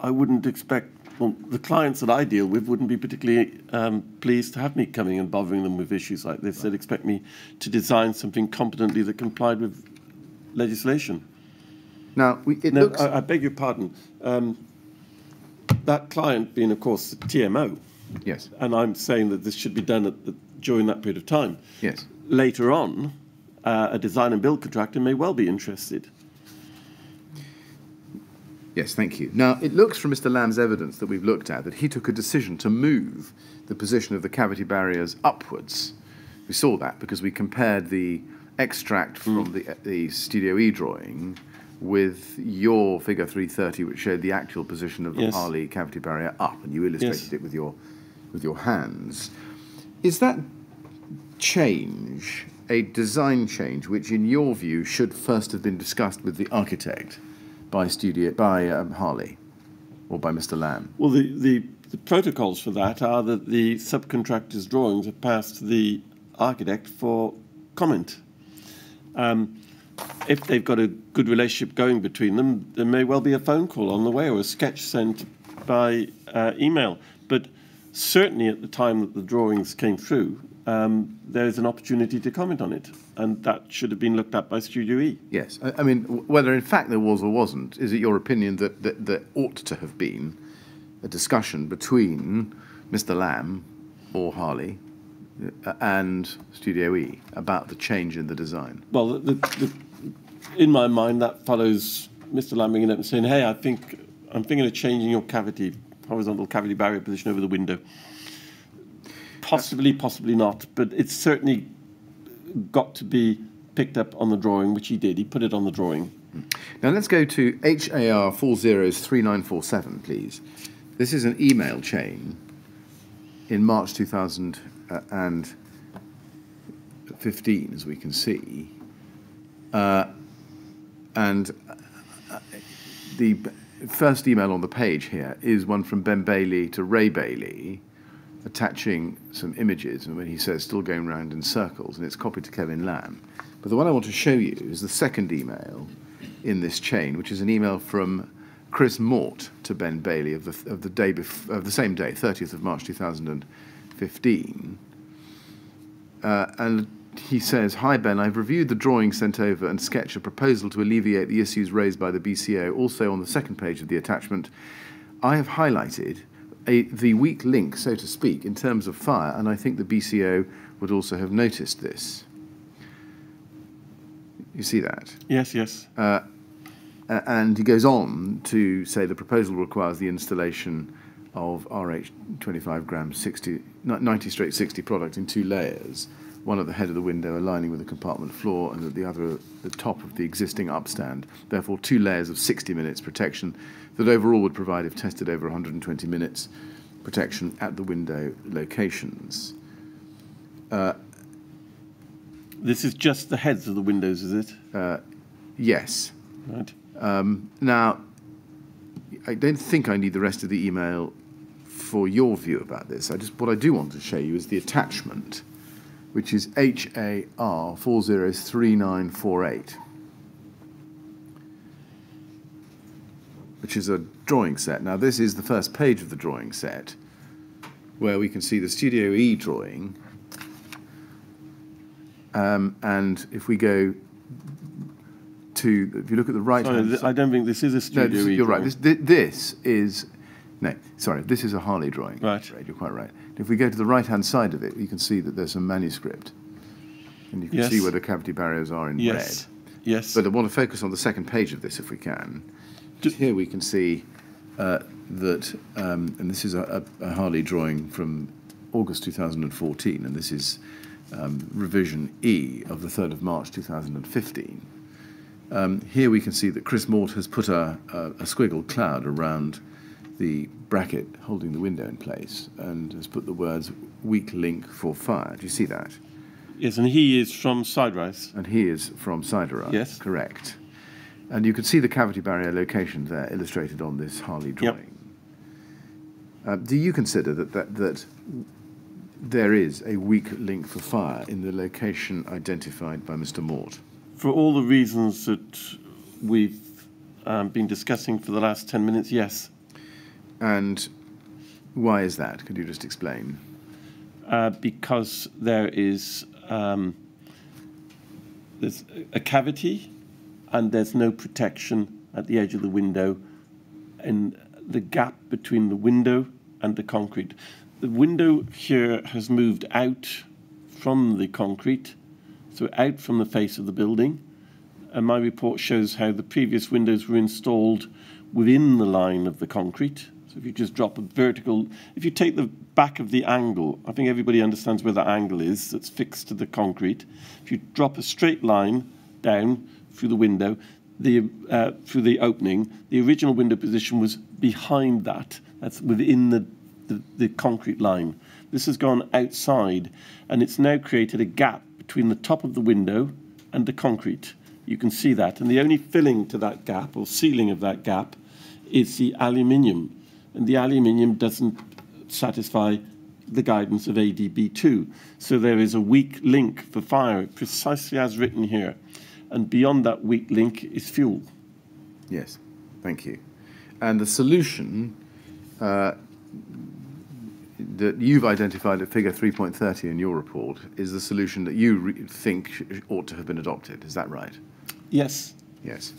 I wouldn't expect well, the clients that I deal with wouldn't be particularly um, pleased to have me coming and bothering them with issues like this. Right. They'd expect me to design something competently that complied with legislation. Now, we, looks... I, I, beg your pardon. Um, that client being, of course, the TMO. Yes. And I'm saying that this should be done the, during that period of time. Yes. Later on, uh, a design and build contractor may well be interested. Yes, thank you. Now, it looks from Mr. Lamb's evidence that we've looked at that he took a decision to move the position of the cavity barriers upwards. We saw that because we compared the extract from mm. the, the Studio E drawing with your figure 330, which showed the actual position of the yes. Harley cavity barrier up, and you illustrated yes. it with your, with your hands. Is that change a design change which, in your view, should first have been discussed with the architect? by studio by um, Harley or by Mr. Lamb? Well, the, the, the protocols for that are that the subcontractor's drawings are passed to the architect for comment. Um, if they've got a good relationship going between them, there may well be a phone call on the way or a sketch sent by uh, email. Certainly at the time that the drawings came through, um, there is an opportunity to comment on it, and that should have been looked at by Studio E. Yes, I, I mean, whether in fact there was or wasn't, is it your opinion that, that there ought to have been a discussion between Mr. Lamb or Harley uh, and Studio E about the change in the design? Well, the, the, the, in my mind, that follows Mr. Lamb and saying, "Hey, I think I'm thinking of changing your cavity horizontal cavity barrier position over the window." Possibly, possibly not, but it's certainly got to be picked up on the drawing, which he did. He put it on the drawing. Now let's go to HAR 403947, please. This is an email chain in March 2015, as we can see. Uh, and uh, the first email on the page here is one from Ben Bailey to Ray Bailey attaching some images, and when he says still going round in circles, and it's copied to Kevin Lamb. But the one I want to show you is the second email in this chain, which is an email from Chris Mort to Ben Bailey of the, of the day bef- of the same day, 30th of March 2015. Uh, and he says, Hi Ben, I've reviewed the drawing sent over and sketched a proposal to alleviate the issues raised by the BCO. Also on the second page of the attachment, I have highlighted a, the weak link, so to speak, in terms of fire, and I think the BCO would also have noticed this. You see that? Yes, yes. Uh, and he goes on to say the proposal requires the installation of RH 25 gram 60, 90 straight 60 product in two layers, one at the head of the window aligning with the compartment floor and at the other at the top of the existing upstand. Therefore, two layers of 60 minutes protection that overall would provide, if tested over 120 minutes, protection at the window locations. Uh, this is just the heads of the windows, is it? Uh, yes. Right. Um, now, I don't think I need the rest of the email for your view about this. I just what I do want to show you is the attachment, which is HAR 403948. which is a drawing set. Now, this is the first page of the drawing set, where we can see the Studio E drawing. Um, and if we go to, if you look at the right sorry, I don't think this is a Studio no, E You're drawing. right. This, this, is, no, sorry, this is a Harley drawing. Right. You're quite right. If we go to the right hand side of it, you can see that there's some manuscript. And you can yes. see where the cavity barriers are in yes. red. Yes. But I want to focus on the second page of this if we can. Here we can see uh, that, um, and this is a, a, Harley drawing from August 2014, and this is um, revision E of the 3rd of March 2015. Um, here we can see that Chris Mort has put a, a, a squiggle cloud around the bracket holding the window in place and has put the words weak link for fire. Do you see that? Yes, and he is from Siderise. And he is from Siderise. Yes. Correct. And you can see the cavity barrier location there illustrated on this Harley drawing. Yep. Uh, do you consider that, that, that there is a weak link for fire in the location identified by Mr. Mort? For all the reasons that we've um, been discussing for the last 10 minutes, yes. And why is that? Could you just explain? Uh, because there is um, there's a cavity and there's no protection at the edge of the window and the gap between the window and the concrete. The window here has moved out from the concrete, so out from the face of the building. And my report shows how the previous windows were installed within the line of the concrete. So if you just drop a vertical, if you take the back of the angle, I think everybody understands where the angle is that's fixed to the concrete. If you drop a straight line down through the window, the, uh, through the opening, the original window position was behind that. That's within the, the, the concrete line. This has gone outside, and it's now created a gap between the top of the window and the concrete. You can see that, and the only filling to that gap, or sealing of that gap, is the aluminium and the aluminium doesn't satisfy the guidance of ADB2. So there is a weak link for fire, precisely as written here. And beyond that weak link is fuel. Yes, thank you. And the solution uh, that you've identified at figure 3.30 in your report is the solution that you think ought to have been adopted. Is that right? Yes. Yes.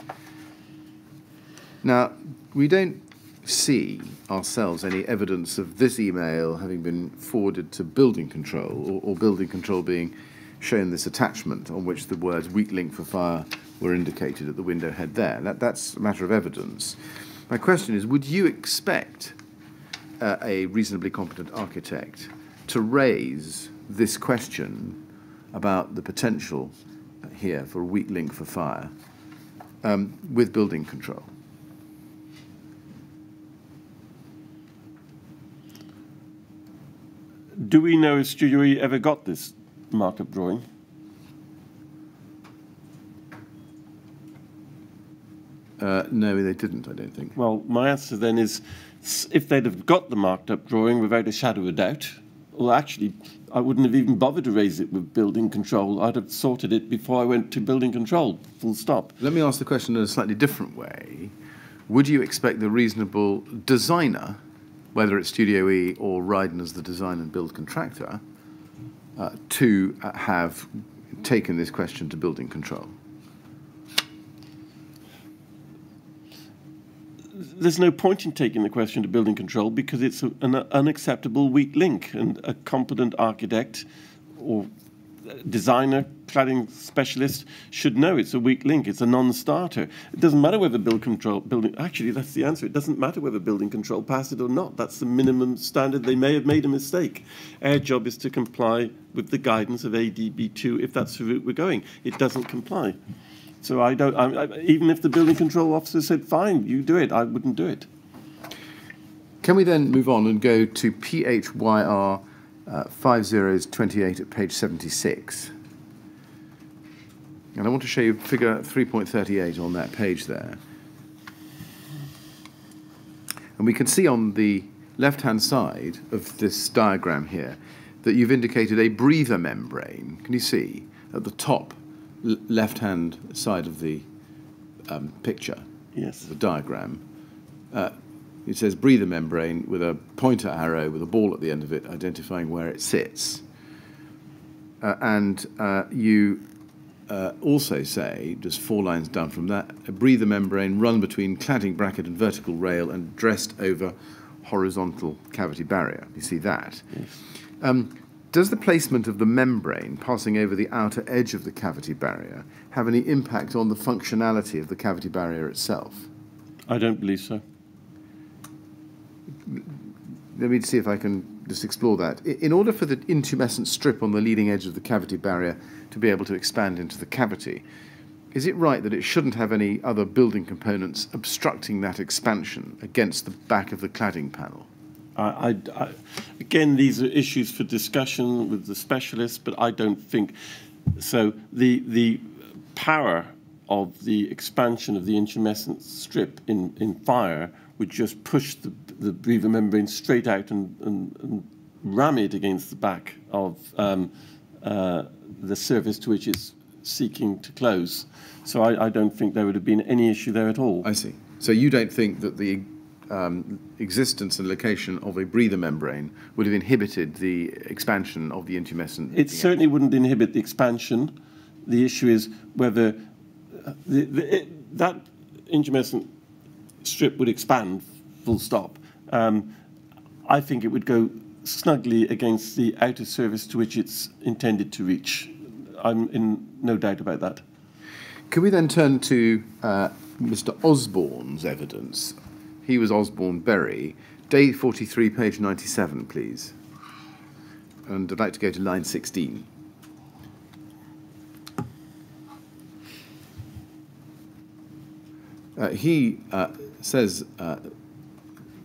Now, we don't see ourselves any evidence of this email having been forwarded to building control or, or, building control being shown this attachment on which the words weak link for fire were indicated at the window head there. That, that's a matter of evidence. My question is, would you expect uh, a reasonably competent architect to raise this question about the potential here for a weak link for fire um, with building control? Do we know if Studio E ever got this markup drawing? Uh, no, they didn't, I don't think. Well, my answer then is if they'd have got the marked up drawing without a shadow of doubt, well, actually, I wouldn't have even bothered to raise it with building control. I'd have sorted it before I went to building control, full stop. Let me ask the question in a slightly different way. Would you expect the reasonable designer whether it's Studio E or Rydon as the design and build contractor, uh, to uh, have taken this question to building control? There's no point in taking the question to building control because it's a, an unacceptable weak link, and a competent architect or designer, cladding specialist should know it's a weak link. It's a non-starter. It doesn't matter whether build control building. Actually, that's the answer. It doesn't matter whether building control passed it or not. That's the minimum standard. They may have made a mistake. Our job is to comply with the guidance of ADB2 if that's the route we're going. It doesn't comply. So I don't. I, I, even if the building control officer said, "Fine, you do it," I wouldn't do it. Can we then move on and go to PHYR? Uh, 5028 at page 76. And I want to show you figure 3.38 on that page there. And we can see on the left-hand side of this diagram here that you've indicated a breather membrane. Can you see at the top left-hand side of the um, picture? Yes. The diagram. Uh, it says breather membrane with a pointer arrow with a ball at the end of it identifying where it sits. Uh, and uh, you uh, also say, just four lines down from that, a breather membrane run between cladding bracket and vertical rail and dressed over horizontal cavity barrier. You see that? Yes. Um, does the placement of the membrane passing over the outer edge of the cavity barrier have any impact on the functionality of the cavity barrier itself? I don't believe so let me see if I can just explore that. In order for the intumescent strip on the leading edge of the cavity barrier to be able to expand into the cavity, is it right that it shouldn't have any other building components obstructing that expansion against the back of the cladding panel? I, I, again, these are issues for discussion with the specialists, but I don't think so. The the power of the expansion of the intumescent strip in, in fire would just push the, the breather membrane straight out and, and, and ram it against the back of um, uh, the surface to which it's seeking to close. So I, I, don't think there would have been any issue there at all. I see. So you don't think that the um, existence and location of a breather membrane would have inhibited the expansion of the intumescent? It certainly wouldn't inhibit the expansion. The issue is whether uh, the, the, it, that intumescent strip would expand, full stop. Um, I think it would go snugly against the outer service to which it's intended to reach. I'm in no doubt about that. Can we then turn to uh, Mr. Osborne's evidence? He was Osborne Berry. Day 43, page 97, please. And I'd like to go to line 16. Uh, he uh, says uh,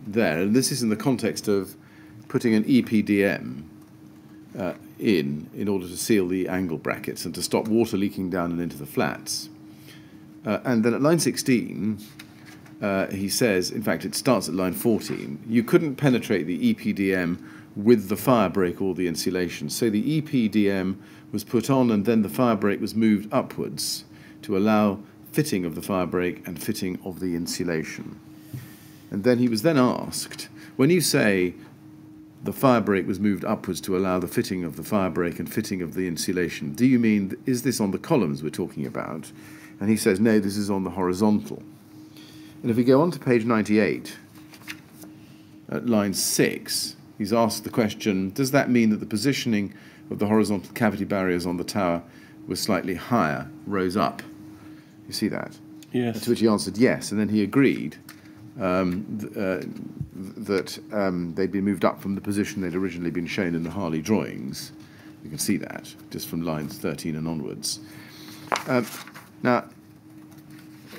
there, and this is in the context of putting an EPDM uh, in in order to seal the angle brackets and to stop water leaking down and into the flats. Uh, and then at line 16, uh, he says, in fact, it starts at line 14, you couldn't penetrate the EPDM with the fire break or the insulation. So the EPDM was put on and then the fire break was moved upwards to allow fitting of the fire break and fitting of the insulation. And then he was then asked, when you say the fire break was moved upwards to allow the fitting of the fire break and fitting of the insulation, do you mean, is this on the columns we're talking about? And he says, no, this is on the horizontal. And if we go on to page 98, at line 6, he's asked the question Does that mean that the positioning of the horizontal cavity barriers on the tower was slightly higher, rose up? You see that? Yes. To which he answered yes, and then he agreed um, th uh, that um, they'd been moved up from the position they'd originally been shown in the Harley drawings. You can see that just from lines 13 and onwards. Uh, now,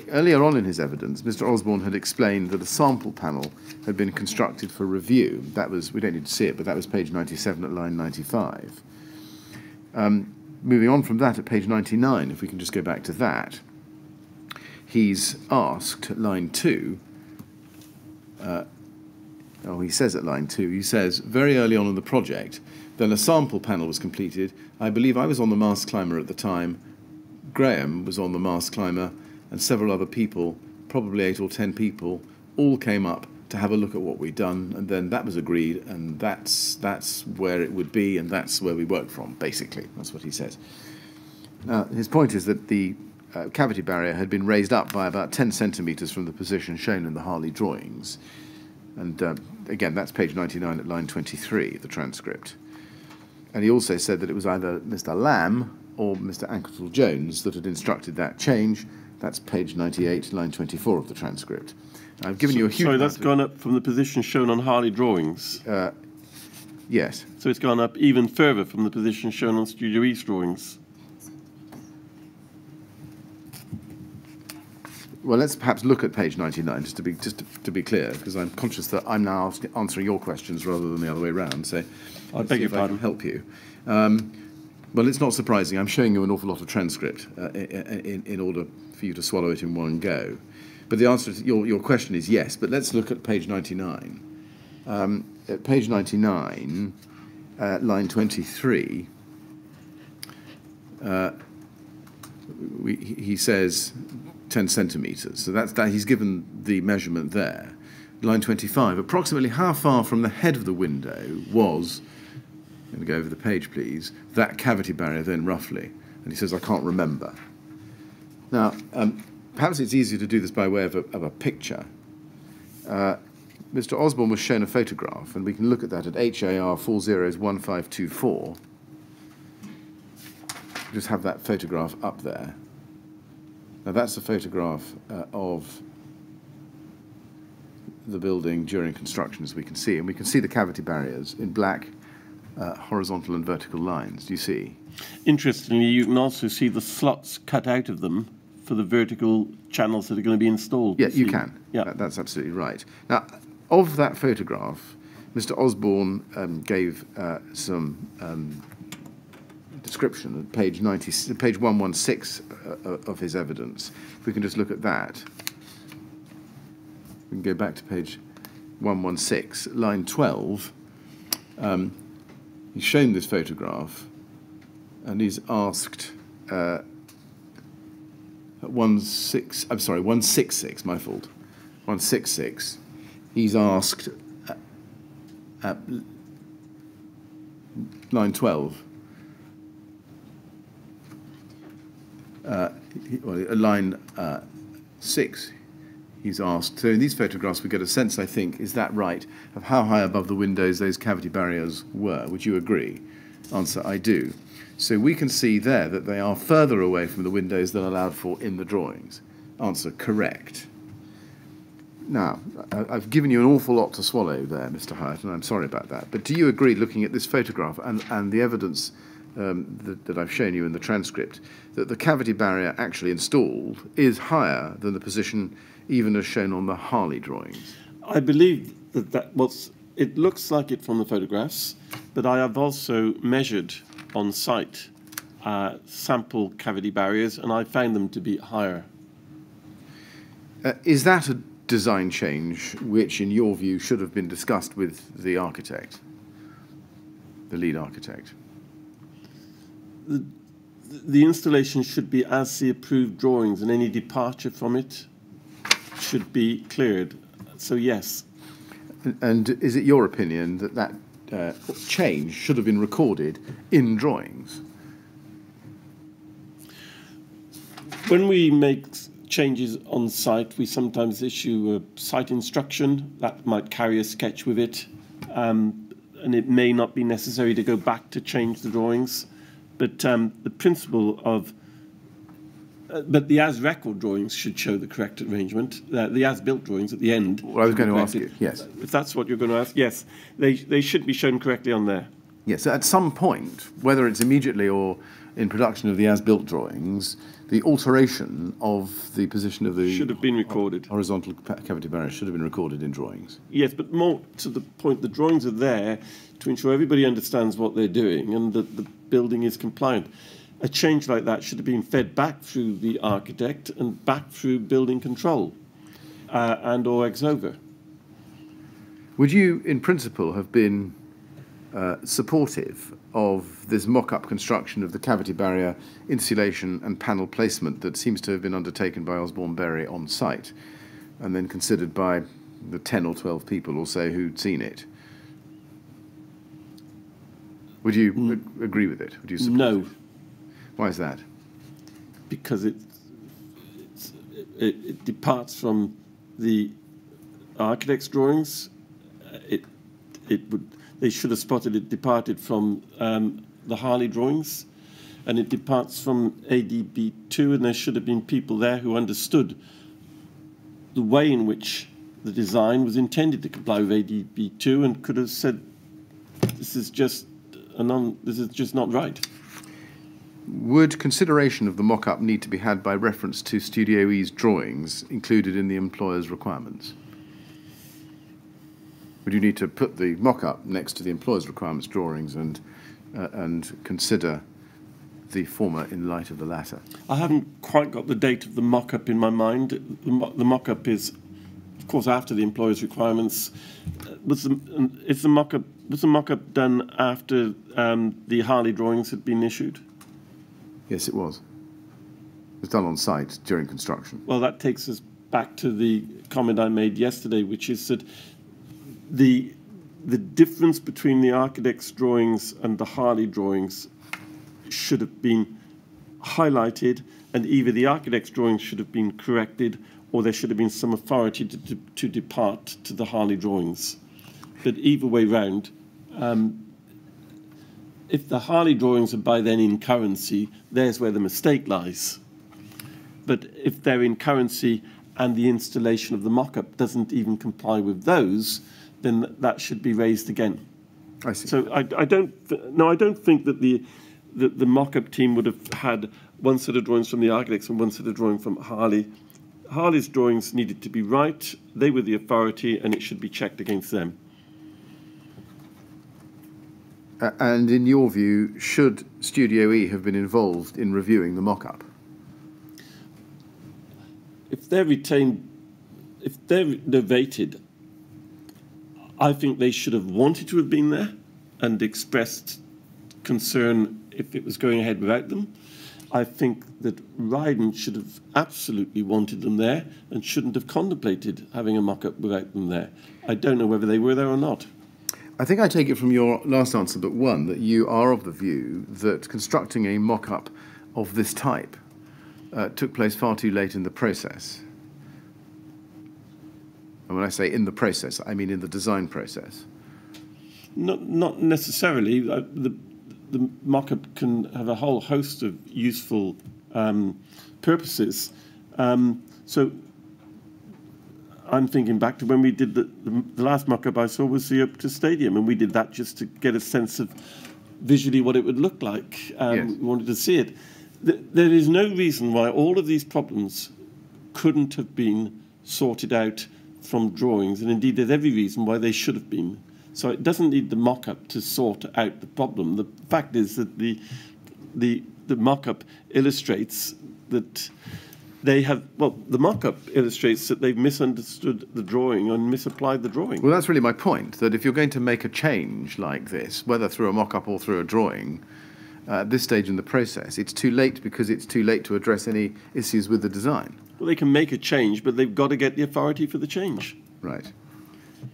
Earlier on in his evidence, Mr. Osborne had explained that a sample panel had been constructed for review. That was, we don't need to see it, but that was page 97 at line 95. Um, moving on from that at page 99, if we can just go back to that, he's asked line 2, uh, oh, he says at line 2, he says, very early on in the project, then a sample panel was completed. I believe I was on the mast climber at the time. Graham was on the mast climber and several other people, probably eight or ten people, all came up to have a look at what we'd done, and then that was agreed, and that's that's where it would be, and that's where we work from. Basically, that's what he says. Now, his point is that the uh, cavity barrier had been raised up by about 10 centimetres from the position shown in the Harley drawings. And uh, again, that's page 99 at line 23, the transcript. And he also said that it was either Mr. Lamb or Mr. Anketell Jones that had instructed that change, that's page 98, line 24 of the transcript. I've given so, you a huge. Sorry, that's gone up from the position shown on Harley drawings. Uh, yes. So it's gone up even further from the position shown on Studio E's drawings. Well, let's perhaps look at page 99 just to be just to, to be clear, because I'm conscious that I'm now ask, answering your questions rather than the other way around. So, I beg your pardon. I help you. Um, well, it's not surprising. I'm showing you an awful lot of transcript uh, in, in order for you to swallow it in one go. But the answer to your, your question is yes. But let's look at page 99. Um, at page 99, uh, line 23, uh, we, he says 10 centimetres. So that's that. He's given the measurement there. Line 25, approximately how far from the head of the window was going to go over the page, please. That cavity barrier, then roughly. And he says, I can't remember. Now, um, perhaps it's easier to do this by way of a, of a picture. Uh, Mr. Osborne was shown a photograph, and we can look at that at HAR 401524. Just have that photograph up there. Now, that's a photograph uh, of the building during construction, as we can see. And we can see the cavity barriers in black uh, horizontal and vertical lines. Do you see? Interestingly, you can also see the slots cut out of them for the vertical channels that are going to be installed. Yeah, you can. Yeah. That- That's absolutely right. Now, of that photograph, Mr. Osborne um, gave uh, some um, description page 90, page 116 uh, uh, of his evidence. If we can just look at that. We can go back to page 116, line 12. Um, he's shown this photograph and he's asked uh, at one six. I'm sorry, one six six. My fault. One six six. He's asked at, at line twelve. Uh, line uh, six, he's asked. So in these photographs, we get a sense, I think, is that right, of how high above the windows those cavity barriers were. Would you agree? Answer: I do. So we can see there that they are further away from the windows than allowed for in the drawings. Answer: correct. Now, I've given you an awful lot to swallow there, Mr. Hyett, and I'm sorry about that. But do you agree, looking at this photograph and, and the evidence um, that, that I've shown you in the transcript, that the cavity barrier actually installed is higher than the position even as shown on the Harley drawings? I believe that that was. It looks like it from the photographs, but I have also measured on site uh, sample cavity barriers, and I found them to be higher. Uh, is that a design change which, in your view, should have been discussed with the architect, the lead architect? The installation should be as the approved drawings, and any departure from it should be cleared. So yes, And is it your opinion that that uh, change should have been recorded in drawings? when we make changes on site, we sometimes issue a site instruction that might carry a sketch with it, um, and it may not be necessary to go back to change the drawings. But um, the principle of uh, but the as-record drawings should show the correct arrangement. Uh, the as-built drawings at the end. Well, I was going to ask you, yes. If that's what you're going to ask, yes, they they should be shown correctly on there. Yes, at some point, whether it's immediately or in production of the as-built drawings, the alteration of the position of the Should have been recorded. horizontal cavity barrier should have been recorded in drawings. Yes, but more to the point, the drawings are there to ensure everybody understands what they're doing and that the building is compliant. A change like that should have been fed back through the architect and back through building control uh, and or Exova. Would you, in principle, have been uh, supportive of this mock-up construction of the cavity barrier insulation and panel placement that seems to have been undertaken by Osborne Berry on site, and then considered by the ten or twelve people or so who'd seen it? Would you ag- agree with it? Would you support No, it? Why is that? because it, it's, it, it departs from the architect's drawings. It, it would, they should have spotted it departed from um, the Harley drawings, and it departs from ADB two, and there should have been people there who understood the way in which the design was intended to comply with ADB two, and could have said, "This is just a non, this is just not right." Would consideration of the mock-up need to be had by reference to Studio E's drawings included in the employer's requirements? Would you need to put the mock-up next to the employer's requirements drawings and, uh, and consider the former in light of the latter? I haven't quite got the date of the mock-up in my mind. The, mo- the mock-up is, of course, after the employer's requirements. Uh, Was the, um, is the mock-up was the mock-up done after um, the Harley drawings had been issued? Yes, it was. It was done on site during construction. Well, that takes us back to the comment I made yesterday, which is that the the difference between the architect's drawings and the Harley drawings should have been highlighted, and either the architect's drawings should have been corrected, or there should have been some authority to, to, to depart to the Harley drawings. But either way round, um, if the Harley drawings are by then in currency, there's where the mistake lies. But if they're in currency and the installation of the mock-up doesn't even comply with those, then that should be raised again. I see. So I, I don't, th- no, I don't think that the, the, the mock-up team would have had one set of drawings from the architects and one set of drawing from Harley. Harley's drawings needed to be right. They were the authority, and it should be checked against them. Uh, and in your view, should Studio E have been involved in reviewing the mock-up? If they're retained, if they're novated, I think they should have wanted to have been there and expressed concern if it was going ahead without them. I think that Rydon should have absolutely wanted them there and shouldn't have contemplated having a mock-up without them there. I don't know whether they were there or not. I think I take it from your last answer, but one, that you are of the view that constructing a mock-up of this type uh, took place far too late in the process. And when I say in the process, I mean in the design process. Not, not necessarily. Uh, the, the mock-up can have a whole host of useful um, purposes. Um, so I'm thinking back to when we did the, the, the last mock-up I saw was the Optus Stadium, and we did that just to get a sense of visually what it would look like. Um, yes. We wanted to see it. Th there is no reason why all of these problems couldn't have been sorted out from drawings, and indeed there's every reason why they should have been. So it doesn't need the mock-up to sort out the problem. The fact is that the the the mock-up illustrates that they have well the mock-up illustrates that they've misunderstood the drawing and misapplied the drawing. Well that's really my point that if you're going to make a change like this whether through a mock-up or through a drawing uh, at this stage in the process it's too late because it's too late to address any issues with the design. Well they can make a change but they've got to get the authority for the change. Right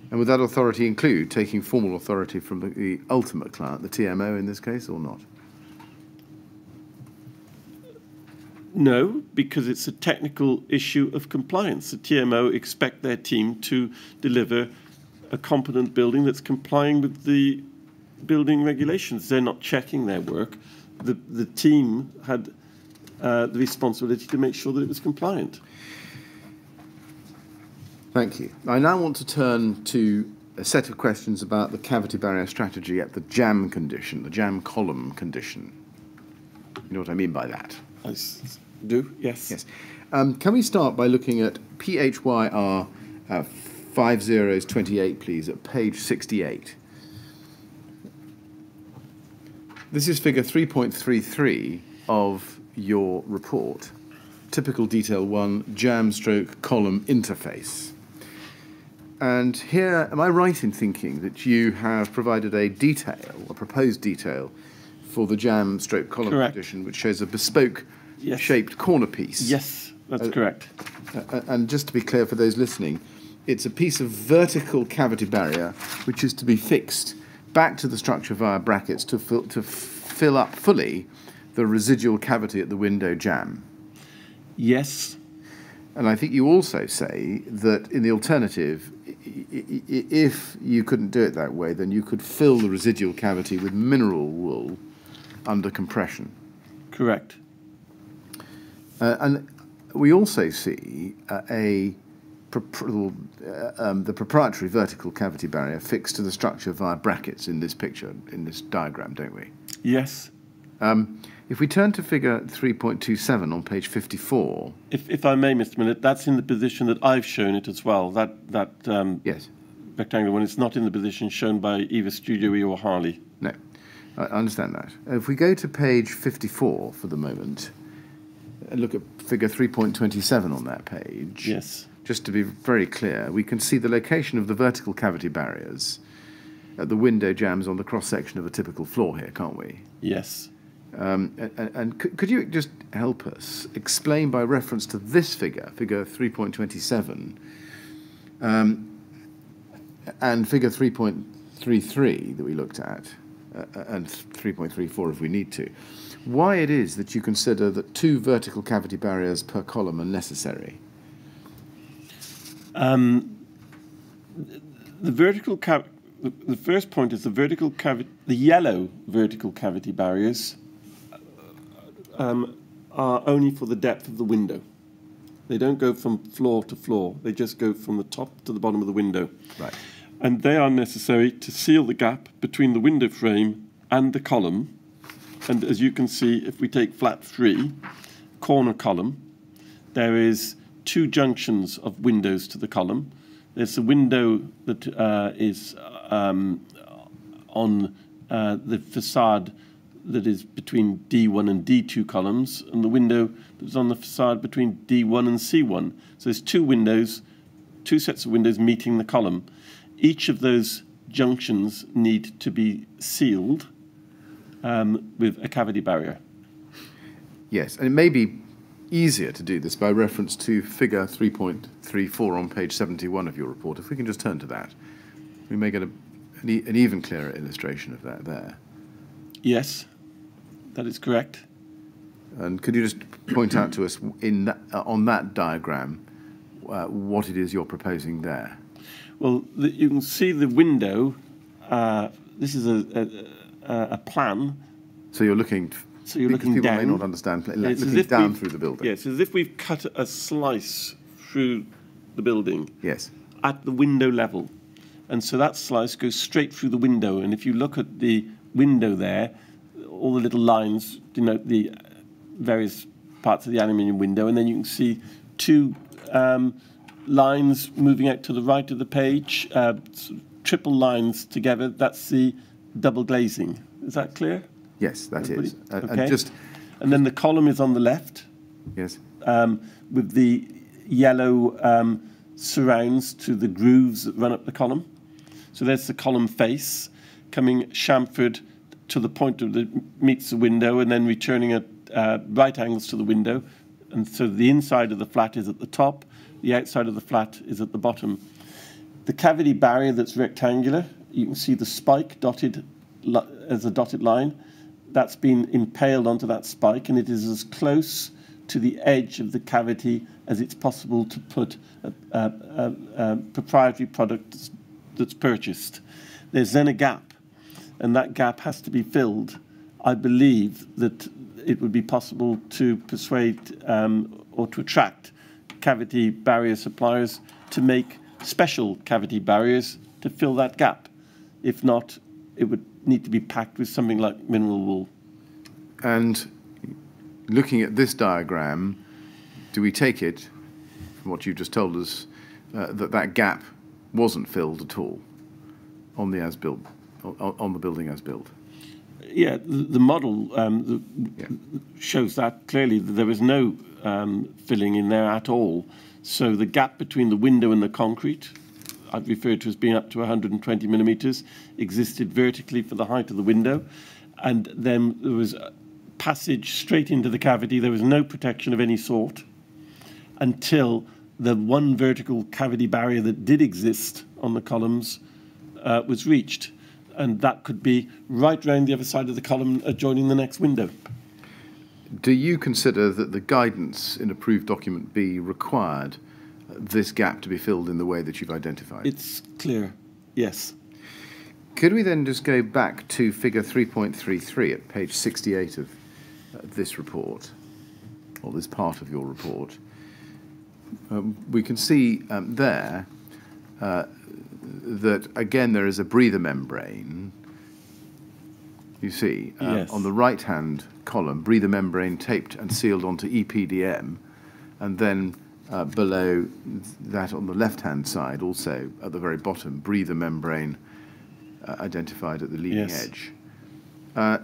and would that authority include taking formal authority from the, the ultimate client the tmo in this case or not No, because it's a technical issue of compliance. The TMO expect their team to deliver a competent building that's complying with the building regulations. They're not checking their work. The, the team had uh, the responsibility to make sure that it was compliant. Thank you. I now want to turn to a set of questions about the cavity barrier strategy at the jamb condition, the jamb column condition. You know what I mean by that? I do, yes. Yes. Um, can we start by looking at PHYR uh, 5028, please, at page 68? This is figure 3.33 of your report. Typical detail one, jamb stroke column interface. And here, am I right in thinking that you have provided a detail, a proposed detail, for the jamb stroke column Correct. condition, which shows a bespoke yes. shaped corner piece. Yes, that's uh, correct. Uh, uh, and just to be clear for those listening, it's a piece of vertical cavity barrier which is to be fixed back to the structure via brackets to fill, to fill up fully the residual cavity at the window jamb. Yes. And I think you also say that in the alternative, if you couldn't do it that way, then you could fill the residual cavity with mineral wool under compression. Correct. Uh, and we also see uh, a uh, um, the proprietary vertical cavity barrier fixed to the structure via brackets in this picture, in this diagram, don't we? Yes. Um, if we turn to figure 3.27 on page 54. If, if I may, Mr. Millett, that's in the position that I've shown it as well. That, that um, yes. rectangular one, it's not in the position shown by either Studio E or Harley. No, I understand that. If we go to page 54 for the moment, and look at figure 3.27 on that page. Yes. Just to be very clear, we can see the location of the vertical cavity barriers at the window jambs on the cross section of a typical floor here, can't we? Yes. Um, and, and could, you just help us explain by reference to this figure, figure 3.27, um, and figure 3.33 that we looked at, uh, and 3.34 if we need to, why it is that you consider that two vertical cavity barriers per column are necessary. Um, the vertical cavity. The first point is the vertical cavity, the yellow vertical cavity barriers um, are only for the depth of the window. They don't go from floor to floor. They just go from the top to the bottom of the window. Right. And they are necessary to seal the gap between the window frame and the column And as you can see, if we take flat three, corner column, there is two junctions of windows to the column. There's a window that uh, is um, on uh, the facade that is between D1 and D2 columns, and the window that's on the facade between D1 and C1. So there's two windows, two sets of windows meeting the column. Each of those junctions need to be sealed um, with a cavity barrier. Yes, and it may be easier to do this by reference to figure 3.34 on page 71 of your report. If we can just turn to that, we may get a, an, e an even clearer illustration of that there. Yes, that is correct. And could you just point out to us in that, uh, on that diagram uh, what it is you're proposing there? Well, the, you can see the window. Uh, this is a, a, a, plan. So you're looking. So you're looking people down. may not understand. Looking down through the building. Yes, as if we've cut a slice through the building. Yes. At the window level, and so that slice goes straight through the window. And if you look at the window there, all the little lines denote the various parts of the aluminium window, and then you can see two um, lines moving out to the right of the page, uh, triple lines together. That's the double glazing. Is that clear? Yes, that Everybody? is. Uh, okay. And, just and then the column is on the left. Yes. Um, with the yellow um, surrounds to the grooves that run up the column. So there's the column face coming chamfered to the point of the meets the window and then returning at uh, right angles to the window. And so the inside of the flat is at the top, the outside of the flat is at the bottom. The cavity barrier that's rectangular, you can see the spike dotted as a dotted line. That's been impaled onto that spike, and it is as close to the edge of the cavity as it's possible to put a, a, a, a proprietary product that's purchased. There's then a gap, and that gap has to be filled. I believe that it would be possible to persuade um, or to attract cavity barrier suppliers to make special cavity barriers to fill that gap. If not, it would need to be packed with something like mineral wool. And looking at this diagram, do we take it, from what you've just told us, uh, that that gap wasn't filled at all on the as-built, on the building as built? Yeah, the, the model um, the, yeah. shows that clearly that there was no um, filling in there at all. So the gap between the window and the concrete, I've referred to as being up to 120 millimetres, existed vertically for the height of the window. And then there was passage straight into the cavity. There was no protection of any sort until the one vertical cavity barrier that did exist on the columns uh, was reached and that could be right round the other side of the column adjoining the next window. Do you consider that the guidance in approved document B required this gap to be filled in the way that you've identified? It's clear, yes. Could we then just go back to figure 3.33 at page 68 of uh, this report, or this part of your report? Um, we can see um, there uh, that again there is a breather membrane. You see, uh, yes. on the right hand column, breather membrane taped and sealed onto EPDM, and then uh, below that on the left hand side, also at the very bottom, breather membrane uh, identified at the leading yes. edge. Uh,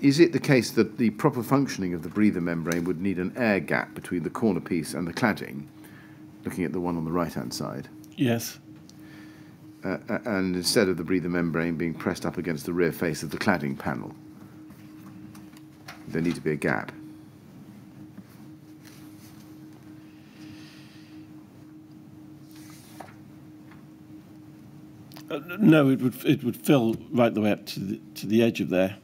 is it the case that the proper functioning of the breather membrane would need an air gap between the corner piece and the cladding? Looking at the one on the right-hand side. Yes. Uh, uh, and instead of the breather membrane being pressed up against the rear face of the cladding panel, there need to be a gap. Uh, no, it would it would fill right the way up to the to the edge of there.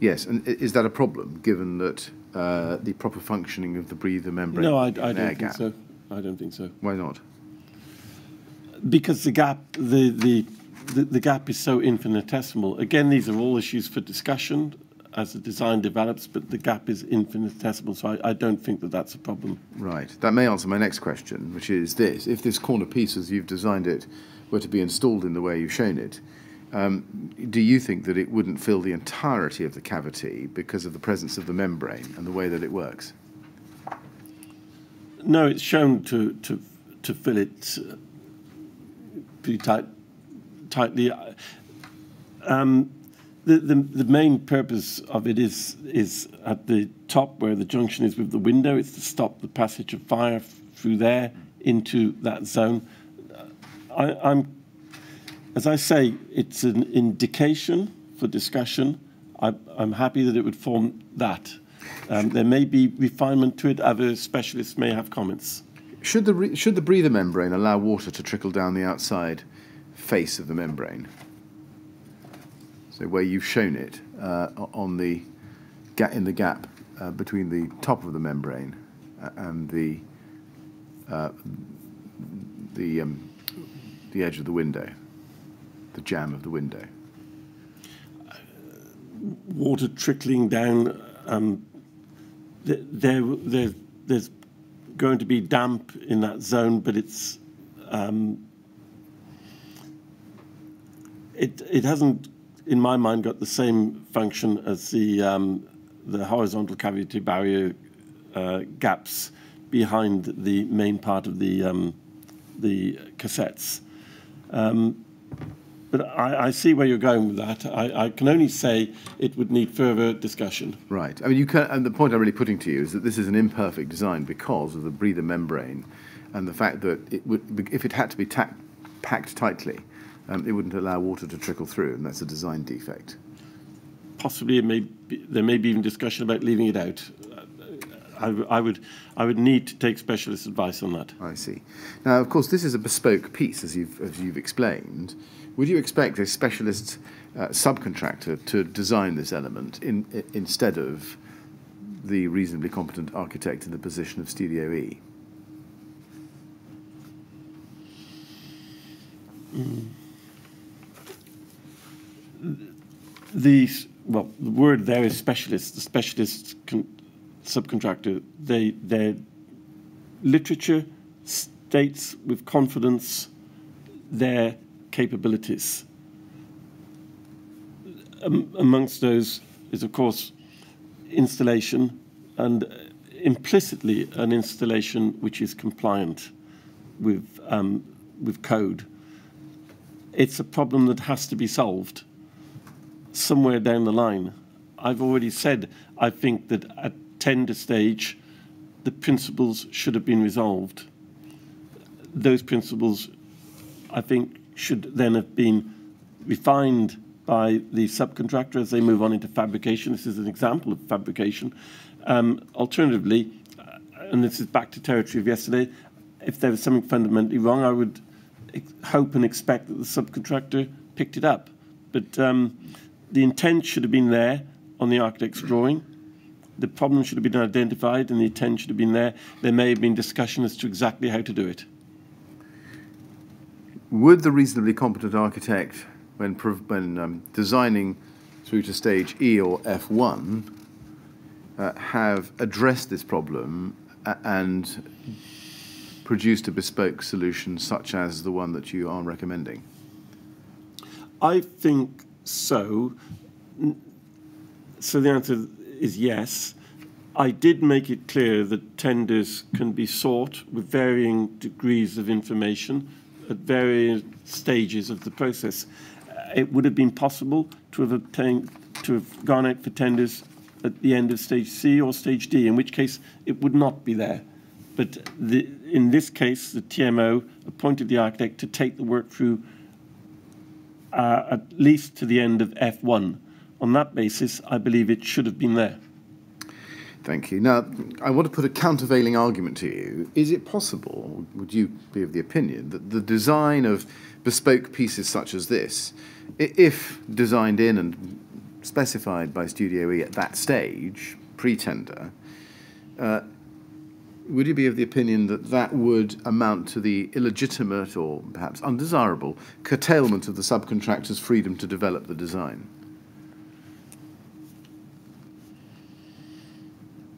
Yes, and is that a problem, given that uh, the proper functioning of the breather membrane? No, I, I don't think gap? so. I don't think so. Why not? Because the gap, the, the, the, the gap is so infinitesimal. Again, these are all issues for discussion as the design develops, but the gap is infinitesimal, so I, I, don't think that that's a problem. Right. That may answer my next question, which is this. If this corner piece, as you've designed it, were to be installed in the way you've shown it, um, do you think that it wouldn't fill the entirety of the cavity because of the presence of the membrane and the way that it works? No, it's shown to to to fill it uh, pretty tight, tightly. Um, the, the the main purpose of it is is at the top where the junction is with the window. It's to stop the passage of fire through there into that zone. I, I'm as I say, it's an indication for discussion. I, I'm happy that it would form that. Um, there may be refinement to it. Other specialists may have comments. Should the, should the breather membrane allow water to trickle down the outside face of the membrane? So where you've shown it uh, on the in the gap uh, between the top of the membrane uh, and the uh, the um, the edge of the window the jamb of the window? Water trickling down. Um, there, there, there's going to be damp in that zone, but it's um, it it hasn't, in my mind, got the same function as the um, the horizontal cavity barrier uh, gaps behind the main part of the um, the cassettes. Um, but I, I, see where you're going with that. I, I, can only say it would need further discussion. Right. I mean, you can, and the point I'm really putting to you is that this is an imperfect design because of the breather membrane and the fact that it would, if it had to be tack, packed tightly, um, it wouldn't allow water to trickle through, and that's a design defect. Possibly, may be, there may be even discussion about leaving it out. I, I, would, I would need to take specialist advice on that. I see. Now, of course, this is a bespoke piece, as you've, as you've explained. Would you expect a specialist uh, subcontractor to design this element in, in, instead of the reasonably competent architect in the position of Studio E? Mm. The well, the word there is specialist. The specialist subcontractor. They their literature states with confidence their capabilities. Um, amongst those is, of course, installation and implicitly an installation which is compliant with, um, with code. It's a problem that has to be solved somewhere down the line. I've already said I think that at tender stage, the principles should have been resolved. Those principles, I think, should then have been refined by the subcontractor as they move on into fabrication. This is an example of fabrication. Um, alternatively, uh, and this is back to territory of yesterday, if there was something fundamentally wrong, I would hope and expect that the subcontractor picked it up. But um, the intent should have been there on the architect's drawing. The problem should have been identified and the intent should have been there. There may have been discussion as to exactly how to do it would the reasonably competent architect, when, when um, designing through to stage E or F1, uh, have addressed this problem and produced a bespoke solution such as the one that you are recommending? I think so. So the answer is yes. I did make it clear that tenders can be sought with varying degrees of information at various stages of the process. Uh, it would have been possible to have obtained, to have gone out for tenders at the end of stage C or stage D, in which case it would not be there. But the, in this case, the TMO appointed the architect to take the work through uh, at least to the end of F1. On that basis, I believe it should have been there. Thank you. Now, I want to put a countervailing argument to you. Is it possible, would you be of the opinion, that the design of bespoke pieces such as this, if designed in and specified by Studio E at that stage, pre-tender, uh, would you be of the opinion that that would amount to the illegitimate or perhaps undesirable curtailment of the subcontractor's freedom to develop the design?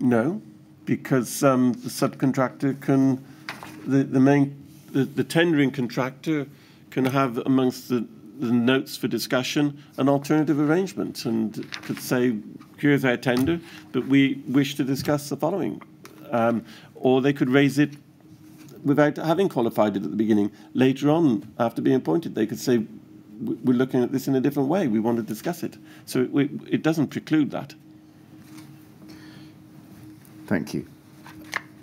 No, because um, the subcontractor can, the, the main, the, the tendering contractor can have amongst the, the notes for discussion an alternative arrangement and could say, here's our tender, but we wish to discuss the following. Um, or they could raise it without having qualified it at the beginning. Later on, after being appointed, they could say, we're looking at this in a different way. We want to discuss it. So it, it doesn't preclude that. Thank you.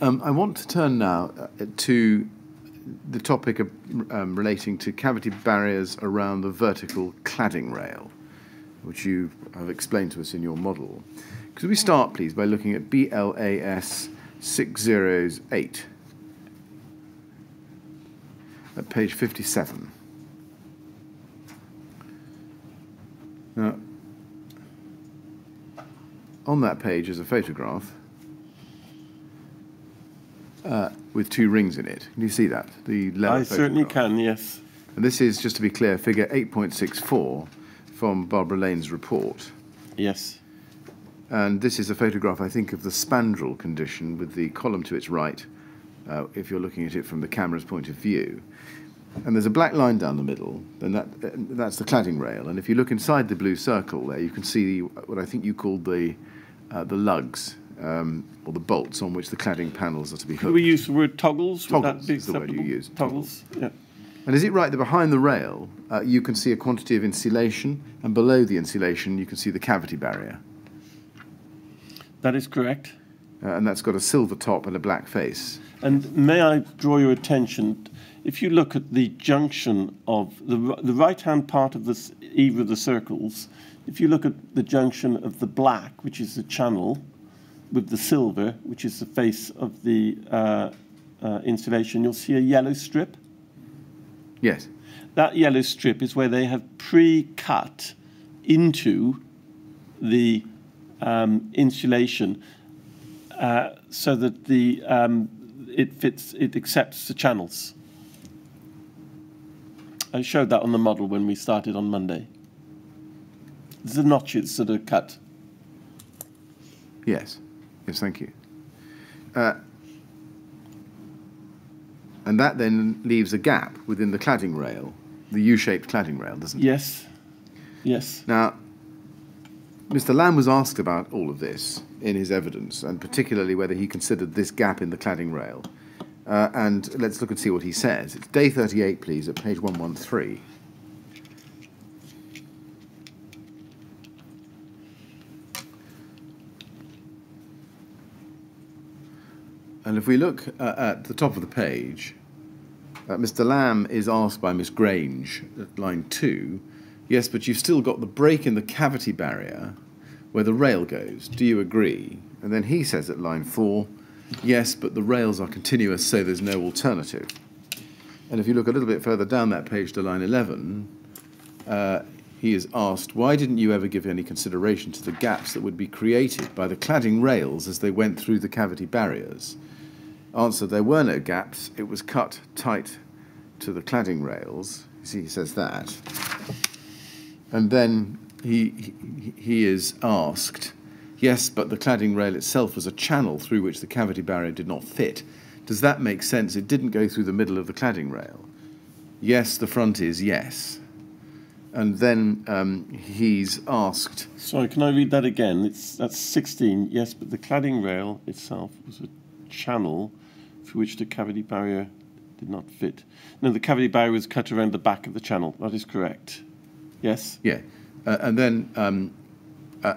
Um, I want to turn now uh, to the topic of, um, relating to cavity barriers around the vertical cladding rail, which you have explained to us in your model. Could we start, please, by looking at BLAS 608 at page 57? Now, on that page is a photograph uh, with two rings in it. Can you see that? The I certainly can, yes. And this is, just to be clear, figure 8.64 from Barbara Lane's report. Yes. And this is a photograph, I think, of the spandrel condition with the column to its right, uh, if you're looking at it from the camera's point of view. And there's a black line down the middle, and that, uh, that's the cladding rail. And if you look inside the blue circle there, you can see what I think you called the, uh, the lugs um, or the bolts on which the cladding panels are to be hooked. Could we use the word toggles? Toggles is the word you use. Toggles, yeah. And is it right that behind the rail uh, you can see a quantity of insulation, and below the insulation you can see the cavity barrier? That is correct. Uh, and that's got a silver top and a black face. And may I draw your attention, if you look at the junction of the, the right-hand part of this, either of the circles, if you look at the junction of the black, which is the channel, with the silver, which is the face of the uh, uh, installation, you'll see a yellow strip. Yes. That yellow strip is where they have pre-cut into the um, insulation uh, so that the um, it fits, it accepts the channels. I showed that on the model when we started on Monday. The notches that are cut. Yes. Yes, thank you. Uh, and that then leaves a gap within the cladding rail, the U-shaped cladding rail, doesn't it? Yes. Yes. Now, Mr. Lamb was asked about all of this in his evidence, and particularly whether he considered this gap in the cladding rail. Uh, and let's look and see what he says. It's day 38, please, at page 113. And if we look uh, at the top of the page, uh, Mr. Lamb is asked by Miss Grange at line two, yes, but you've still got the break in the cavity barrier where the rail goes. Do you agree? And then he says at line four, yes, but the rails are continuous, so there's no alternative. And if you look a little bit further down that page to line 11, uh, he is asked, why didn't you ever give any consideration to the gaps that would be created by the cladding rails as they went through the cavity barriers? Answer, there were no gaps. It was cut tight to the cladding rails. You see, he says that. And then he, he, he is asked, yes, but the cladding rail itself was a channel through which the cavity barrier did not fit. Does that make sense? It didn't go through the middle of the cladding rail. Yes, the front is yes. And then um, he's asked. Sorry, can I read that again? It's that's 16. Yes, but the cladding rail itself was a channel for which the cavity barrier did not fit. No, the cavity barrier was cut around the back of the channel. That is correct. Yes? Yeah. Uh, and then um, uh,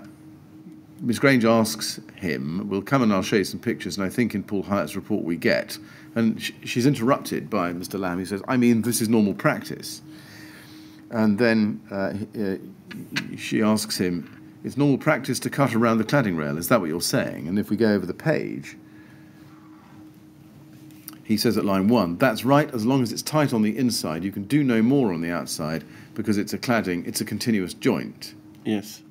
Ms. Grange asks him, we'll come and I'll show you some pictures, and I think in Paul Hyett's report we get. And sh she's interrupted by Mr. Lamb, He says, I mean, this is normal practice. And then uh, uh, she asks him, it's normal practice to cut around the cladding rail, is that what you're saying? And if we go over the page, he says at line one, that's right, as long as it's tight on the inside, you can do no more on the outside because it's a cladding, it's a continuous joint. Yes.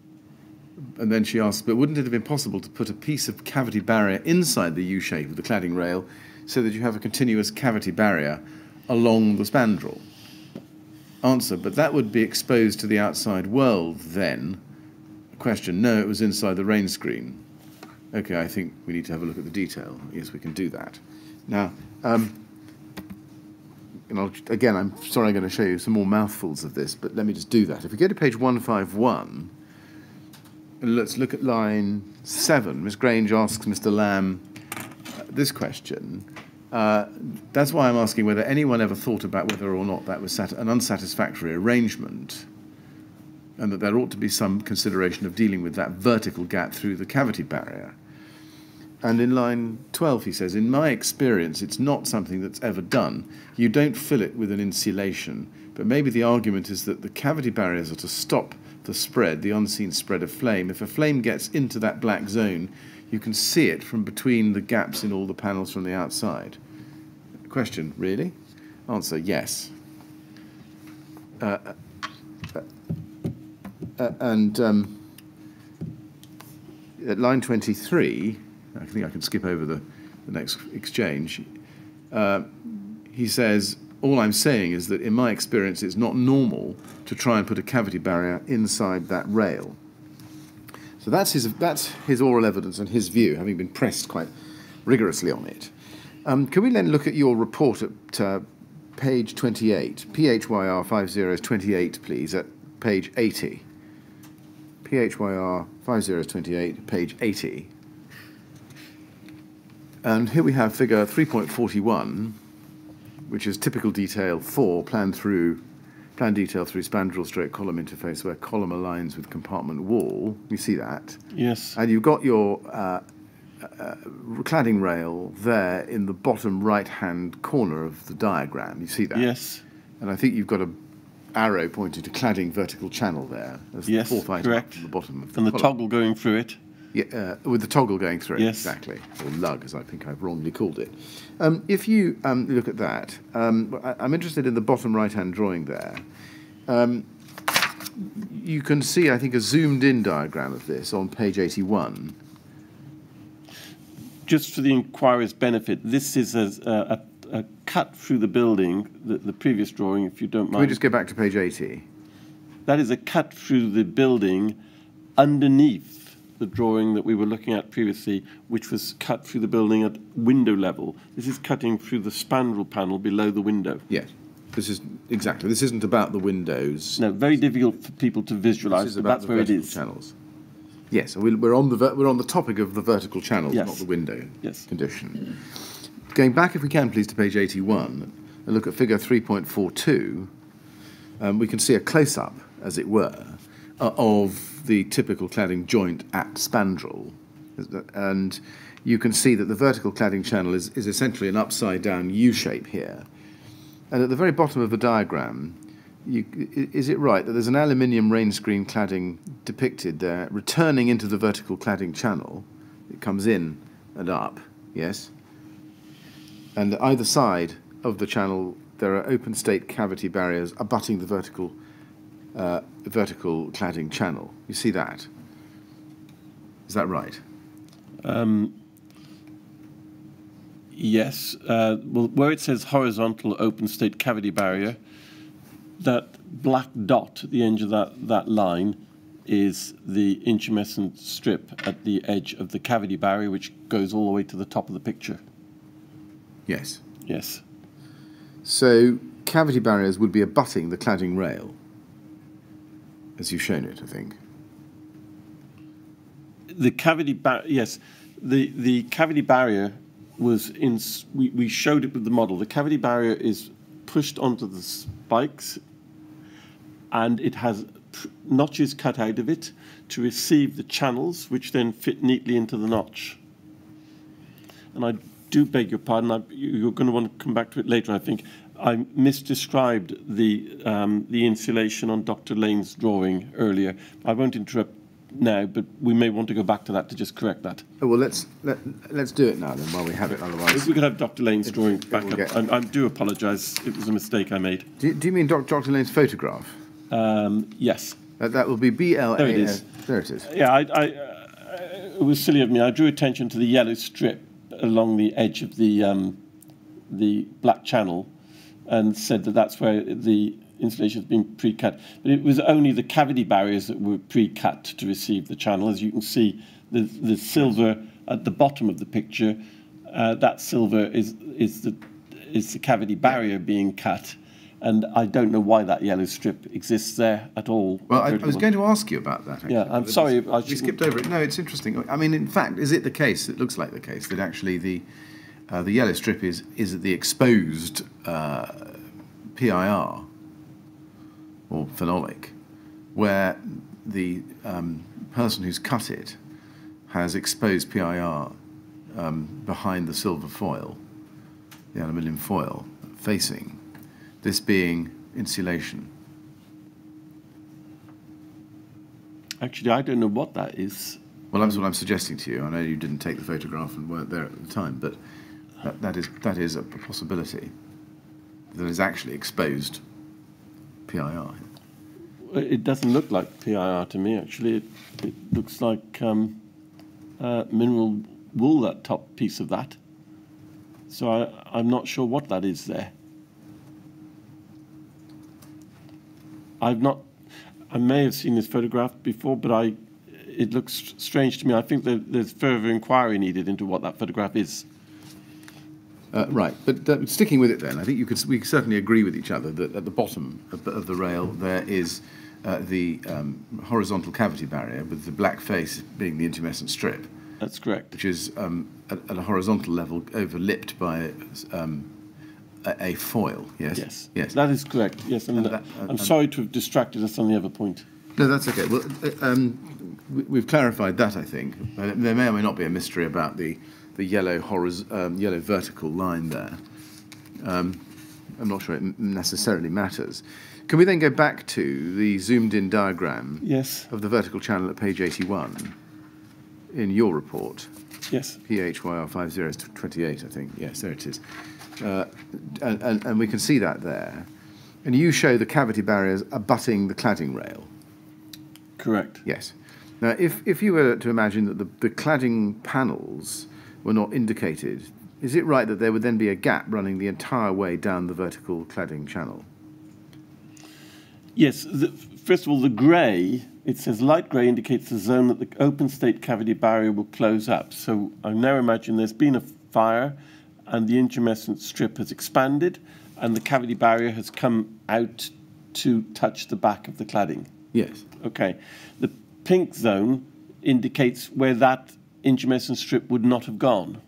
And then she asks, but wouldn't it have been possible to put a piece of cavity barrier inside the U shape of the cladding rail so that you have a continuous cavity barrier along the spandrel? Answer, but that would be exposed to the outside world then. Question, no, it was inside the rain screen. Okay, I think we need to have a look at the detail. Yes, we can do that. Now, um, and I'll, again, I'm sorry I'm going to show you some more mouthfuls of this, but let me just do that. If we go to page 151, and let's look at line 7. Miss Grange asks Mr. Lamb uh, this question. Uh, that's why I'm asking whether anyone ever thought about whether or not that was an unsatisfactory arrangement and that there ought to be some consideration of dealing with that vertical gap through the cavity barrier. And in line 12, he says, In my experience, it's not something that's ever done. You don't fill it with an insulation, but maybe the argument is that the cavity barriers are to stop the spread, the unseen spread of flame. If a flame gets into that black zone, you can see it from between the gaps in all the panels from the outside. Question, really? Answer, yes. Uh, uh, uh, and um, at line 23, I think I can skip over the, the next exchange. Uh, he says, all I'm saying is that in my experience, it's not normal to try and put a cavity barrier inside that rail. So that's his, that's his oral evidence and his view, having been pressed quite rigorously on it. Um, can we then look at your report at uh, page 28, PHYR 5028, please, at page 80. PHYR 5028, page 80. And here we have figure 3.41, which is typical detail 4, plan through plan detail through spandrel stroke column interface where column aligns with compartment wall. You see that? Yes. And you've got your uh, uh, cladding rail there in the bottom right-hand corner of the diagram. You see that? Yes. And I think you've got a arrow pointing to cladding vertical channel there. As yes, the fourth item correct. the bottom of the And the column. toggle going through it. Yeah, uh, with the toggle going through yes. exactly, or lug, as I think I've wrongly called it. Um, if you um, look at that, um, I, am interested in the bottom right-hand drawing there. Um, you can see, I think, a zoomed-in diagram of this on page 81. Just for the inquirer's benefit, this is a, a, a cut through the building, the, the, previous drawing, if you don't mind. Can we just go back to page 80? That is a cut through the building underneath the drawing that we were looking at previously, which was cut through the building at window level. This is cutting through the spandrel panel below the window. Yes. This is exactly. This isn't about the windows. No, very difficult for people to visualise, but that's where it is. Channels. Yes, we're on the we're on the topic of the vertical channels, yes. not the window yes. condition. Going back, if we can, please, to page 81 and look at figure 3.42, um, we can see a close-up, as it were, uh, of the typical cladding joint at spandrel. And you can see that the vertical cladding channel is, is essentially an upside down U shape here. And at the very bottom of the diagram, you, is it right that there's an aluminium rain screen cladding depicted there, returning into the vertical cladding channel? It comes in and up, yes? And either side of the channel, there are open state cavity barriers abutting the vertical uh, vertical cladding channel. You see that? Is that right? Um, yes. Uh, well, where it says horizontal open state cavity barrier, that black dot at the end of that, that line is the intumescent strip at the edge of the cavity barrier, which goes all the way to the top of the picture. Yes. Yes. So cavity barriers would be abutting the cladding rail as you've shown it, I think. The cavity barrier, yes, the, the cavity barrier was in, we, we showed it with the model. The cavity barrier is pushed onto the spikes and it has notches cut out of it to receive the channels, which then fit neatly into the notch. And I do beg your pardon, I, you're going to want to come back to it later, I think. I misdescribed the um, the insulation on Dr. Lane's drawing earlier. I won't interrupt now, but we may want to go back to that to just correct that. Oh, well, let's let, let's do it now then, while we have it. Otherwise, if we could have Dr. Lane's it, drawing back up. Get... I, I, do apologise. It was a mistake I made. Do, do you mean Dr. Lane's photograph? Um, yes. Uh, that will be B L A. There it is. There it is. Yeah, I, I, uh, it was silly of me. I drew attention to the yellow strip along the edge of the um, the black channel and said that that's where the insulation has been pre-cut. But it was only the cavity barriers that were pre-cut to receive the channel. As you can see, the, the silver at the bottom of the picture, uh, that silver is, is the, is the cavity barrier being cut, and I don't know why that yellow strip exists there at all. Well, I, I was going to ask you about that. Actually, Yeah, I'm sorry, I we skipped over it. No, it's interesting. I mean, in fact, is it the case? It looks like the case that actually the uh, the yellow strip is is the exposed uh, PIR or phenolic, where the um, person who's cut it has exposed PIR um, behind the silver foil, the aluminium foil facing, this being insulation. Actually, I don't know what that is. Well, that's what I'm suggesting to you. I know you didn't take the photograph and weren't there at the time, but that, that is that is a possibility. That is actually exposed PIR. It doesn't look like PIR to me, actually. It, it looks like um, uh, mineral wool, that top piece of that. So I, I'm not sure what that is there. I've not, I may have seen this photograph before, but I, it looks strange to me. I think that there's further inquiry needed into what that photograph is. Uh, right, but uh, sticking with it then, I think you could we could certainly agree with each other that at the bottom of the, of the rail there is uh, the um, horizontal cavity barrier with the black face being the intumescent strip, That's correct. which is um, at, at a horizontal level overlipped by um, a, a foil. Yes. Yes. Yes. That is correct. Yes, and, And uh, that- and- I'm sorry to have distracted us on the other point. No, that's okay. Well, uh, um, we- we've clarified that, I think. Uh, There may or may not be a mystery about the, the yellow, um, yellow vertical line there. Um, I'm not sure it necessarily matters. Can we then go back to the zoomed in diagram Yes, of the vertical channel at page 81 in your report? yes. PHYR 5028, I think. Yes, there it is. Uh, and, and, and we can see that there. And you show the cavity barriers abutting the cladding rail. Correct. Yes. Now, if, if you were to imagine that the, the cladding panels were not indicated, is it right that there would then be a gap running the entire way down the vertical cladding channel? Yes, the, first of all, the grey, it says light grey indicates the zone that the open state cavity barrier will close up. So I now imagine there's been a fire and the intumescent strip has expanded and the cavity barrier has come out to touch the back of the cladding. Yes. Okay. The pink zone indicates where that intumescent strip would not have gone.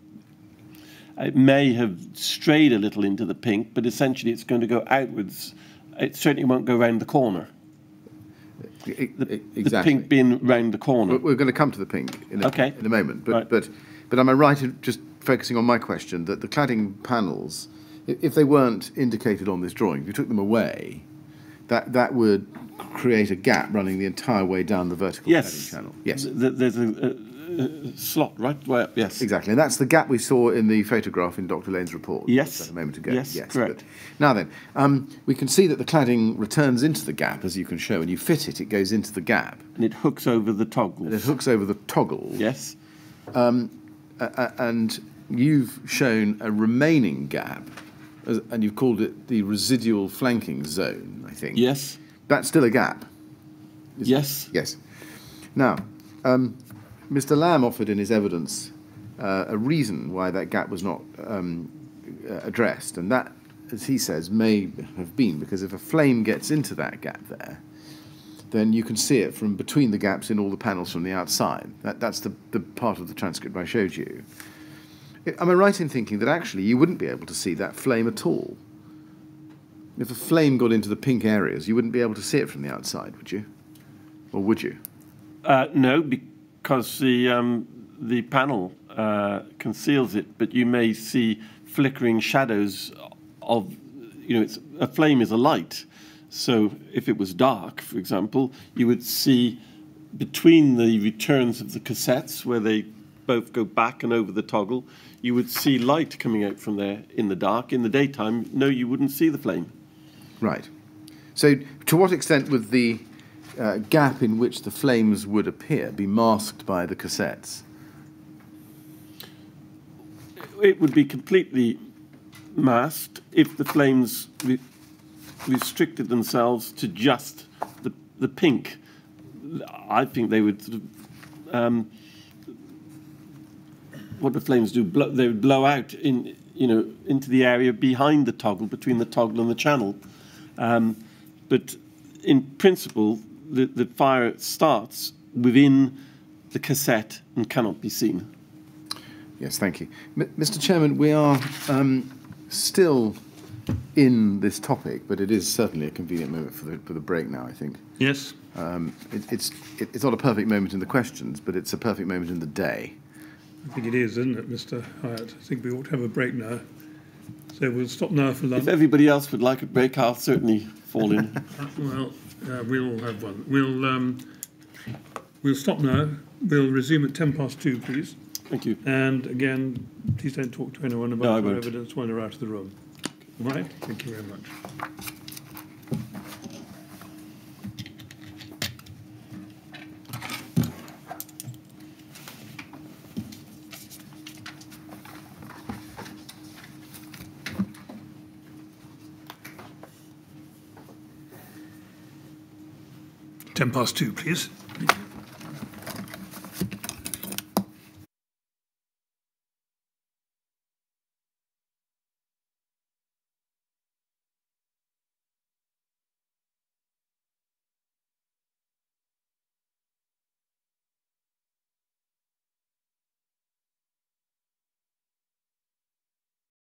It may have strayed a little into the pink, but essentially it's going to go outwards. It certainly won't go round the corner. E- e- The pink being round the corner. We're- going to come to the pink in a, Okay. in a moment. But, Right. but, but am I right in just focusing on my question that the cladding panels, if they weren't indicated on this drawing, if you took them away, that, that would create a gap running the entire way down the vertical Yes. cladding channel? Yes. Th- th- There's a slot right way up. Yes. Exactly, and that's the gap we saw in the photograph in Dr. Lane's report. Yes. a moment ago. Yes, correct. good. Now then, um, we can see that the cladding returns into the gap, as you can show. When you fit it, it goes into the gap, And it hooks over the toggle. it hooks over the toggle. Yes. a- a- and you've shown a remaining gap, as- and you've called it the residual flanking zone. I think. Yes. That's still a gap. Yes. Yes. Now, um, Mr. Lamb offered in his evidence uh, a reason why that gap was not um, addressed, and that, as he says, may have been because if a flame gets into that gap there, then you can see it from between the gaps in all the panels from the outside. That, that's the, the part of the transcript I showed you. Am I right in thinking that actually you wouldn't be able to see that flame at all? If a flame got into the pink areas, you wouldn't be able to see it from the outside, would you? Or would you? Uh, no, because the um, the panel uh, conceals it, but you may see flickering shadows of, you know, it's, a flame is a light. So if it was dark, for example, you would see between the returns of the cassettes, where they both go back and over the toggle, you would see light coming out from there in the dark. In the daytime, no, you wouldn't see the flame. Right. So, to what extent would the uh, gap in which the flames would appear be masked by the cassettes? it would be completely masked if the flames re- restricted themselves to just the, the pink. I think they would sort of, um, what the flames do, blow, they would blow out in, you know, into the area behind the toggle, between the toggle and the channel. Um, but in principle, the, the fire starts within the cassette and cannot be seen. Yes, thank you. M Mr. Chairman, we are um, still in this topic, but it is certainly a convenient moment for the, for the break now, I think. Yes. Um, it, it's, it, it's not a perfect moment in the questions, but it's a perfect moment in the day. I think it is, isn't it, Mr. Hyett? I think we ought to have a break now. So we'll stop now for lunch. If everybody else would like a break, I'll certainly fall in. well, uh, we'll have one. We'll um, we'll stop now. We'll resume at ten past two, please. Thank you. And again, please don't talk to anyone No, about your won't. evidence when you're out of the room. All right? Thank you very much. Ten past two, please.